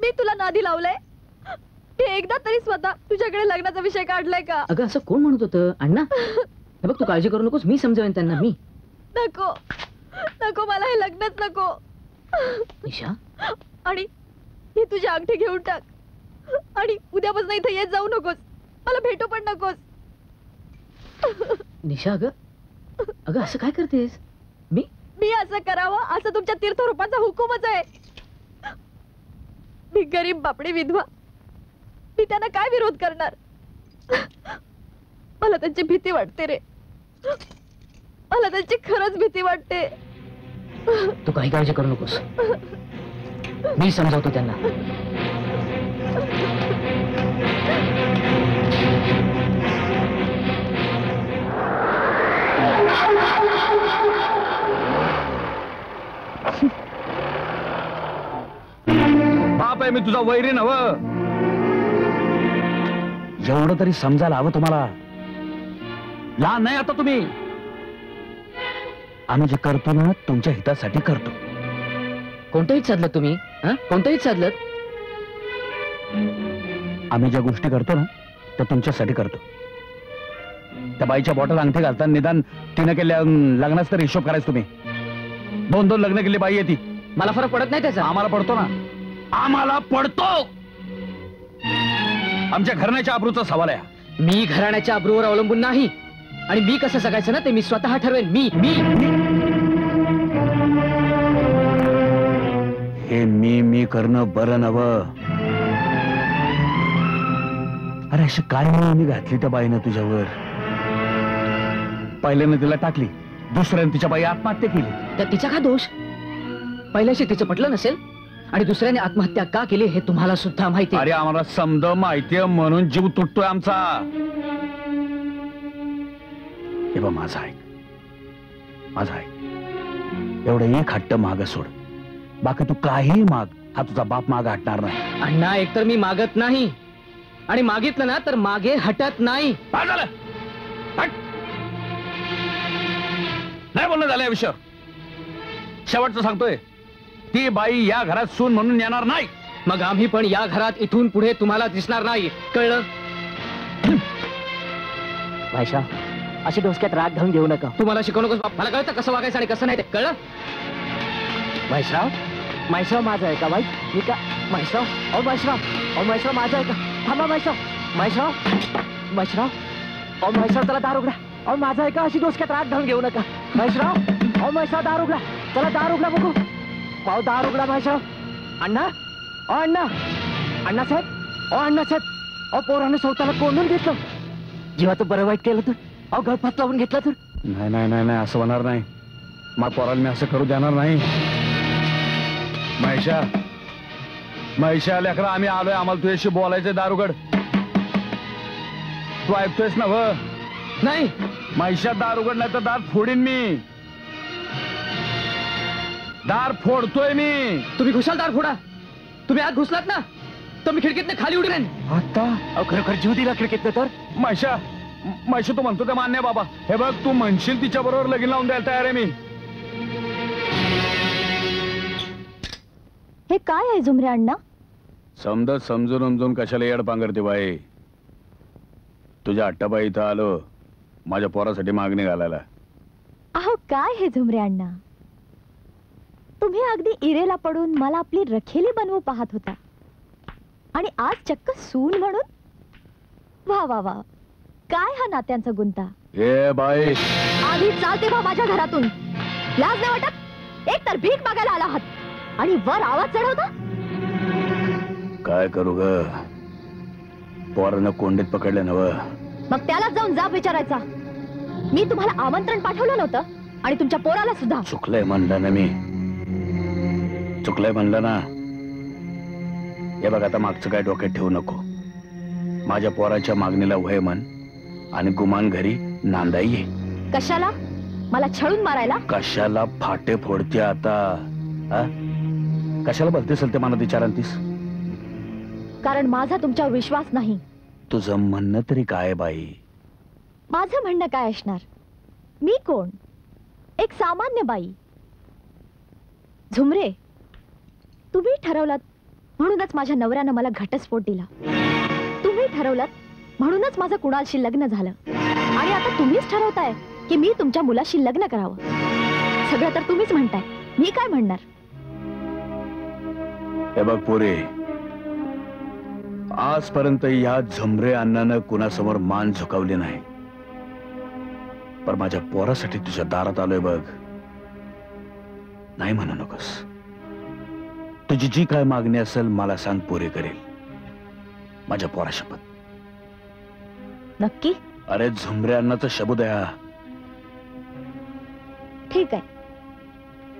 मी तुला नादी लावलंय? मी एकदा तरी स्वतः तुझ्याकडे लग्नाचा विषय काढलाय का? अगं असं कोण म्हणत होतं? अण्णा बघ तू काळजी करू नकोस. मी समजावेन त्यांना मी. नको. नको मला हे लग्नच नको. निशा? आणि ही तुझी अंगठी घेऊन टाक. आणि उद्यापासून इथे येत जाऊ नकोस. मला भेटू पण नकोस. निशा अगं? अगं असं काय करतेस? मी? मी असं करावं असं तुमच्या तीर्थरूपाचा हुकूमच आहे. मी गरीब बापडी विधवा. मी त्यांना काय विरोध करणार? मला त्यांची भीती वाटते रे. मला त्यांची खरंच भीती वाटते. तू काही काळजी करू नकोस. मी समजावतो त्यांना. बाप आहे मी तुझा वैरी नव. एवढं तरी समजायला हवं तुम्हाला. लहान नाही आता तुम्ही. आम्ही जे करतो ना तुमच्या हितासाठी करतो. कोणतंही साधलं तुम्ही हं? कोणतंही साधलं आम्ही ज्या गोष्टी करतो ना त्या तुमच्यासाठी करतो. त्या बाईच्या बॉटल अंगठी घालताना निदान तिनं केल्या लग्नाचा तर हिशोब करायचं तुम्ही. दोन दोन लग्न केली बाई आहे ती. मला फरक पडत नाही त्याचा. आम्हाला पडतो ना. आम्हाला पडतो! आमच्या घराण्याच्या आबरूचा सवाल आहे. मी घराण्याच्या अब्रूवर अवलंबून नाही. आणि मी कसं सगायचं ना ते मी स्वतः ठरवेन. मी मी. हे मी मी करणं बरं नव अरे अशी काय मी घातली त्या बाईनं तुझ्यावर. पहिल्यानं तिला टाकली दुसऱ्यानं तिच्या बाई आत्महत्या केली. तर तिचा का दोष? पहिल्याशी तिचं पटलं नसेल? आणि दुसऱ्याने आत्महत्या का केली हे तुम्हाला सुद्धा माहिती अरे आम्हाला समज माहितीये म्हणून जीव तुटतोय आमचा. हे बघ माझा ऐक. माझा ऐक. एवढं एक हट्ट माग सोड. बाकी तू काही माग हा तुझा बाप माग हटणार नाही. अण्णा एकतर मी मागत नाही. आणि मागितलं ना तर मागे हटत नाही. झालं. हट. नाही बोलणं झालं या विषयावर. शेवटचं सांगतोय ती बाई या घरात सून म्हणून येणार नाही. मग आम्ही पण या घरात इथून पुढे तुम्हाला दिसणार नाही. कळलं? भाषा अशी डोसक्यात राग घालून घेऊ नका. तुम्हाला शिकवू नकोस मला कळतं कसं वागायचं आणि कसं नाही ते. कळलं? म्हैसराव म्हैसराव माझं आहे का बाई? मी का म्हैसराव अहो म्हैसराव अहो म्हैसराव माझं आहे का? थांबा म्हैसराव म्हैसराव म्हैसराव अहो म्हैसराव त्याला दार उघडा. अहो माझं आहे का? अशी डोसक्यात राग घालून घेऊ नका. म्हैसराव अहो म्हैसराव दार उघडा. चला दार उघडा बघू. अहो दार उघडा म्हैसराव. अण्णा अहो अण्णा. अण्णा साहेब अहो अण्णा साहेब. अहो पोराने स्वतःला कोंडून घेतलं. जीवाचं बरं वाईट केलं तर? अहो गळफात लावून घेतला तर? नाही नाही नाही नाही असं होणार नाही. मग पोराला मी असं करू देणार नाही. महेशा महिषा लेकरा आम्ही आलोय. आम्हाला तुझ्याशी बोलायचंय दारुगड. तू ऐकतोयस ना व नाही. महिषा दारुगड नाही तर दार फोडीन मी. दार फोडतोय मी. तुम्ही घुसाल दार फोडा. तुम्ही आत घुसलात ना तर मी खिडकीतनं खाली उडीन आता? खरोखर जीव दिला खिडकीतनं तर? महिषा महिषा तू म्हणतो ते मान्य बाबा. हे बघ तू म्हणशील तिच्या बरोबर लगीन लावून द्यायला तयार आहे मी. हे काय आहे झुमरे अण्णा? समजत समजून उमजून कशाला येड पांगरते बाई? तुझ्या अट्टाबाई इथं आलो माझ्या पोरासाठी मागणी घालायला. अहो काय हे झुमरे अण्णा? तुम्ही अगदी इरेला पडून मला आपली रखेली बनवू पाहत होता. आणि आज चक्क सून म्हणून? वा वा वा. काय हा नात्यांचा गुंता? ए बाई. आधी चालते बा माझ्या घरातून. लाज नाही वाटत? एक तर भीक मागायला आला आहात. आणि वर आवाज चढवता? काय करू ग? पोरानं कोंडीत पकडलं नव. मग त्यालाच जाऊन जाब विचारायचा. मी तुम्हाला आमंत्रण पाठवलं नव्हतं आणि तुमच्या पोराला सुद्धा. चुकलंय म्हणलं ना मी. चुकलंय म्हणलं ना. हे बघ आता मागचं काय डोक्यात ठेवू नको. माझ्या पोराच्या मागणीला वय म्हण. आणि गुमान घरी नांदाई ये कशाला? मला छळून मारायला? कशाला फाटे फोडते आता? आ? कशाला बोलते असेल ते मला विचारांतीस? कारण माझा तुमच्यावर विश्वास नाही. तुझं म्हणणं तरी काय बाई? माझं म्हणणं काय असणार? मी कोण? एक सामान्य बाई. झुमरे तुम्ही ठरवलात म्हणूनच माझ्या नवऱ्यानं मला घटस्फोट दिला. तुम्ही ठरवलात म्हणूनच माझं कुणालशी लग्न झालं. आणि आता तुम्हीच ठरवताय की मी तुमच्या मुलाशी लग्न करावं. सगळं तर तुम्हीच म्हणताय. मी काय म्हणणार? हे बघ पोरे आजपर्यंत या झमरे अण्णानं कुणासमोर मान झुकावली नाही. पण माझ्या पोरासाठी तुझ्या दारात आलोय बघ. नाही म्हणू नकोस. तुझी जी काय मागणी असेल मला सांग पुरे करेल. माझ्या पोरा शपथ नक्की? अरे अण्णाचा शब्द हा ठीक आहे.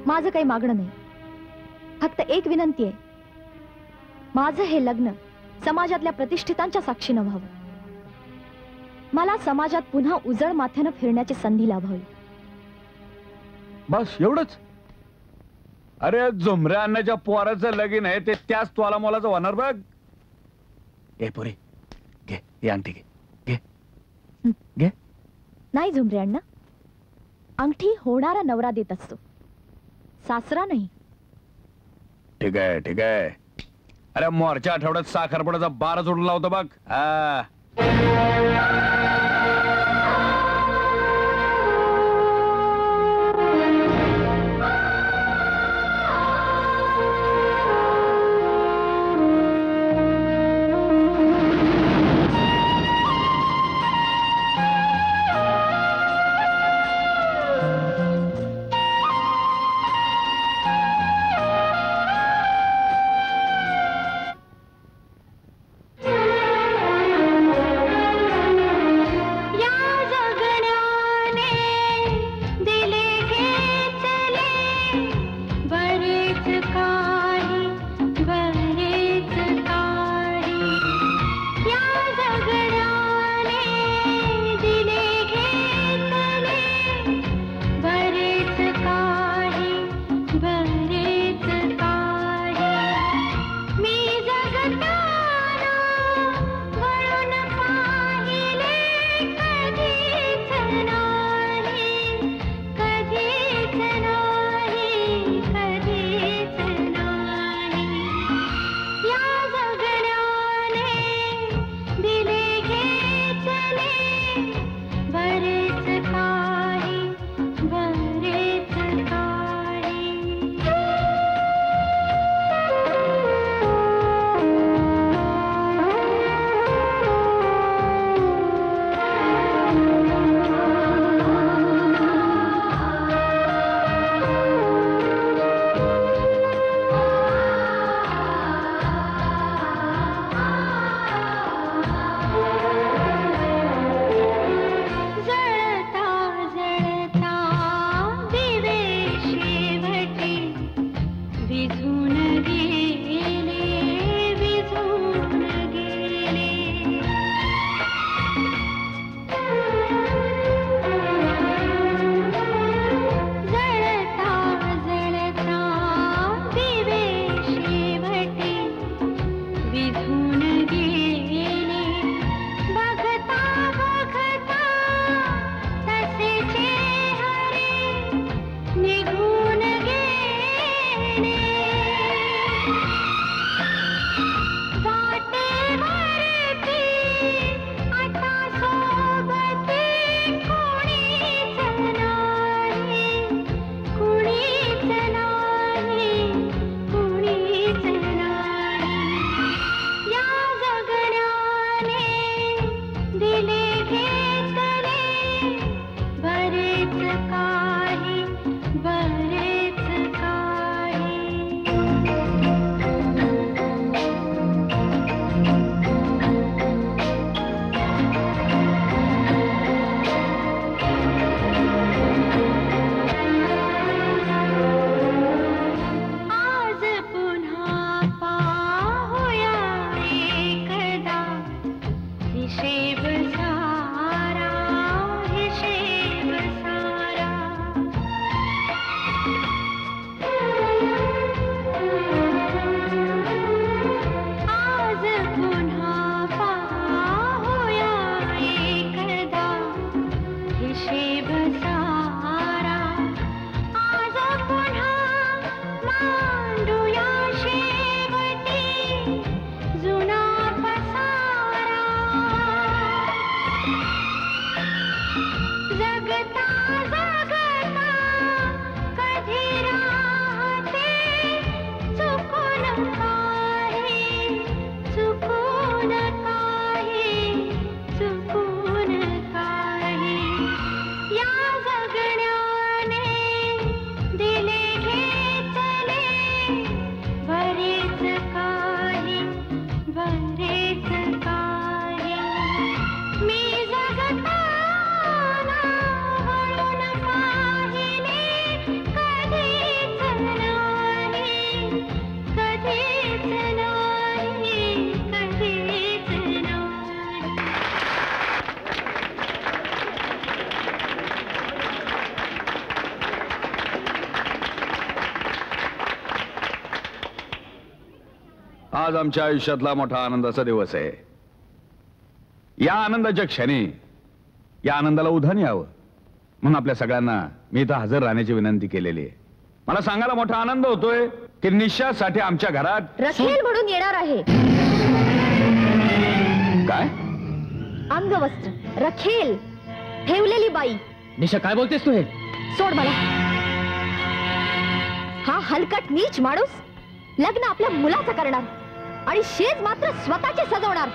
माझं काही मागणं नाही. फक्त एक विनंती आहे. माझं हे लग्न समाजातल्या प्रतिष्ठितांच्या साक्षीनं व्हावं. मला समाजात पुन्हा उजळ माथ्यानं फिरण्याची संधी लाभावी. बस एवढंच? अरे झुमऱ्या अन्नाच्या पोराचं लगीन आहे ते त्याच तोला मोलाचं होणार बघ. ए पुरे. घे ही अंगठी घे. नाही झुमरे अण्णा. अंगठी होणारा नवरा देत असतो. सासरा नाही. ठीक आहे ठीक आहे. अरे मोरच्या आठवड्यात साखरपडाचा बारा जोडून लावतो बघ. हा. आज आमच्या आयुष्यातला मोठा आनंदाचा दिवस आहे. या आनंदाच्या क्षणी या आनंदाला उधाण यावं म्हणून आपल्या सगळ्यांना मी इथं हजर राहण्याची विनंती केलेली आहे. मला सांगायला मोठा आनंद होतोय की निश्चासाठी आमच्या घरात रखेल म्हणून येणार आहे. काय? अंगवस्त्र रखेल ठेवलेली बाई. निशा काय बोलतेस तू हे? सोड मला. हा हलकट नीच माणूस लग्न आपल्या मुलाचं करणार. आणि शेज मात्र स्वतःचे सजवणार.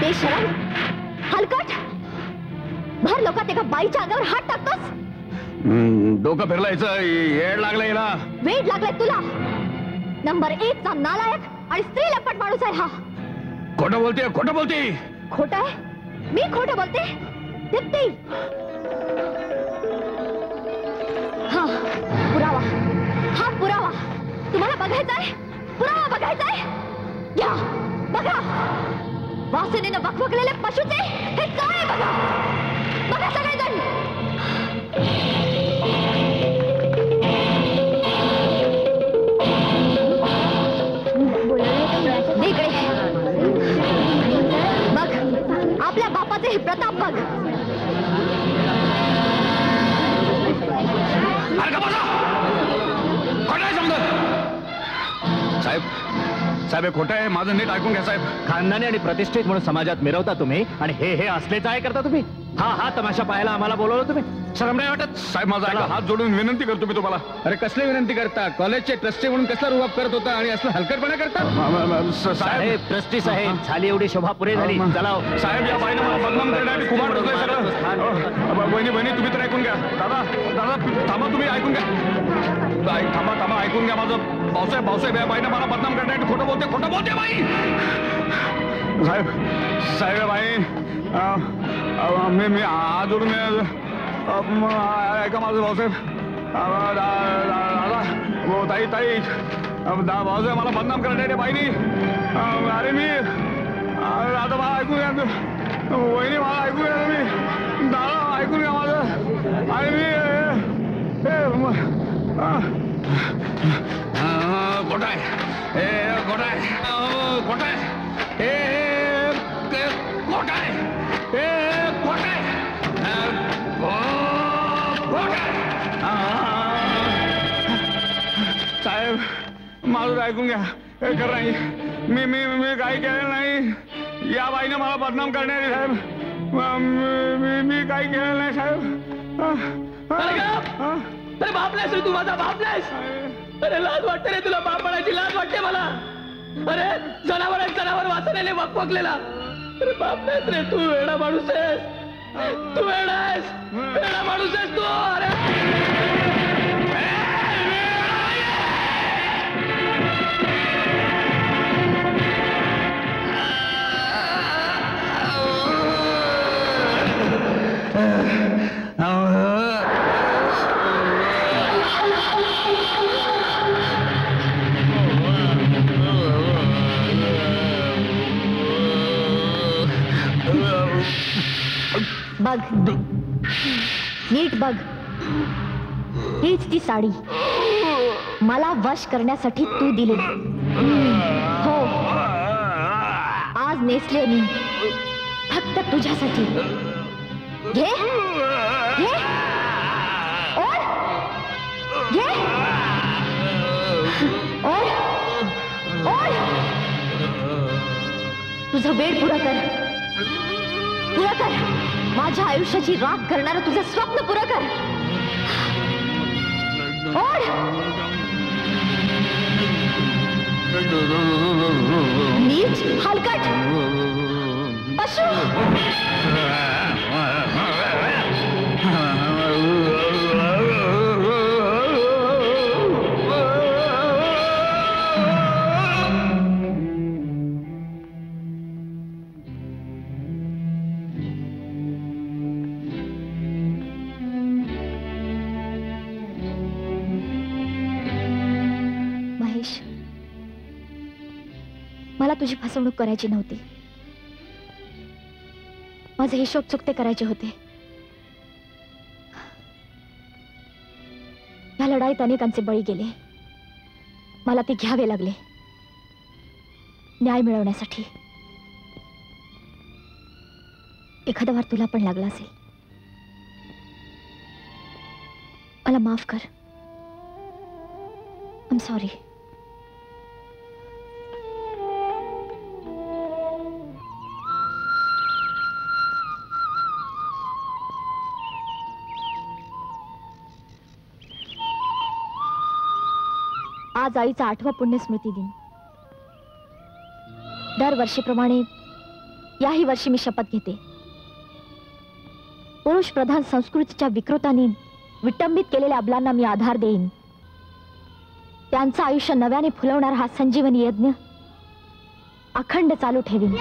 बेशरम हलकट. भर लोकात एका बाईच्या अंगावर हात टाकतोस. डोकं फिरलायचं येड लागलं याला वेळ लागलाय तुला. नंबर एक चा नालायक आणि स्त्री लपट माणूस आहे हा. खोटं बोलते खोटं बोलते. खोट आहे? मी खोट बोलते? दीप्ती. हा पुरावा. हा पुरावा. तुम्हाला बघायचा आहे? पुरावा बघायचा आहे? घ्या बघा. वासनेनं बकबकलेले पशुचे हे काय बघा? बघा सगळेजण. हे प्रताप बघ साहेब साहेब हे खोटं आहे. माझं नीट ऐकून घ्या साहेब. खानदानी आणि प्रतिष्ठित म्हणून समाजात मिरवता तुम्ही आणि हे हे असलेच आहे करता तुम्ही? हा हा तमाशा पाहायला आम्हाला बोलवलं तुम्ही. शरम नाही वाटत. साहेब माझा ऐका हात जोडून विनंती करतो मी तुम्हाला. अरे कसली विनंती करता? कॉलेजचे ट्रस्टी म्हणून कसला रुबाब करत होता आणि असलं हलकटपणा करता? साहेब. ट्रस्टी साहेब झाली एवढी शोभा पुरे झाली. चला. साहेब या बाईनं मला बदनाम करण्यासाठी खूप अडवलंय सगळं बहिणी बहिणी तुम्ही तर ऐकून घ्या. दादा दादा थांबा तुम्ही ऐकून घ्या. थांबा थांबा ऐकून घ्या माझं. भाऊसाहेब भाऊसाहेब या बाईनं मला बदनाम करण्यासाठी खोटं बोलते खोटं बोलते बाई! साहेब साहेब बाई मी मी म, ऐका माझं भाऊसाहेब दादा हो, ताई ताई। दा- भाऊसाहेब मला बदनाम करण्यासाठी बाईनी अरे मी आता मला ऐकून घ्या वहिनी मला ऐकून घ्या दादा घ्या माझं आणि मी हे- हे, म- हे हे, माझं ऐकून घ्या. हे खरं नाही. मी मी मी काही केलेलं नाही. या बाईने मला बदनाम करण्याचे साहेब. म- मी- काही केलेलं नाही साहेब. अरे बापलास रे तू माझा बापलास अरे. लाज वाटते रे तुला बाप म्हणायची लाज वाटते मला. अरे जनावर आहे जनावर वाचलेले वकवकलेला अरे बापलास रे तू वेडा माणूस आहेस. तू वेडा आहेस. वेडा माणूस आहेस तू अरे. बघ. नीट बघ. हीच ती साडी. मला वश करण्यासाठी तू दिली. हो. आज नेसले मी. फक्त तुझ्यासाठी. घे. घे. और. घे. और. और. तुझं वेळ पुरा कर. पुरा कर. माझ्या आयुष्याची राख करणारं तुझं स्वप्न पुरा कर. और. नीच हलकट. Achou! मला तुझी फसवणूक करायची नव्हती माझे हिशोब चुकते करायचे होते. या लढाईत अनेकांचे बळी गेले. मला ते घ्यावे लागले. न्याय मिळवण्यासाठी. एखादा वार तुला पण लागला असेल. मला माफ कर. आम सॉरी आज आईचा आठवा पुण्यस्मृती दिन. दरवर्षीप्रमाणे याही वर्षी मी शपथ घेते. पुरुष प्रधान संस्कृतीच्या विकृतांनी विटंबित केलेल्या अबलांना मी आधार देईन. त्यांचं आयुष्य नव्याने फुलवणारा हा संजीवनी यज्ञ अखंड चालू ठेवीन.